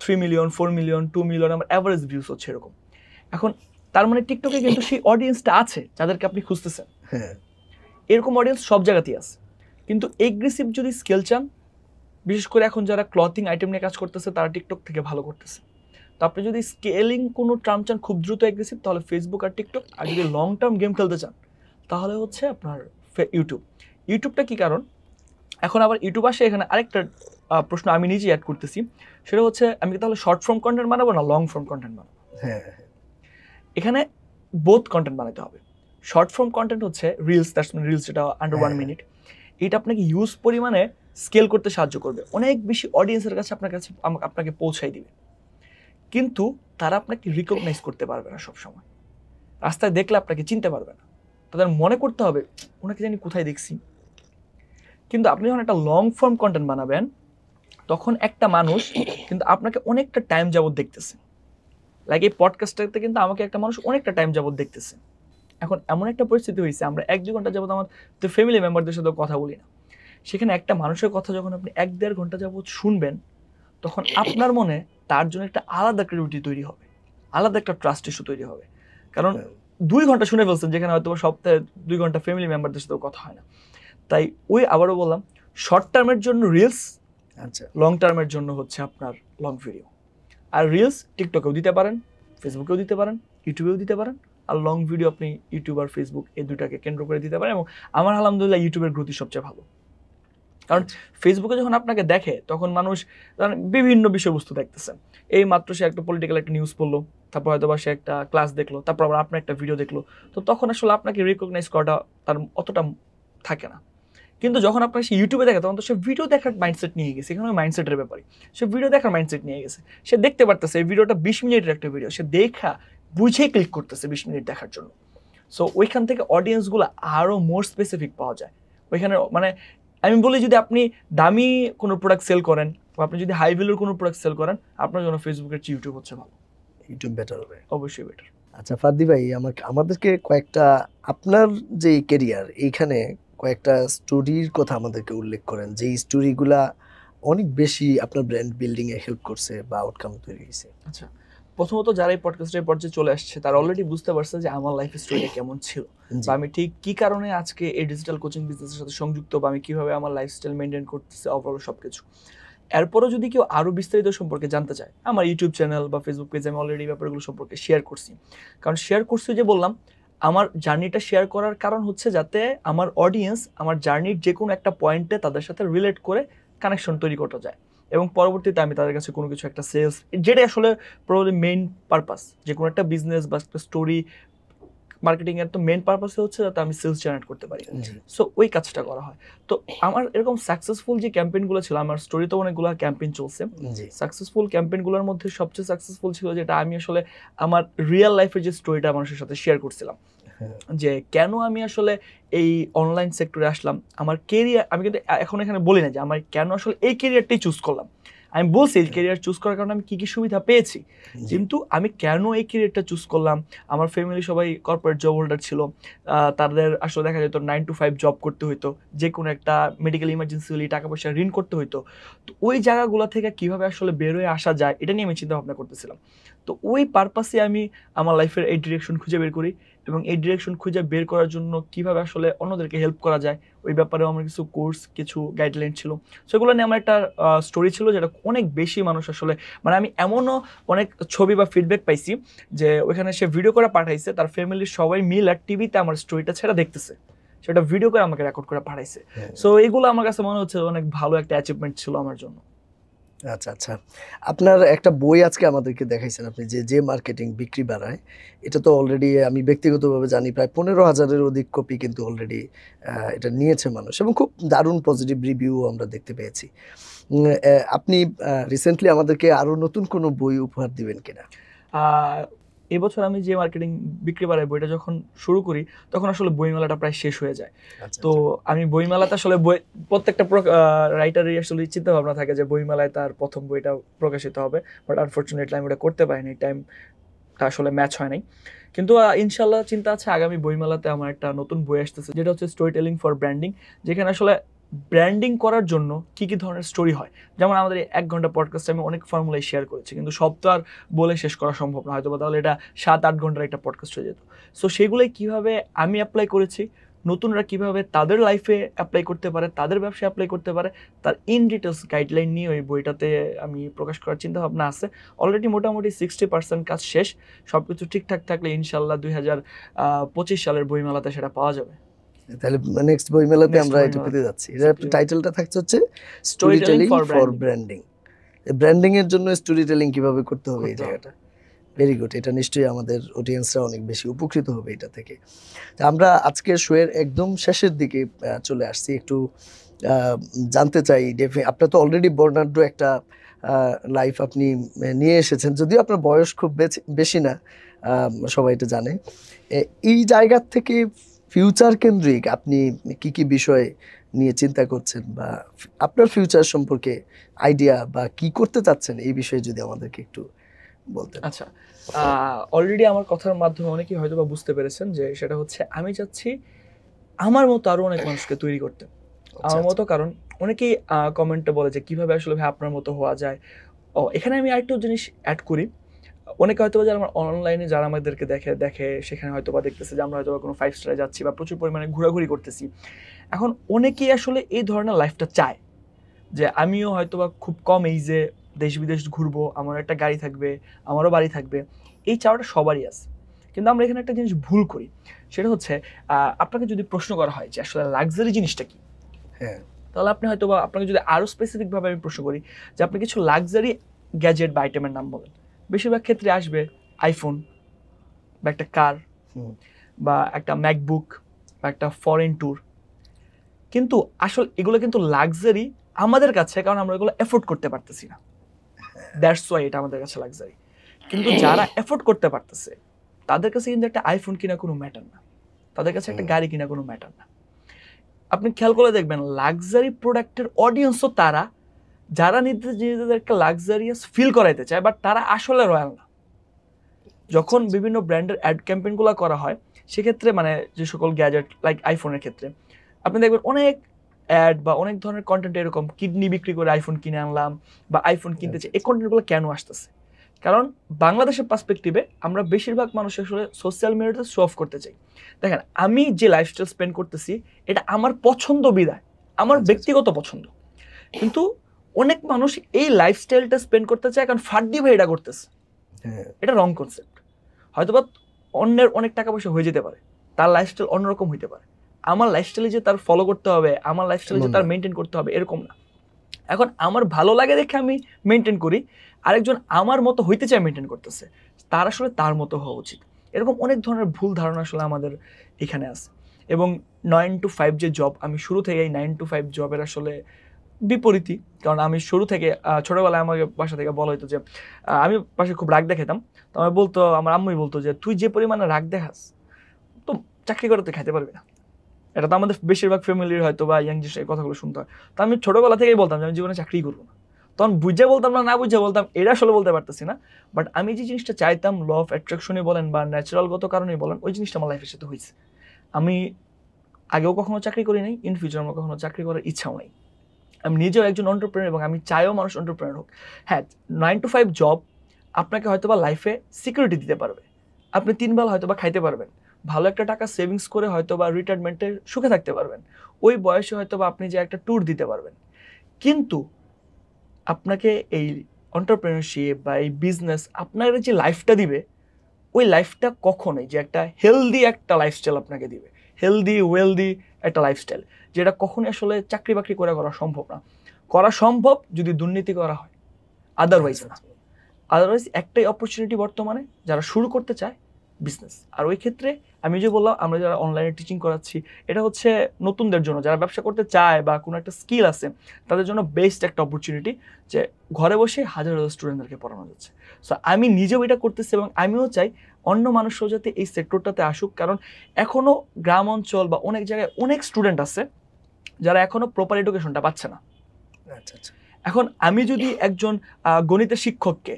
three million four million two million আমার অ্যাভারেজ ভিউজ হচ্ছে এরকম। এখন তার মানে টিকটকে কিন্তু সেই অডিয়েন্সটা আছে যাদেরকে আপনি খুঁজতেছেন। হ্যাঁ। এরকম অডিয়েন্স সব জায়গাতেই আছে। কিন্তু এগ্রেসিভ যদি স্কেল চান বিশেষ করে এখন যারা ক্লথিং আইটেম নিয়ে কাজ করতেছে তারা টিকটক থেকে ভালো করতেছে। তো আপনি যদি স্কেলিং কোনো টার্ম চান খুব দ্রুত এগ্রেসিভ তাহলে ফেসবুক আর টিকটক আর যদি লং টার্ম গেম খেলতে চান তাহলে হচ্ছে আপনার ইউটিউব ইউটিউবটা কি কারণ? এখন আবার ইউটিউব আসে এখানে আরেকটা প্রশ্ন আমি নিজেই অ্যাড করতেছি। সেটা হচ্ছে আমি কি তাহলে শর্ট ফর্ম কন্টেন্ট বানাবো না লং ফর্ম কন্টেন্ট বানাবো? হ্যাঁ এখানে বোথ কন্টেন্ট বানাতে হবে। শর্ট ফর্ম কন্টেন্ট হচ্ছে রিলস দ্যাটস মিন রিলস যেটা আন্ডার ওয়ান হ্যাঁ। মিনিট এটা আপনাকে ইউজ পরিমাণে স্কেল করতে সাহায্য করবে। অনেক বেশি অডিয়েন্সের কাছে আপনার কাছে আপনাকে পৌঁছাই দিবে। কিন্তু তারা আপনাকে রিকগনাইজ করতে পারবে না সবসময়। রাস্তায় দেখলে আপনাকে চিনতে পারবে না। তাদের মনে করতে হবে ওনাকে জানি কোথায় দেখছি? কিন্তু আপনি যখন একটা লং ফর্ম কন্টেন্ট বানাবেন তখন একটা মানুষ কিন্তু আপনাকে অনেকটা টাইম যাবত দেখতেছে। লাইক এই পডকাস্টটাতে কিন্তু আমাকে একটা মানুষ অনেকটা টাইম যাবত দেখতেছে। এখন এমন একটা পরিস্থিতি হয়েছে আমরা এক দু ঘণ্টা যাবত আমার তো ফ্যামিলি মেম্বারদের সাথে কথা বলি না। সেখানে একটা মানুষের কথা যখন আপনি এক দেড় ঘণ্টা যাবত শুনবেন তখন আপনার মনে তার জন্য একটা আলাদা ক্রেডিবিলিটি তৈরি হবে। আলাদা একটা ট্রাস্ট ইস্যু তৈরি হবে। কারণ হ্যাঁ। দুই ঘণ্টা শুনে ফেলছেন যেখানে হয়তো সপ্তাহে দুই ঘণ্টা ফ্যামিলি মেম্বারদের সাথেও কথা হয় না। তাই ওই আবারও বললাম শর্ট টার্মের জন্য রিলস আচ্ছা। লং টার্মের জন্য হচ্ছে আপনার লং ভিডিও আর রিলস টিকটকেও দিতে পারেন ফেসবুকেও দিতে পারেন ইউটিউবেও দিতে পারেন আর লং ভিডিও আপনি ইউটিউব আর ফেসবুক এই দুটাকে কেন্দ্র করে দিতে পারেন এবং আমার আলহামদুলিল্লাহ ইউটিউবের গ্রোথই সবচেয়ে ভালো। কারণ ফেসবুকে যখন আপনাকে দেখে তখন মানুষ বিভিন্ন বিষয়বস্তু দেখতেছে। এই মাত্র সে একটা পলিটিক্যাল একটা নিউজ পড়ল তারপর হয়তো বা সে একটা ক্লাস দেখল তারপর আবার আপনার একটা ভিডিও দেখল তো তখন আসলে আপনাকে রিকগনাইজ করাটা তার অতটা থাকে না। কিন্তু যখন আপনার সে ইউটিউবে দেখে তখন তো সে ভিডিও দেখার মাইন্ডসেট নিয়ে গেছে। এখানে মাইন্ডসেটের ব্যাপারে। সে ভিডিও দেখার মাইন্ডসেট নিয়ে গেছে। সে দেখতে পারতেছে এই ভিডিওটা বিশ মিনিটের একটা ভিডিও সে দেখা বুঝে ক্লিক করতেছে বিশ মিনিট দেখার জন্য। সো ওইখান থেকে অডিয়েন্সগুলো আরও মোর স্পেসিফিক পাওয়া যায়। ওইখানে মানে আমি বলি যদি আপনি দামি কোনো প্রোডাক্ট সেল করেন বা আপনি যদি হাই ভ্যালুর কোনো প্রোডাক্ট সেল করেন আপনার জন্য ফেসবুকের চেয়ে ইউটিউব হচ্ছে ভালো। ইউটিউব বেটার হবে। অবশ্যই বেটার আচ্ছা ফাদ্দি ভাই আমাকে আমাদেরকে কয়েকটা আপনার যে কেরিয়ার এইখানে কয়েকটা স্টোরির কথা আমাদেরকে উল্লেখ করেন যে স্টোরিগুলা অনেক বেশি আপনার ব্র্যান্ড বিল্ডিং এ হেল্প করছে বা আউটকাম তৈরি হয়েছে। আচ্ছা প্রথমত যারা এই পডকাস্টের পর্যায়ে চলে আসছে তারা অলরেডি বুঝতে পারছে যে আমার লাইফ স্টোরিটা কেমন ছিল বা আমি ঠিক কি কারণে আজকে এই ডিজিটাল কোচিং বিজনেসের সাথে সংযুক্ত বা আমি কীভাবে আমার লাইফস্টাইল মেনটেন করতেছি ওভারঅল সব কিছু এরপরও যদি কেউ আরও বিস্তারিত সম্পর্কে জানতে চায় আমার ইউটিউব চ্যানেল বা ফেসবুক পেজে আমি অলরেডি ব্যাপারগুলো সম্পর্কে শেয়ার করছি। কারণ শেয়ার করছি যে বললাম আমার জার্নিটা শেয়ার করার কারণ হচ্ছে যাতে আমার অডিয়েন্স আমার জার্নির যে কোনো একটা পয়েন্টে তাদের সাথে রিলেট করে কানেকশন তৈরি করতে যায়। এবং পরবর্তীতে আমি তাদের কাছে কোনো কিছু একটা সেলস যেটাই আসলে প্রবলেম মেইন পারপাস যে কোনো একটা বিজনেস বা একটা স্টোরি মার্কেটিং এর তো মেইন পারপাস হচ্ছে যাতে আমি সেলস জেনারেট করতে পারি। সো ওই কাজটা করা হয়। তো আমার এরকম সাকসেসফুল যে ক্যাম্পেইনগুলো ছিল আমার স্টোরিতে অনেকগুলো ক্যাম্পেইন চলছে। সাকসেসফুল ক্যাম্পেইনগুলোর মধ্যে সবচেয়ে সাকসেসফুল ছিল যেটা আমি আসলে আমার রিয়েল লাইফের যে স্টোরিটা মানুষের সাথে শেয়ার করছিলাম। হ্যাঁ। যে কেন আমি আসলে এই অনলাইন সেক্টরে আসলাম? আমার কেরিয়ার আমি কিন্তু এখন এখানে বলি না যে আমার কেন আসলে এই কেরিয়ারটাই চুজ করলাম। আমি বলছি এই কেরিয়ার চুজ করার কারণে আমি কি কি সুবিধা পেয়েছি। কিন্তু আমি কেন এই ক্যারিয়ারটা চুজ করলাম? আমার ফ্যামিলি সবাই কর্পোরেট জব হোল্ডার ছিল। তাদের আসলে দেখা যেত নাইন টু ফাইভ জব করতে হইতো। যে কোনো একটা মেডিকেল ইমার্জেন্সি হলে টাকা পয়সা ঋণ করতে হইতো। তো ওই জায়গাগুলো থেকে কীভাবে আসলে বের হয়ে আসা যায় এটা নিয়ে আমি চিন্তা ভাবনা করতেছিলাম। তো ওই পারপাসে আমি আমার লাইফের এই ডিরেকশন খুঁজে বের করি। এবং এই ডিরেকশন খুঁজে বের করার জন্য কীভাবে আসলে অন্যদেরকে হেল্প করা যায় ওই ব্যাপারে আমার কিছু কোর্স কিছু গাইডলাইন ছিল। সেগুলো নিয়ে আমার একটা স্টোরি ছিল যেটা অনেক বেশি মানুষ আসলে মানে আমি এমনও অনেক ছবি বা ফিডব্যাক পাইছি যে ওইখানে সে ভিডিও করে পাঠাইছে তার ফ্যামিলির সবাই মিল আর টিভিতে আমার স্টোরিটা ছেড়ে দেখতেছে। সেটা ভিডিও করে আমাকে রেকর্ড করে পাঠাইছে। হ্যাঁ। সো এগুলো আমার কাছে মনে হচ্ছে অনেক ভালো একটা অ্যাচিভমেন্ট ছিল আমার জন্য। আচ্ছা আচ্ছা। আপনার একটা বই আজকে আমাদেরকে দেখাইছেন আপনি যে যে মার্কেটিং বিক্রি বাড়ায়, এটা তো অলরেডি আমি ব্যক্তিগতভাবে জানি প্রায় পনেরো হাজারের অধিক কপি কিন্তু অলরেডি এটা নিয়েছে মানুষ এবং খুব দারুণ পজিটিভ রিভিউ আমরা দেখতে পেয়েছি। আপনি রিসেন্টলি আমাদেরকে আরও নতুন কোনো বই উপহার দিবেন কিনা? এবছর আমি যে মার্কেটিং বিক্রি বাড়াই বইটা যখন শুরু করি তখন আসলে বইমেলাটা প্রায় শেষ হয়ে যায়। আচ্ছা, তো আমি বইমেলাতে আসলে বই প্রত্যেকটা রাইটারই আসলে চিন্তা ভাবনা থাকে যে বইমেলায় তার প্রথম বইটা প্রকাশিত হবে বাট আনফর্চুনেটলি আমি ওটা করতে পারিনি টাইম আসলে ম্যাচ হয় নাই। কিন্তু ইনশাল্লাহ চিন্তা আছে আগামী বইমেলাতে আমার একটা নতুন বই আসতেছে যেটা হচ্ছে স্টোরি টেলিং ফর ব্র্যান্ডিং যেখানে আসলে ব্র্যান্ডিং করার জন্য কি কি ধরনের স্টোরি হয়? যেমন আমাদের এক ঘণ্টা পডকাস্টে আমি অনেক ফর্মুলাই শেয়ার করেছি, কিন্তু সব তো আর বলে শেষ করা সম্ভব না হয়তো বা তাহলে এটা সাত আট ঘণ্টার একটা পডকাস্ট হয়ে যেত। সো সেগুলোই কীভাবে আমি অ্যাপ্লাই করেছি, নতুনরা কীভাবে তাদের লাইফে অ্যাপ্লাই করতে পারে, তাদের ব্যবসায় অ্যাপ্লাই করতে পারে, তার ইন ডিটেলস গাইডলাইন নিয়ে ওই বইটাতে আমি প্রকাশ করার চিন্তা ভাবনা আছে। অলরেডি মোটামুটি সিক্সটি পার্সেন্ট কাজ শেষ সব কিছু ঠিকঠাক থাকলে ইনশাল্লাহ দুই হাজার পঁচিশ সালের বইমেলাতে সেটা পাওয়া যাবে। তাহলে নেক্সট বই মেলাতে আমরা এটা পেতে যাচ্ছি। এটা টাইটেলটা থাকছে হচ্ছে story telling for branding branding এর জন্য স্টোরি টেলিং কীভাবে করতে হবে এই জায়গাটা? ভেরি গুড এটা নিশ্চয়ই আমাদের অডিয়েন্সরা অনেক বেশি উপকৃত হবে এটা থেকে। আমরা আজকের শোয়ের একদম শেষের দিকে চলে আসছি। একটু জানতে চাই ডেফি আপনার তো অলরেডি বর্ণাঢ্য একটা লাইফ আপনি নিয়ে এসেছেন। যদিও আপনার বয়স খুব বেশি না সবাই এটা জানে। এই জায়গার থেকে ফিউচার কেন্দ্রিক আপনি কি কি বিষয় নিয়ে চিন্তা করছেন বা আপনার ফিউচার সম্পর্কে আইডিয়া বা কি করতে চাচ্ছেন এই বিষয়ে যদি আমাদেরকে একটু বলতেন। আচ্ছা অলরেডি আমার কথার মাধ্যমে অনেকেই হয়তো বা বুঝতে পেরেছেন যে সেটা হচ্ছে আমি চাচ্ছি আমার মতো আরও অনেক মানুষকে তৈরি করতে। আচ্ছা, আমার মতো কারণ অনেকেই কমেন্টে বলে যে কীভাবে আসলে ভাই আপনার মতো হওয়া যায়। ও এখানে আমি আরেকটু জিনিস অ্যাড করি। অনেকে হয়তো যারা আমার অনলাইনে যারা আমাদেরকে দেখে দেখে সেখানে হয়তো বা দেখতেছে যে আমরা হয়তো বা কোনো ফাইভ স্টারে যাচ্ছি বা প্রচুর পরিমাণে ঘোরাঘুরি করতেছি। এখন অনেকেই আসলে এই ধরনের লাইফটা চায় যে আমিও হয়তো বা খুব কম এই যে দেশ বিদেশ ঘুরবো আমার একটা গাড়ি থাকবে আমারও বাড়ি থাকবে এই চাওয়াটা সবারই আছে। কিন্তু আমরা এখানে একটা জিনিস ভুল করি সেটা হচ্ছে আপনাকে যদি প্রশ্ন করা হয় যে আসলে লাক্সারি জিনিসটা কি? হ্যাঁ। তাহলে আপনি হয়তো বা আপনাকে যদি আরও স্পেসিফিকভাবে আমি প্রশ্ন করি যে আপনি কিছু লাক্সারি গ্যাজেট বা আইটেমের নাম বলেন। বেশিরভাগ ক্ষেত্রে আসবে আইফোন বা একটা কার হুম। বা একটা ম্যাকবুক বা একটা ফরেন ট্যুর কিন্তু আসল এগুলো কিন্তু লাক্সারি আমাদের কাছে কারণ আমরা এগুলো এফোর্ড করতে পারতেছি না। দ্যাটস ওয়াই এটা আমাদের কাছে লাক্সারি কিন্তু যারা এফোর্ড করতে পারতেছে তাদের কাছে কিন্তু একটা আইফোন কিনা কোনো ম্যাটার না। তাদের কাছে একটা গাড়ি কিনা কোনো ম্যাটার না। আপনি খেয়াল করে দেখবেন লাক্সারি প্রোডাক্টের অডিয়েন্সও তারা যারা নিজেদের নিজেদের একটা লাক্সারিয়াস ফিল করাইতে চায় বাট তারা আসলে রয়্যাল না। যখন বিভিন্ন ব্র্যান্ডের অ্যাড ক্যাম্পেইনগুলো করা হয় সেক্ষেত্রে মানে যে সকল গ্যাজেট লাইক আইফোনের ক্ষেত্রে আপনি দেখবেন অনেক অ্যাড বা অনেক ধরনের কন্টেন্ট এরকম কিডনি বিক্রি করে আইফোন কিনে আনলাম বা আইফোন কিনতে চাই এই কন্টেন্টগুলো কেন আসতেছে? কারণ বাংলাদেশের পার্সপেক্টিভে আমরা বেশিরভাগ মানুষ আসলে সোশ্যাল মিডিয়াতে শো অফ করতে চাই। দেখেন আমি যে লাইফস্টাইল স্পেন্ড করতেছি এটা আমার পছন্দ বিদায় আমার আচ্ছা, আচ্ছা। ব্যক্তিগত পছন্দ। কিন্তু অনেক মানুষ এই লাইফস্টাইলটা স্পেন্ড করতে চায় কারণ ফার্দি ভাই এটা করতেছে। হ্যাঁ। এটা রং কনসেপ্ট হয়তোবা অন্যের অনেক টাকা পয়সা হয়ে যেতে পারে তার লাইফস্টাইল অন্যরকম হইতে পারে। আমার লাইফস্টাইলে যে তার ফলো করতে হবে আমার লাইফস্টাইলে যে তার মেনটেন করতে হবে এরকম না। এখন আমার ভালো লাগে দেখে আমি মেনটেন করি আরেকজন আমার মতো হইতে চায় মেনটেন করতেছে তার আসলে তার মতো হওয়া উচিত। এরকম অনেক ধরনের ভুল ধারণা আসলে আমাদের এখানে আছে। এবং নাইন টু ফাইভ যে জব আমি শুরু থেকে এই নাইন টু ফাইভ জবের আসলে বিপরীতই। কারণ আমি শুরু থেকে ছোটবেলায় আমাকে বাসা থেকে বলা হতো যে আমি পাশে খুব রাগ দেখাতাম তো আমার বলতো, আমার আম্মুই বলতো যে, তুই যে পরিমাণে রাগ দেখাস, তো চাকরি করে তুই খাইতে পারবি না। এটা তো আমাদের বেশিরভাগ ফ্যামিলির হয়তো বা ইয়াং এই কথাগুলো শুনতে হয়। তো আমি ছোটবেলা থেকেই বলতাম যে, আমি জীবনে চাকরি করব না। তখন বুঝে বলতাম না না বুঝে বলতাম, এটা আসলে বলতে পারতেছি না। বাট আমি যে জিনিসটা চাইতাম ল অফ অ্যাট্রাকশনই বলেন বা ন্যাচারালগত কারণেই বলেন, ওই জিনিসটা আমার লাইফের সাথে হয়েছে আমি আগেও কখনো চাকরি করি নাই ইন ফিউচার আমার কখনো চাকরি করার ইচ্ছাও নেই। আমি নিজেও একজন অন্টারপ্রেনার এবং আমি চাইও মানুষ অন্টারপ্রেনার হোক। হ্যাঁ নাইন টু ফাইভ জব আপনাকে হয়তো বা লাইফে সিকিউরিটি দিতে পারবে। আপনি তিন বেলা হয়তো বা খাইতে পারবেন। ভালো একটা টাকা সেভিংস করে হয়তো বা রিটায়ারমেন্টে সুখে থাকতে পারবেন। ওই বয়সে হয়তো বা আপনি যে একটা ট্যুর দিতে পারবেন। কিন্তু আপনাকে এই অন্টারপ্রেনারশিপ বা এই বিজনেস আপনার যে লাইফটা দিবে, ওই লাইফটা কখনোই যে একটা হেলদি একটা লাইফস্টাইল আপনাকে দিবে। হেলদি ওয়েলদি একটা লাইফস্টাইল যেটা কখনোই আসলে চাকরি বাকরি করে করা সম্ভব না। করা সম্ভব যদি দুর্নীতি করা হয় আদারওয়াইজ না। আদারওয়াইজ একটাই অপরচুনিটি বর্তমানে, যারা শুরু করতে চায় বিজনেস আর ওই ক্ষেত্রে আমি যে বললাম, আমরা যারা অনলাইনে টিচিং করাচ্ছি, এটা হচ্ছে নতুনদের জন্য। যারা ব্যবসা করতে চায় বা কোনো একটা স্কিল আছে, তাদের জন্য বেস্ট একটা অপরচুনিটি যে ঘরে বসে হাজার হাজার স্টুডেন্টদেরকে পড়ানো যাচ্ছে। সো আমি নিজেও এটা করতেছি এবং আমিও চাই অন্য মানুষরাও যাতে এই সেক্টরটাতে আসুক। কারণ এখনও গ্রাম অঞ্চল বা অনেক জায়গায় অনেক স্টুডেন্ট আছে যারা এখনও প্রপার এডুকেশনটা পাচ্ছে না। আচ্ছা আচ্ছা। এখন আমি যদি একজন গণিতের শিক্ষককে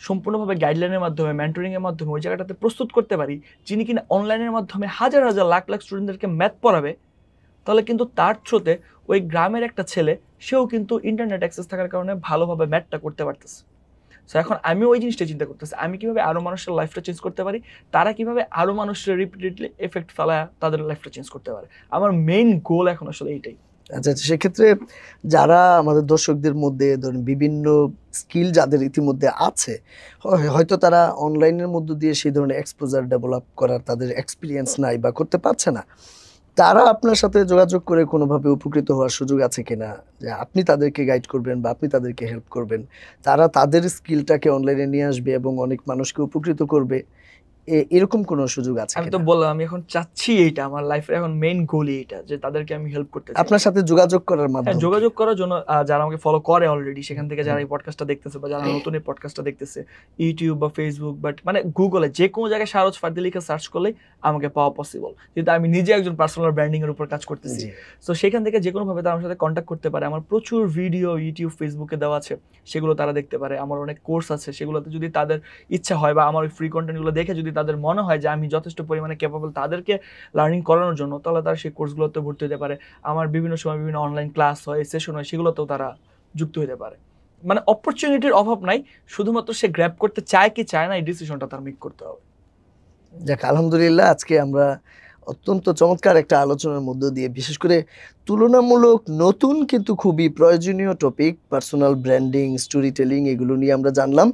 সম্পূর্ণভাবে গাইডলাইনের মাধ্যমে মেন্টরিং এর মাধ্যমে ওই জায়গাটাতে প্রস্তুত করতে পারি যিনি কিনা অনলাইনের মাধ্যমে হাজার হাজার লাখ লাখ স্টুডেন্টদেরকে ম্যাথ পড়াবে তাহলে কিন্তু তার থ্রুতে ওই গ্রামের একটা ছেলে সেও কিন্তু ইন্টারনেট অ্যাক্সেস থাকার কারণে ভালোভাবে ম্যাথটা করতে পারতেছে। সো এখন আমি ওই জিনিসটা চিন্তা করতেছি, আমি কীভাবে আরও মানুষের লাইফটা চেঞ্জ করতে পারি? তারা কীভাবে আরও মানুষের রিপিটেডলি এফেক্ট ফেলায় তাদের লাইফটা চেঞ্জ করতে পারে? আমার মেইন গোল এখন আসলে এইটাই। আচ্ছা আচ্ছা সেক্ষেত্রে যারা আমাদের দর্শকদের মধ্যে, ধরুন বিভিন্ন স্কিল যাদের ইতিমধ্যে আছে, হয়- হয়তো তারা অনলাইনের মধ্য দিয়ে সেই ধরনের এক্সপোজার ডেভেলপ করার তাদের এক্সপিরিয়েন্স নাই বা করতে পারছে না। তারা আপনার সাথে যোগাযোগ করে কোনোভাবে উপকৃত হওয়ার সুযোগ আছে কিনা? যে আপনি তাদেরকে গাইড করবেন বা আপনি তাদেরকে হেল্প করবেন। তারা তাদের স্কিলটাকে অনলাইনে নিয়ে আসবে এবং অনেক মানুষকে উপকৃত করবে। এরকম কোনো সুযোগ আছে আমি তো বললাম আমি এখন চাচ্ছি এইটা আমার লাইফের এখন মেইন গোলই এটা যে তাদেরকে আমি হেল্প করতে চাই। আপনার সাথে যোগাযোগ করার হ্যাঁ মাধ্যমে যোগাযোগ করার জন্য যারা আমাকে ফলো করে অলরেডি সেখান থেকে যারা এই পডকাস্টটা দেখতেছে বা যারা নতুন এই পডকাস্টটা দেখতেছে ইউটিউব বা ফেসবুক বাট মানে গুগলে যে কোনো জায়গায় সারজ ফার্দি লিখে সার্চ করলেই আমাকে পাওয়া পসিবল যেহেতু আমি নিজে একজন পার্সোনাল ব্র্যান্ডিং এর উপর কাজ করতেছি। তো সেখান থেকে যে কোনোভাবে তারা আমার সাথে কন্ট্যাক্ট করতে পারে আমার প্রচুর ভিডিও ইউটিউব ফেসবুকে দেওয়া আছে সেগুলো তারা দেখতে পারে আমার অনেক কোর্স আছে সেগুলোতে যদি তাদের ইচ্ছা হয় বা আমার ওই ফ্রি কন্টেন্টগুলো দেখে যদি তাদের মনে হয় যে আমি যথেষ্ট পরিমাণে ক্যাপাবল তাদেরকে লার্নিং করানোর জন্য, তাহলে তারা সেই কোর্সগুলোতে ভর্তি হতে পারে। আমার বিভিন্ন সময় বিভিন্ন অনলাইন ক্লাস হয় সেশন হয়, সেগুলোতেও তারা যুক্ত হতে পারে। মানে অপরচুনিটির অভাব নাই, শুধুমাত্র সে গ্র্যাব করতে চায় কি চায় না, এই ডিসিশনটা তার মেক করতে হবে। দেখ আলহামদুলিল্লাহ, আজকে আমরা অত্যন্ত চমৎকার একটা আলোচনার মধ্য দিয়ে, বিশেষ করে তুলনামূলক নতুন কিন্তু খুবই প্রয়োজনীয় topic personal branding story telling এগুলো নিয়ে আমরা জানলাম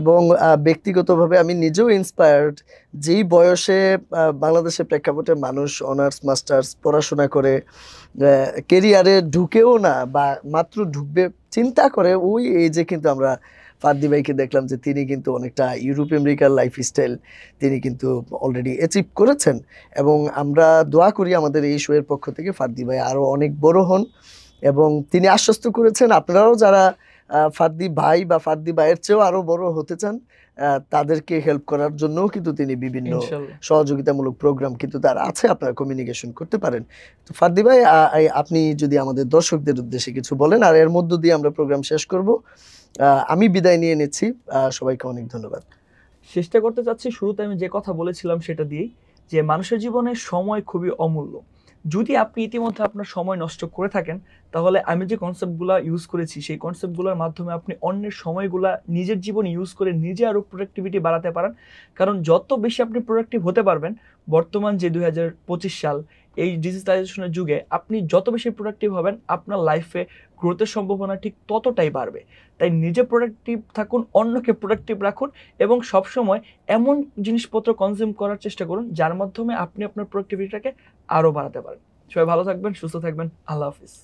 এবং ব্যক্তিগতভাবে আমি নিজেও ইন্সপায়ার্ড যেই বয়সে বাংলাদেশের প্রেক্ষাপটে মানুষ অনার্স মাস্টার্স পড়াশোনা করে কেরিয়ারে ঢুকেও না বা মাত্র ঢুকবে, চিন্তা করে ওই এজে কিন্তু আমরা ফার্দি ভাইকে দেখলাম যে তিনি কিন্তু অনেকটা ইউরোপ আমেরিকার লাইফ স্টাইল তিনি কিন্তু অলরেডি অ্যাচিভ করেছেন। এবং আমরা দোয়া করি আমাদের এই শোয়ের পক্ষ থেকে ফার্দি ভাই আরও অনেক বড় হন এবং তিনি আশ্বস্ত করেছেন। আপনারাও যারা ফার্দি ভাই বা ফার্দি ভাইয়ের চেয়েও আরও বড় হতে চান তাদেরকে হেল্প করার জন্যও কিন্তু তিনি বিভিন্ন সহযোগিতামূলক প্রোগ্রাম কিন্তু তার আছে আপনারা কমিউনিকেশন করতে পারেন। তো ফার্দি ভাই আপনি যদি আমাদের দর্শকদের উদ্দেশ্যে কিছু বলেন আর এর মধ্য দিয়ে আমরা প্রোগ্রাম শেষ করব। আমি বিদায় নিয়ে নিচ্ছি। সবাইকে অনেক ধন্যবাদ। চেষ্টা করতে চাচ্ছি, শুরুতে আমি যে কথা বলেছিলাম সেটা দিয়েই যে মানুষের জীবনে সময় খুবই অমূল্য। যদি আপনি ইতিমধ্যে আপনার সময় নষ্ট করে থাকেন, তাহলে আমি যে কনসেপ্টগুলো ইউজ করেছি, সেই কনসেপ্টগুলোর মাধ্যমে আপনি অন্যের সময়গুলা নিজের জীবনে ইউজ করে নিজে আরও প্রোডাক্টিভিটি বাড়াতে পারেন। কারণ যত বেশি আপনি প্রোডাক্টিভ হতে পারবেন, বর্তমান যে দুই হাজার পঁচিশ সাল এই ডিজিটালাইজেশনের যুগে আপনি যত বেশি প্রোডাক্টিভ হবেন, আপনার লাইফে গ্রোথের সম্ভাবনা ঠিক ততটাই বাড়বে। তাই নিজে প্রোডাক্টিভ থাকুন, অন্যকে প্রোডাক্টিভ রাখুন এবং সবসময় এমন জিনিসপত্র কনজিউম করার চেষ্টা করুন, যার মাধ্যমে আপনি আপনার প্রোডাক্টিভিটিটাকে আরও বাড়াতে পারেন। সবাই ভালো থাকবেন, সুস্থ থাকবেন, আল্লাহ হাফিজ।